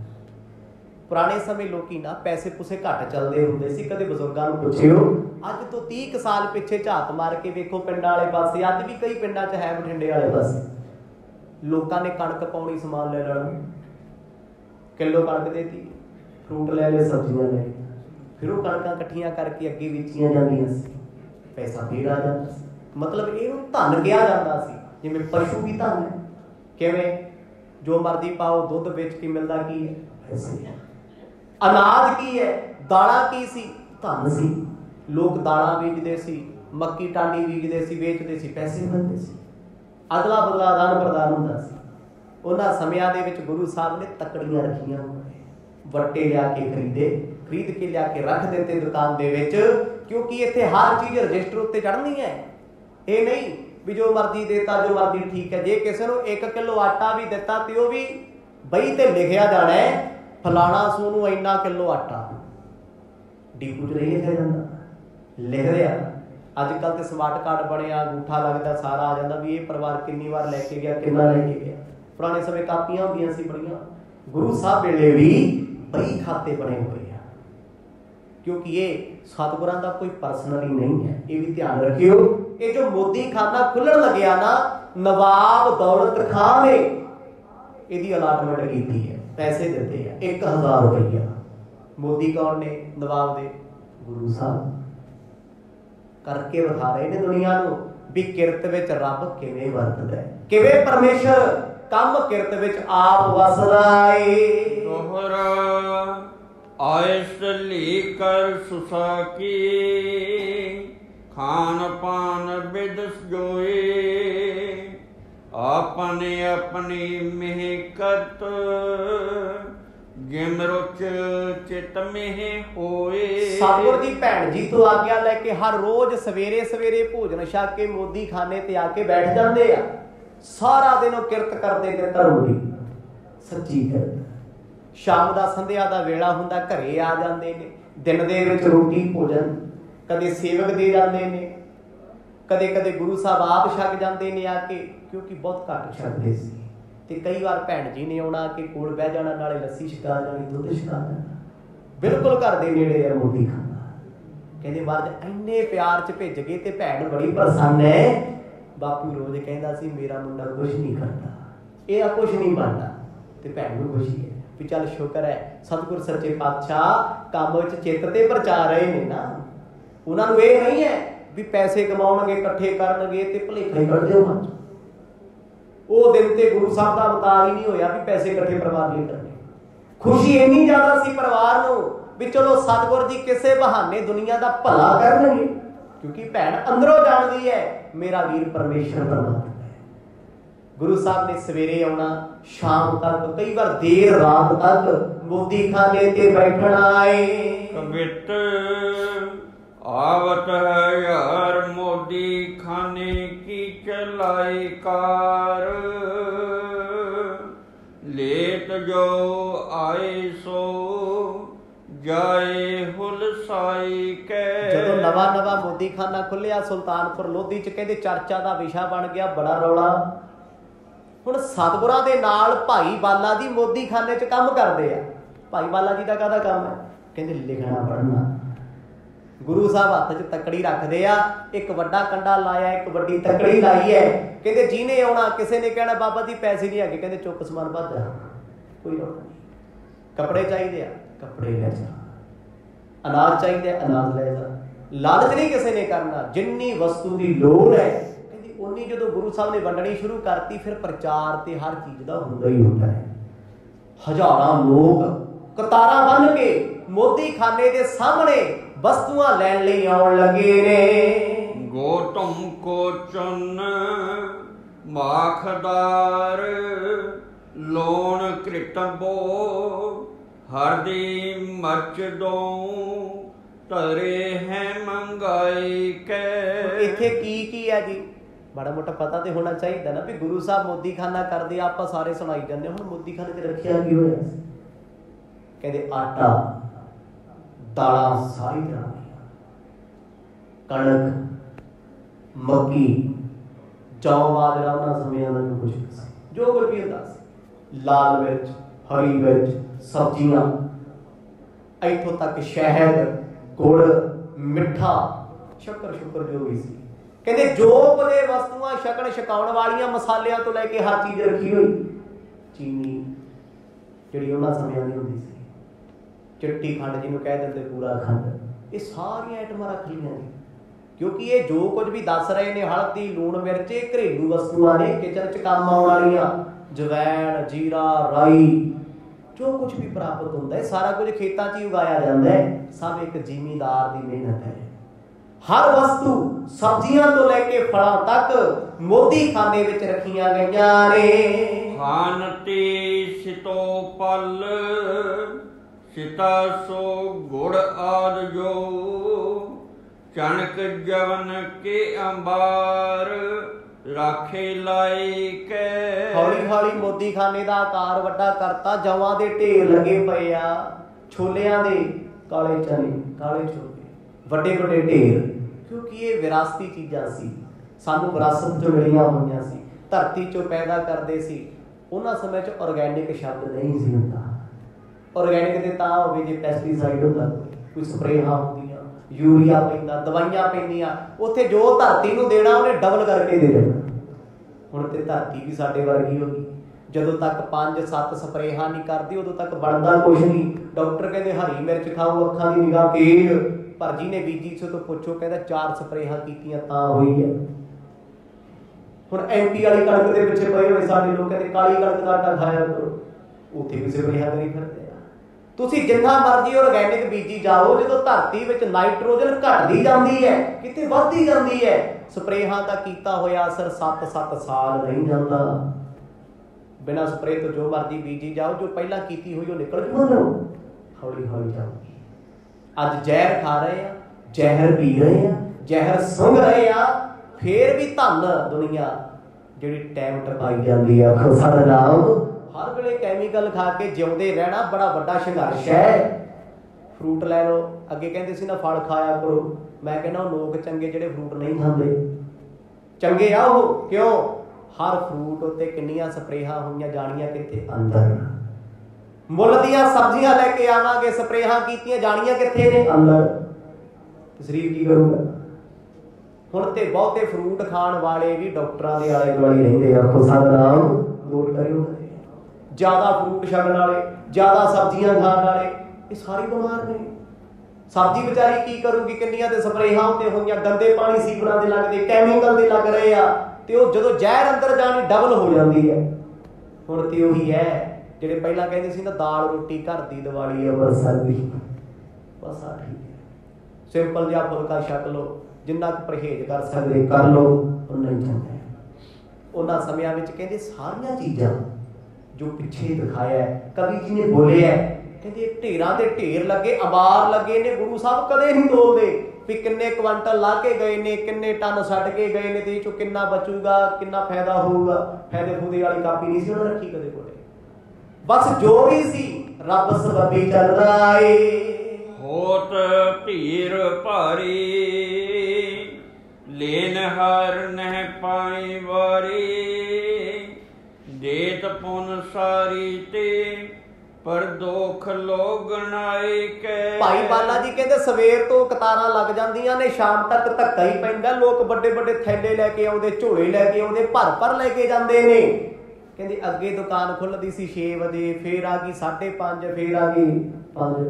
ਪੁਰਾਣੇ ਸਮੇਂ ਲੋਕੀ ਨਾ ਪੈਸੇ ਪੁਸੇ ਘੱਟ ਚੱਲਦੇ ਹੁੰਦੇ ਸੀ ਕਦੇ ਬਜ਼ੁਰਗਾਂ ਨੂੰ ਪੁੱਛਿਓ ਅੱਜ ਤੋਂ 30 ਕੁ ਸਾਲ ਪਿੱਛੇ ਝਾਤ ਮਾਰ ਕੇ ਵੇਖੋ ਪਿੰਡਾਂ ਵਾਲੇ ਪਾਸੇ ਅੱਜ ਵੀ ਕਈ ਪਿੰਡਾਂ 'ਚ ਹੈ ਬਠਿੰਡੇ ਵਾਲੇ ਪਾਸੇ। ਲੋਕਾਂ ਨੇ ਕਣਕ ਪਾਉਣੀ ਸਮਾਨ ਲੈ ਲੈਣਾ। ਕਿਲੋ ਕਣਕ ਦੇਤੀ ਫਰੂਟ ਲੈ ਲਏ ਸਬਜ਼ੀਆਂ ਲੈ ਫਿਰ ਉਹ ਕਣਕਾਂ ਇਕੱਠੀਆਂ ਕਰਕੇ ਅੱਗੇ ਵੇਚੀਆਂ ਜਾਂਦੀਆਂ ਸੀ। ਪੈਸਾ ਫੇਰ ਆ ਜਾਂਦਾ ਸੀ। ਮਤਲਬ ਇਹਨੂੰ ਧਨ ਕਿਹਾ ਜਾਂਦਾ ਸੀ ਜਿਵੇਂ ਪਸ਼ੂ ਵੀ ਧਨ ਹੈ। ਕਿਵੇਂ? ਜੋ ਮਰਜ਼ੀ ਪਾਓ ਦੁੱਧ ਵੇਚ ਕੇ ਮਿਲਦਾ ਕੀ ਹੈ? ਅਨਾਜ ਕੀ ਹੈ? ਦਾਣਾ ਕੀ ਸੀ? ਧਨ ਸੀ। ਲੋਕ ਦਾਣਾ ਬੀਜਦੇ ਸੀ ਮੱਕੀ ਟਾਂਡੀ ਬੀਜਦੇ ਸੀ ਵੇਚਦੇ ਸੀ ਪੈਸੇ ਮਿਲਦੇ ਸੀ। ਅਦਲਾ ਬਦਲਾ ਆਦਾਨ ਪ੍ਰਦਾਨ ਹੁੰਦਾ ਸੀ। ਉਹਨਾਂ ਸਮਿਆਂ ਦੇ ਵਿੱਚ ਗੁਰੂ ਸਾਹਿਬ ਨੇ ਤਕੜੀਆਂ ਰੱਖੀਆਂ। ਵੱਟੇ ਲਿਆ ਕੇ ਖਰੀਦੇ ਖਰੀਦ ਕੇ ਲਿਆ ਕੇ ਰੱਖ ਦਿੱਤੇ ਦੁਕਾਨ ਦੇ ਵਿੱਚ ਕਿਉਂਕਿ ਇੱਥੇ ਹਰ ਚੀਜ਼ ਰਜਿਸਟਰ ਉੱਤੇ ਚੜ੍ਹਨੀ ਹੈ। ਇਹ ਨਹੀਂ ਵੀ ਜੋ ਮਰਜ਼ੀ ਦੇਤਾ ਜੋ ਮਰਜ਼ੀ ਠੀਕ ਹੈ। ਜੇ ਕਿਸੇ ਨੂੰ 1 ਕਿਲੋ ਆਟਾ ਵੀ ਦਿੱਤਾ ਤੇ ਉਹ ਵੀ ਬਈ ਤੇ ਲਿਖਿਆ ਜਾਣਾ ਹੈ ਫਲਾਣਾ ਸੂ ਨੂੰ ਇੰਨਾ ਕਿਲੋ ਆਟਾ। ਡੀਪੂ 'ਚ ਨਹੀਂ ਲਿਖਿਆ ਜਾਂਦਾ। ਲਿਖਦੇ ਆ ਅੱਜ ਕੱਲ ਤੇ ਸਮਾਰਟ ਕਾਰਡ ਬਣਿਆ ਅੰਗੂਠਾ ਲੱਗਦਾ, ਸਾਰਾ ਆ ਜਾਂਦਾ ਵੀ ਇਹ ਪਰਿਵਾਰ ਕਿੰਨੀ ਵਾਰ ਲੈ ਕੇ ਗਿਆ, ਕਿੰਨਾ ਲੈ ਕੇ ਗਿਆ। ਪੁਰਾਣੇ ਸਮੇਂ ਕਾਪੀਆਂ ਹੁੰਦੀਆਂ ਸੀ ਬੜੀਆਂ। ਗੁਰੂ ਸਾਹਿਬ ਵੇਲੇ ਵੀ ਬਈ ਖਾਤੇ ਬਣੇ ਹੋਏ ਆ। ਕਿਉਂਕਿ ਇਹ ਸਤਿਗੁਰਾਂ ਦਾ ਕੋਈ ਪਰਸਨਲੀ ਨਹੀਂ ਹੈ। ਇਹ ਵੀ ਧਿਆਨ ਰੱਖਿਓ, ਇਹ ਜੋ ਮੋਦੀ ਖਾਨਾ ਖੁੱਲਣ ਲੱਗਿਆ ਨਾ, ਨਵਾਬ ਦੌਲਤ ਖਾਨ ਨੇ, ਇਹਦੀ ਅਲਾਟਮੈਂਟ ਕੀਤੀ ਹੈ, ਪੈਸੇ ਦਿੱਤੇ 1000 ਰੁਪਈਆ। ਮੋਦੀ ਕੌਣ ਨੇ? ਨਵਾਬ ਦੇ। ਗੁਰੂ ਸਾਹਿਬ। ਕਰਕੇ ਵਿਖਾ ਰਹੇ ਨੇ ਦੁਨੀਆ ਨੂੰ ਵੀ ਕਿਰਤ ਵਿੱਚ ਰੱਬ ਕਿਵੇਂ ਵਰਤਦਾ ਹੈ। ਕਿਵੇਂ ਪਰਮੇਸ਼ਰ ਕੰਮ ਕਿਰਤ ਵਿੱਚ ਆਪ ਵਸਦਾ ਏ। ਤੋਹਰਾ ਆਇਸ ਲੀ ਕਰ ਸੁਸਾ ਕੀ ਖਾਨ ਪਾਨ ਬਿਦਸ ਜੋਏ। ਆਪਨੇ ਆਪਣੀ ਮਿਹ ਜਿਮ ਰੁਚ ਚਿਤ ਮਿਹ ਹੋਏ। ਸਤਿਗੁਰ ਦੀ ਭੈਣ ਜੀ ਤੋਂ ਆਗਿਆ ਲੈ ਕੇ ਹਰ ਰੋਜ਼ ਸਵੇਰੇ ਸਵੇਰੇ ਭੋਜਨ ਛਕ ਕੇ ਮੋਦੀ ਖਾਨੇ ਤੇ ਆ ਕੇ ਬੈਠ ਜਾਂਦੇ ਆ। ਸਾਰਾ ਦਿਨ ਉਹ ਕਿਰਤ ਕਰਦੇ ਨੇ ਧਰਮ ਦੀ ਸੱਚੀ ਕਿਰਤ। ਸ਼ਾਮ ਦਾ ਸੰਧਿਆ ਦਾ ਵੇਲਾ ਹੁੰਦਾ ਘਰੇ ਆ ਜਾਂਦੇ ਨੇ। ਦਿਨ ਦੇ ਵਿੱਚ ਰੋਟੀ, ਭੋਜਨ। ਕਦੇ ਸੇਵਕ ਦੇ ਜਾਂਦੇ ਨੇ। ਕਦੇ ਕਦੇ ਗੁਰੂ ਸਾਹਿਬ ਆਪ ਛਕ ਜਾਂਦੇ ਨੇ ਆ ਕੇ, ਕਿਉਂਕਿ ਬਹੁਤ ਘੱਟ ਛਕਦੇ ਸੀ। ਤੇ ਕਈ ਵਾਰ ਭੈਣ ਜੀ ਨੇ ਆਉਣਾ ਕਿ ਕੋਲ ਬਹਿ ਜਾਣਾ ਨਾਲੇ ਲੱਸੀ ਛਕਾ ਜਾਣੀ ਦੁੱਧ ਛਕਾ ਜਾਣਾ ਬਿਲਕੁਲ ਘਰ ਦੇ ਨੇੜੇ ਮੋਦੀ ਖਾਨਾ। ਕਹਿੰਦੇ ਮਹਾਰਾਜ ਇੰਨੇ ਪਿਆਰ ਚ ਭੇਜ ਗਏ ਤੇ ਭੈਣ ਬੜੀ ਪ੍ਰਸੰਨ ਹੈ ਬਾਪੂ ਰੋਜ਼ ਕਹਿੰਦਾ ਸੀ ਮੇਰਾ ਮੁੰਡਾ ਕੁਝ ਨਹੀਂ ਕਰਦਾ। ਇਹ ਆ ਕੁਝ ਨਹੀਂ ਬਣਦਾ। ਤੇ ਭੈਣ ਨੂੰ ਖੁਸ਼ੀ ਹੈ ਵੀ ਚੱਲ ਸ਼ੁਕਰ ਹੈ ਸਤਿਗੁਰ ਸੱਚੇ ਪਾਤਸ਼ਾਹ ਕੰਮ ਵਿੱਚ ਚਿੱਤ ਤੇ ਪ੍ਰਚਾਰ ਰਹੇ ਨੇ ਨਾ। ਉਹਨਾਂ ਨੂੰ ਇਹ ਨਹੀਂ ਹੈ ਵੀ ਪੈਸੇ ਕਮਾਉਣਗੇ ਇਕੱਠੇ ਕਰਨਗੇ ਤੇ ਭੁਲੇਖਾ ਕੱਢ ਦਿਓ ਮਨ। ਉਹ ਦਿਨ ਤੇ ਗੁਰੂ ਸਾਹਿਬ ਦਾ ਅਵਤਾਰ ਹੀ ਨਹੀਂ ਹੋਇਆ ਵੀ ਪੈਸੇ ਇਕੱਠੇ ਪਰਿਵਾਰ ਲਈ ਕਰਨੇ। ਖੁਸ਼ੀ ਇੰਨੀ ਜ਼ਿਆਦਾ ਸੀ ਪਰਿਵਾਰ ਨੂੰ ਵੀ ਚਲੋ ਸਤਿਗੁਰ ਜੀ ਕਿਸੇ ਬਹਾਨੇ ਦੁਨੀਆ ਦਾ ਭਲਾ ਕਰਨਗੇ, ਕਿਉਂਕਿ ਭੈਣ ਅੰਦਰੋਂ ਜਾਣਦੀ ਹੈ, ਮੇਰਾ ਵੀਰ ਪਰਮੇਸ਼ਰ ਪਰਮਾਤਮਾ ਹੈ। ਗੁਰੂ ਸਾਹਿਬ ਨੇ ਸਵੇਰੇ ਆਉਣਾ, ਸ਼ਾਮ ਤੱਕ, ਕਈ ਵਾਰ ਦੇਰ ਰਾਤ ਤੱਕ ਮੋਦੀ ਖਾਨੇ ਤੇ ਬੈਠਣਾ ਆਏ ਕਬਿਤ ਆਵਤ ਹੈ ਯਾਰ ਮੋਦੀ ਖਾਨੇ ਕੀ ਚਲਾਈ ਕਾਰ। ਲੇਤ ਜੋ ਆਏ ਸੋ ਜਾਏ ਹੁਲਸਾਈ ਕੈ। ਜਦੋਂ ਨਵਾਂ ਨਵਾਂ ਮੋਦੀ ਖੁੱਲਿਆ ਸੁਲਤਾਨਪੁਰ ਲੋਧੀ ਚ ਕਹਿੰਦੇ ਚਰਚਾ ਦਾ ਵਿਸ਼ਾ ਬਣ ਗਿਆ, ਬੜਾ ਰੌਲਾ। ਹੁਣ ਸਤਿਗੁਰਾਂ ਦੇ ਨਾਲ ਭਾਈ ਬਾਲਾ ਜੀ ਮੋਦੀਖਾਨੇ ਚ ਕੰਮ ਕਰਦੇ ਆ। ਭਾਈ ਬਾਲਾ ਜੀ ਦਾ ਕਾਹਦਾ ਕੰਮ ਹੈ? ਕਹਿੰਦੇ ਲਿਖਣਾ, ਪੜ੍ਹਨਾ। ਗੁਰੂ ਸਾਹਿਬ ਹੱਥ 'ਚ ਤਕੜੀ ਰੱਖਦੇ ਆ, ਇੱਕ ਵੱਡਾ ਕੰਡਾ ਲਾਇਆ, ਇੱਕ ਵੱਡੀ ਤੱਕੜੀ ਲਾਈ ਹੈ। ਕਹਿੰਦੇ ਜਿਹਨੇ ਆਉਣਾ, ਕਿਸੇ ਨੇ ਕਹਿਣਾ, ਬਾਬਾ ਜੀ ਪੈਸੇ ਨਹੀਂ ਹੈਗੇ। ਕਹਿੰਦੇ ਚੁੱਪ ਸਮਾਨ ਭੱਜ ਕੋਈ ਰੌਲਾ ਕੱਪੜੇ ਚਾਹੀਦੇ ਆ, ਕੱਪੜੇ ਲੈ ਜਾ। ਅਨਾਜ ਚਾਹੀਦੇ ਅਨਾਜ ਲੈ ਜਾ। ਲਾਲਚ ਨਹੀਂ ਕਿਸੇ ਨੇ ਕਰਨਾ। ਜਿੰਨੀ ਵਸਤੂ ਦੀ ਲੋੜ ਹੈ, ਕਹਿੰਦੀ ਉਨੀ ਜਦੋਂ ਗੁਰੂ ਸਾਹਿਬ ਨੇ ਵੰਡਣੀ ਸ਼ੁਰੂ ਕਰਤੀ, ਫਿਰ ਪ੍ਰਚਾਰ ਤੇ ਹਰ ਚੀਜ਼ ਦਾ ਹੁੰਦਾ ਹੀ ਹੁੰਦਾ ਹੈ। ਹਜ਼ਾਰਾਂ ਲੋਕ ਕਤਾਰਾਂ ਬੰਨ ਕੇ ਮੋਦੀ ਖਾਨੇ ਦੇ ਸਾਹਮਣੇ ਵਸਤੂਆਂ ਲੈਣ ਲਈ ਆਉਣ ਲੱਗੇ ਨੇ ਗੋਤਮ ਕੋ ਚੁੰਨ ਮਾਖਦਾਰ ਲੋਣ ਕ੍ਰਿਤਬੋ ਹਰਦੀ ਮਚ ਦੋ ਤਰੇ ਹੈ ਮੰਗਾਈ ਕੈ ਇੱਥੇ ਕੀ ਕੀ ਹੈ ਜੀ ਬੜਾ ਮੋਟਾ ਪਤਾ ਤੇ ਹੋਣਾ ਚਾਹੀਦਾ ਨਾ ਵੀ ਗੁਰੂ ਸਾਹਿਬ ਮੋਦੀ ਖਾਨਾ ਕਰਦੇ ਆ, ਆਪਾਂ ਸਾਰੇ ਸੁਣਾਈ ਜਾਂਦੇ। ਹੁਣ ਮੋਦੀ ਖਾਨੇ ਤੇ ਰੱਖਿਆ ਕੀ ਹੋਇਆ? ਕਹਿੰਦੇ ਆਟਾ ਦਾਲਾਂ ਸਾਰੀ ਤਰ੍ਹਾਂ ਕਣਕ, ਮੱਕੀ ਜੌਂ ਬਾਜਰਾ ਉਹਨਾਂ ਸਮਿਆਂ ਦਾ ਜੋ ਕੁਝ ਸੀ। ਜੋ ਕੁਝ ਵੀ ਹੁੰਦਾ ਸੀ। ਲਾਲ ਮਿਰਚ, ਹਰੀ ਮਿਰਚ, ਸਬਜ਼ੀਆਂ। ਇੱਥੋਂ ਤੱਕ ਸ਼ਹਿਦ, ਗੁੜ, ਮਿੱਠਾ, ਸ਼ੱਕਰ ਸ਼ੁਕਰ ਜੋ ਵੀ ਸੀ। ਕਹਿੰਦੇ ਜੋ ਕੁਦੇ ਵਸਤੂਆਂ ਸ਼ਕਣ ਛਕਾਉਣ ਵਾਲੀਆਂ ਮਸਾਲਿਆਂ ਤੋਂ ਲੈ ਕੇ ਹਰ ਚੀਜ਼ ਰੱਖੀ ਹੋਈ, ਚੀਨੀ ਜਿਹੜੀ ਉਹਨਾਂ ਸਮਿਆਂ ਦੀ ਹੁੰਦੀ ਸੀ। ਚਿੱਟੀ ਖੰਡ ਜਿਹਨੂੰ ਕਹਿ ਦਿੰਦੇ, ਪੂਰਾ ਖੰਡ। ਇਹ ਸਾਰੀਆਂ ਆਈਟਮਾਂ ਰੱਖ ਲਈਆਂ ਨੇ। ਕਿਉਂਕਿ ਇਹ ਜੋ ਕੁਝ ਵੀ ਦੱਸ ਰਹੇ ਨੇ, ਹਲਦੀ, ਲੂਣ, ਮਿਰਚ, ਇਹ ਘਰੇਲੂ ਵਸਤੂਆਂ ਨੇ, ਕਿਚਨ 'ਚ ਕੰਮ ਆਉਣ ਵਾਲੀਆਂ, ਜਵੈਣ, ਜੀਰਾ, ਰਾਈ, ਜੋ ਕੁਝ ਵੀ ਪ੍ਰਾਪਤ ਹੁੰਦਾ ਹੈ, ਸਾਰਾ ਕੁਝ ਖੇਤਾਂ 'ਚ ਹੀ ਉਗਾਇਆ ਜਾਂਦਾ ਹੈ। ਸਭ ਇੱਕ ਜਿਮੀਦਾਰ ਦੀ ਮਿਹਨਤ ਹੈ। ਹਰ ਵਸਤੂ ਸਬਜ਼ੀਆਂ ਤੋਂ ਲੈ ਕੇ ਫਲਾਂ ਤੱਕ ਮੋਦੀ ਖਾਨੇ ਵਿੱਚ ਰੱਖੀਆਂ ਗਈਆਂ ਨੇ। ਖਾਨਤੀ ਸਿਤੋ ਪਲ। ਸਿਤਾ ਸੋ ਗੁੜ ਆਦ ਜੋ ਚਣਕ ਜਵਨ ਕੇ ਅੰਬਾਰ, ਰਾਖੇ ਲਾਈ ਕੈ। ਹੌਲੀ ਹੌਲੀ ਮੋਦੀ ਦਾ ਆਕਾਰ ਵੱਡਾ ਕਰਤਾ, ਜਵਾਂ ਦੇ ਢੇਰ ਲੱਗੇ ਪਏ ਆ, ਛੋਲਿਆਂ ਦੇ ਕਾਲੇ ਚਨੇ, ਕਾਲੇ ਛੋਲੇ, ਵੱਡੇ ਵੱਡੇ ਢੇਰ। ਕਿਉਂਕਿ ਇਹ ਵਿਰਾਸਤੀ ਚੀਜ਼ਾਂ ਸੀ, ਸਾਨੂੰ ਵਿਰਾਸਤ ਚੋਂ ਮਿਲੀਆਂ ਹੋਈਆਂ ਸੀ, ਧਰਤੀ ਚੋਂ ਪੈਦਾ ਕਰਦੇ ਸੀ, ਉਹਨਾਂ ਸਮੇਂ 'ਚ ਆਰਗੈਨਿਕ ਸ਼ਬਦ ਨਹੀਂ ਸੀ ਹੁੰਦਾ। ਆਰਗੈਨਿਕ ਤੇ ਤਾਂ ਹੋਵੇ ਜੇ ਪੈਸਟੀਸਾਈਡ ਹੁੰਦਾ ਕੋਈ, ਸਪਰੇਹਾਂ ਹੁੰਦੀਆਂ ਯੂਰੀਆ ਪੈਂਦਾ ਦਵਾਈਆਂ ਪੈਂਦੀਆਂ ਉੱਥੇ ਜੋ ਧਰਤੀ ਨੂੰ ਦੇਣਾ ਉਹਨੇ ਡਬਲ ਕਰਕੇ ਦੇ ਦੇਣਾ। ਹੁਣ ਤੇ ਧਰਤੀ ਵੀ ਸਾਡੇ ਵਰਗੀ ਹੋ ਗਈ। ਜਦੋਂ ਤੱਕ 5-7 ਸਪਰੇਹਾਂ ਨਹੀਂ ਕਰਦੀ ਉਦੋਂ ਤੱਕ ਬਣਦਾ ਕੁਝ ਨਹੀਂ। ਡਾਕਟਰ ਕਹਿੰਦੇ ਹਰੀ ਮਿਰਚ ਖਾਓ ਅੱਖਾਂ ਦੀ ਨਿਗਾਹ ਤੇਜ਼। ਪਰ ਜਿਹਨੇ ਬੀਜੀ ਸੋ ਤੋਂ ਪੁੱਛੋ ਕਹਿੰਦਾ ਚਾਰ ਸਪਰੇਹਾਂ ਕੀਤੀਆਂ ਤਾਂ ਹੋਈ ਹੈ ਹੁਣ ਐਮਪੀ ਵਾਲੀ ਕਣਕ ਦੇ ਪਿੱਛੇ ਪਏ ਹੋਏ ਸਾਡੇ ਲੋਕ ਕਹਿੰਦੇ ਕਾਲੀ ਕਣਕ ਦਾ ਆਟਾ ਖਾਇਆ ਕਰੋ। ਉੱਥੇ ਵੀ ਸਪਰੇਹਾਂ ਕਰੀ ਫਿਰਦੇ ਤੁਸੀਂ ਜਿੰਨਾ ਮਰਜ਼ੀ ਆਰਗੈਨਿਕ ਬੀਜੀ ਜਾਓ, ਜਦੋਂ ਧਰਤੀ ਵਿੱਚ ਨਾਈਟ੍ਰੋਜਨ ਘਟਦੀ ਜਾਂਦੀ ਹੈ, ਕਿਤੇ ਵੱਧਦੀ ਜਾਂਦੀ ਹੈ, ਸਪਰੇਹਾਂ ਦਾ ਕੀਤਾ ਹੋਇਆ ਅਸਰ 7-7 ਸਾਲ ਨਹੀਂ ਜਾਂਦਾ। ਬਿਨਾਂ ਸਪਰੇ ਤੋਂ ਜੋ ਮਰਜ਼ੀ ਬੀਜੀ ਜਾਓ, ਜੋ ਪਹਿਲਾਂ ਕੀਤੀ ਹੋਈ, ਉਹ ਨਿਕਲ ਜੂ ਹੌਲੀ ਹੌਲੀ ਜਾਊਗੀ ਅੱਜ ਜ਼ਹਿਰ ਖਾ ਰਹੇ ਆ, ਜ਼ਹਿਰ ਪੀ ਰਹੇ ਆ, ਜ਼ਹਿਰ ਸੁੰਘ ਰਹੇ ਆ, ਫੇਰ ਵੀ ਧੰਨ ਦੁਨੀਆ ਜਿਹੜੀ ਟਾਈਮ ਟਪਾਈ ਜਾਂਦੀ ਆ। ਖੁਦਾ ਨਾਮ ਹਰ ਵੇਲੇ ਕੈਮੀਕਲ ਖਾ ਕੇ ਜਿਉਂਦੇ ਰਹਿਣਾ ਬੜਾ ਵੱਡਾ ਸੰਘਰਸ਼ ਹੈ। ਫਰੂਟ ਲੈ ਲਓ। ਅੱਗੇ ਕਹਿੰਦੇ ਸੀ ਨਾ ਫਲ ਖਾਇਆ ਕਰੋ। ਮੈਂ ਕਹਿੰਦਾ ਉਹ ਲੋਕ ਚੰਗੇ ਜਿਹੜੇ ਫਰੂਟ ਨਹੀਂ ਖਾਂਦੇ। ਚੰਗੇ ਆ ਉਹ। ਕਿਉਂ? ਹਰ ਫਰੂਟ ਉੱਤੇ ਕਿੰਨੀਆਂ ਸਪਰੇਹਾਂ ਹੋਈਆਂ ਜਾਣੀਆਂ ਕਿੱਥੇ? ਅੰਦਰ। ਮੁੱਲ ਦੀਆਂ ਸਬਜ਼ੀਆਂ ਲੈ ਕੇ ਆਵਾਂਗੇ ਸਪਰੇਹਾਂ ਕੀਤੀਆਂ ਜਾਣੀਆਂ ਕਿੱਥੇ ਨੇ? ਅੰਦਰ। ਸਰੀਰ ਕੀ ਕਰੂਗਾ? ਹੁਣ ਤੇ ਬਹੁਤੇ ਫਰੂਟ ਖਾਣ ਵਾਲੇ ਵੀ ਡਾਕਟਰਾਂ ਦੇ ਆਲੇ ਦੁਆਲੇ ਰਹਿੰਦੇ ਆ। ਖੁਦਾ ਦਾ ਨਾਮ ਨੋਟ ਕਰਿਓ। ਜ਼ਿਆਦਾ ਫਰੂਟ ਛਕਣ ਵਾਲੇ, ਜ਼ਿਆਦਾ ਸਬਜ਼ੀਆਂ ਖਾਣ ਵਾਲੇ, ਇਹ ਸਾਰੇ ਬਿਮਾਰ ਨੇ। ਸਬਜ਼ੀ ਵਿਚਾਰੀ ਕੀ ਕਰੂਗੀ? ਕਿੰਨੀਆਂ ਤੇ ਸਪਰੇਹਾਂ ਉੱਤੇ ਹੋਈਆਂ, ਗੰਦੇ ਪਾਣੀ ਸੀਵਰਾਂ ਦੇ ਲੱਗਦੇ ਕੈਮੀਕਲ ਦੇ ਲੱਗ ਰਹੇ ਆ, ਤੇ ਉਹ ਜਦੋਂ ਜ਼ਹਿਰ ਅੰਦਰ ਜਾਣੀ ਡਬਲ ਹੋ ਜਾਂਦੀ ਹੈ। ਹੁਣ ਤੇ ਉਹੀ ਹੈ, ਜਿਹੜੇ ਪਹਿਲਾਂ ਕਹਿੰਦੇ ਸੀ ਨਾ, ਦਾਲ ਰੋਟੀ ਘਰ ਦੀ, ਦੀਵਾਲੀ ਅੰਮ੍ਰਿਤਸਰ ਦੀ ਬਸ ਆ ਠੀਕ ਹੈ ਸਿੰਪਲ ਜਿਹਾ ਫੁਲਕਾ ਛਕ ਲਓ, ਜਿੰਨਾ ਕੁ ਪਰਹੇਜ਼ ਕਰ ਸਕਦੇ, ਕਰ ਲਓ ਉਹਨਾਂ ਹੀ ਚੰਗਾ ਉਹਨਾਂ ਸਮਿਆਂ ਵਿੱਚ ਕਹਿੰਦੇ ਸਾਰੀਆਂ ਚੀਜ਼ਾਂ ਜੋ ਪਿੱਛੇ ਦਿਖਾਇਆ ਹੈ ਕਵੀ ਜੀ ਨੇ ਬੋਲਿਆ ਹੈ, ਕਹਿੰਦੇ ਢੇਰਾਂ ਦੇ ਢੇਰ ਲੱਗੇ ਅਬਾਰ ਲੱਗੇ ਨੇ ਗੁਰੂ ਸਾਹਿਬ ਕਦੇ ਨਹੀਂ ਤੋਲਦੇ ਵੀ ਕਿੰਨੇ ਕੁਆਂਟਲ ਲਾ ਕੇ ਗਏ ਨੇ ਕਿੰਨੇ ਟਨ ਛੱਡ ਕੇ ਗਏ ਨੇ ਤੇ ਇਹ ਚੋਂ ਕਿੰਨਾ ਬਚੂਗਾ ਕਿੰਨਾ ਫਾਇਦਾ ਹੋਊਗਾ ਫਾਇਦੇ ਫੂਦੇ ਵਾਲੀ ਕਾਪੀ ਨਹੀਂ ਸੀ ਉਹਨਾਂ ਰੱਖੀ ਕਦੇ ਕੋਲੇ। ਬਸ ਜੋ ਵੀ ਸੀ ਰੱਬ ਸਬੱਬੀ ਚੱਲਦਾ ਏ। ਹੋਤ ਭੀਰ ਭਾਰੀ ਲੈਨ ਹਰ ਨਹਿ ਪਾਈ ਵਾਰੀ। ਦੇਤ ਪੁਨ ਸਾਰੀ ਤੇ ਪਰ ਦੋਖ ਲੋਗਣਾਈ ਕੈ। ਭਾਈ ਬਾਲਾ ਜੀ ਕਹਿੰਦੇ ਸਵੇਰ ਤੋਂ ਕਤਾਰਾਂ ਲੱਗ ਜਾਂਦੀਆਂ ਨੇ, ਸ਼ਾਮ ਤੱਕ ਧੱਕਾ ਹੀ ਪੈਂਦਾ। ਲੋਕ ਵੱਡੇ ਵੱਡੇ ਥੈਲੇ ਲੈ ਕੇ ਆਉਂਦੇ, ਝੋਲੇ ਲੈ ਕੇ ਆਉਂਦੇ, ਭਰ ਭਰ ਲੈ ਕੇ ਜਾਂਦੇ ਨੇ। ਕਹਿੰਦੇ ਅੱਗੇ ਦੁਕਾਨ ਖੁੱਲਦੀ ਸੀ 6 ਵਜੇ, ਫੇਰ ਆ ਗਈ 5:30 ਫੇਰ ਆ ਗਈ 5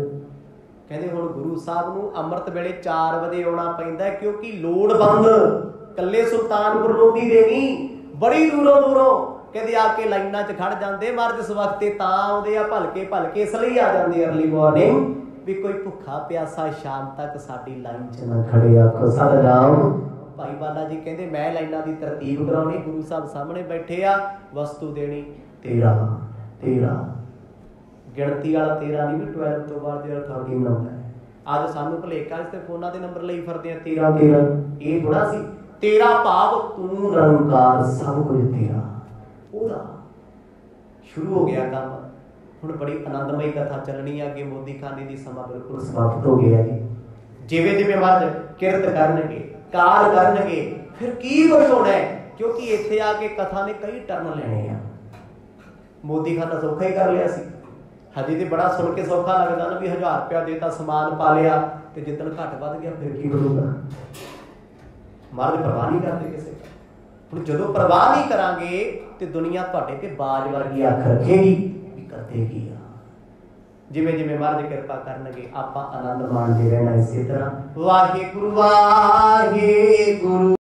ਕਹਿੰਦੇ ਹੁਣ ਗੁਰੂ ਸਾਹਿਬ ਨੂੰ ਅੰਮ੍ਰਿਤ ਵੇਲੇ 4 ਵਜੇ ਆਉਣਾ ਪੈਂਦਾ ਕਿਉਂਕਿ ਲੋੜਵੰਦ ਕੱਲੇ ਸੁਲਤਾਨਪੁਰ ਲੋਧੀ ਦੇ ਨਹੀਂ, ਬੜੀ ਦੂਰੋਂ ਦੂਰੋਂ ਕਹਿੰਦੇ, ਆ ਕੇ ਲਾਈਨਾਂ 'ਚ ਖੜ ਜਾਂਦੇ ਮਰਦ ਇਸ ਵਕਤੇ ਤਾਂ ਆਉਂਦੇ ਆ, ਭਲਕੇ ਭਲਕੇ, ਇਸ ਲਈ ਆ ਜਾਂਦੇ ਅਰਲੀ ਮਾਰਨਿੰਗ ਵੀ ਕੋਈ ਭੁੱਖਾ ਪਿਆਸਾ ਸ਼ਾਮ ਤੱਕ ਸਾਡੀ ਲਾਈਨ 'ਚ ਨਾ ਖੜੇ ਆਖੋ ਸਤਿਨਾਮ ਭਾਈ ਬਾਲਾ ਜੀ ਕਹਿੰਦੇ, ਮੈਂ ਲਾਈਨਾਂ ਦੀ ਤਰਤੀਬ ਕਰਾਉਣੀ, ਗੁਰੂ ਸਾਹਿਬ ਸਾਹਮਣੇ ਬੈਠੇ ਆ, ਵਸਤੂ ਦੇਣੀ ਤੇਰਾ ਤੇਰਾ। ਗਿਣਤੀ ਵਾਲਾ ਤੇਰਾ ਨਹੀਂ ਵੀ 12 ਤੋਂ ਬਾਅਦ ਜਿਹੜਾ 13 ਨੰਬਰ ਹੈ। ਅੱਜ ਸਾਨੂੰ ਭਲੇਖਾ ਇਸ ਤੇ ਫੋਨਾਂ ਦੇ ਨੰਬਰ ਲਈ ਫਿਰਦੇ ਆ, ਤੇਰਾ ਤੇਰਾ। ਇਹ ਥੋੜਾ ਸੀ, ਤੇਰਾ ਭਾਵ ਤੂੰ ਨਿਰੰਕਾਰ ਸਭ ਕੁਝ ਤੇਰਾ। ਉਹਦਾ ਸ਼ੁਰੂ ਹੋ ਗਿਆ ਕੰਮ। ਹੁਣ ਬੜੀ ਆਨੰਦਮਈ ਕਥਾ ਚੱਲਣੀ ਹੈ ਅੱਗੇ ਮੋਦੀ ਖਾਨੇ ਦੀ ਸਮਾਂ ਬਿਲਕੁਲ ਸਮਾਪਤ ਹੋ ਗਿਆ ਜੀ। ਜਿਵੇਂ ਜਿਵੇਂ ਮਰਦ ਕਿਰਤ ਕਰਨਗੇ ਕਾਰ ਕਰਨਗੇ, ਫਿਰ ਕੀ ਕੁਝ ਹੋਣਾ ਕਿਉਂਕਿ ਇੱਥੇ ਆ ਕੇ ਕਥਾ ਨੇ ਕਈ ਟਰਨ ਲੈਣੇ ਆ। ਮੋਦੀ ਖਾਨਾ ਸੌਖਾ ਹੀ ਕਰ ਲਿਆ ਸੀ। ਹਜੇ ਤੇ ਬੜਾ ਸੁਣ ਕੇ ਸੌਖਾ ਲੱਗਦਾ ਨਾ ਵੀ 1000 ਰੁਪਇਆ ਦੇਤਾ ਸਮਾਨ ਪਾ ਲਿਆ ਤੇ ਜਿੱਦਣ ਘੱਟ ਵੱਧ ਗਿਆ ਫਿਰ ਕੀ ਬਣੂਗਾ? ਮਰਦ ਪਰਵਾਹ ਨਹੀਂ ਕਰਦੇ ਕਿਸੇ। ਹੁਣ ਜਦੋਂ ਪਰਵਾਹ ਨਹੀਂ ਕਰਾਂਗੇ ਤੇ ਦੁਨੀਆ ਤੁਹਾਡੇ ਤੇ ਬਾਜ ਵਰਗੀ ਅੱਖ ਰੱਖੇਗੀ ਵੀ ਕਰਦੇ ਕੀ ਆ। ਜਿਵੇਂ ਜਿਵੇਂ ਮਹਾਰਾਜ ਕਿਰਪਾ ਕਰਨਗੇ, ਆਪਾਂ ਆਨੰਦ ਮਾਣਦੇ ਰਹਿਣਾ ਇਸੇ ਤਰ੍ਹਾਂ। ਵਾਹਿਗੁਰੂ ਵਾਹਿਗੁਰੂ।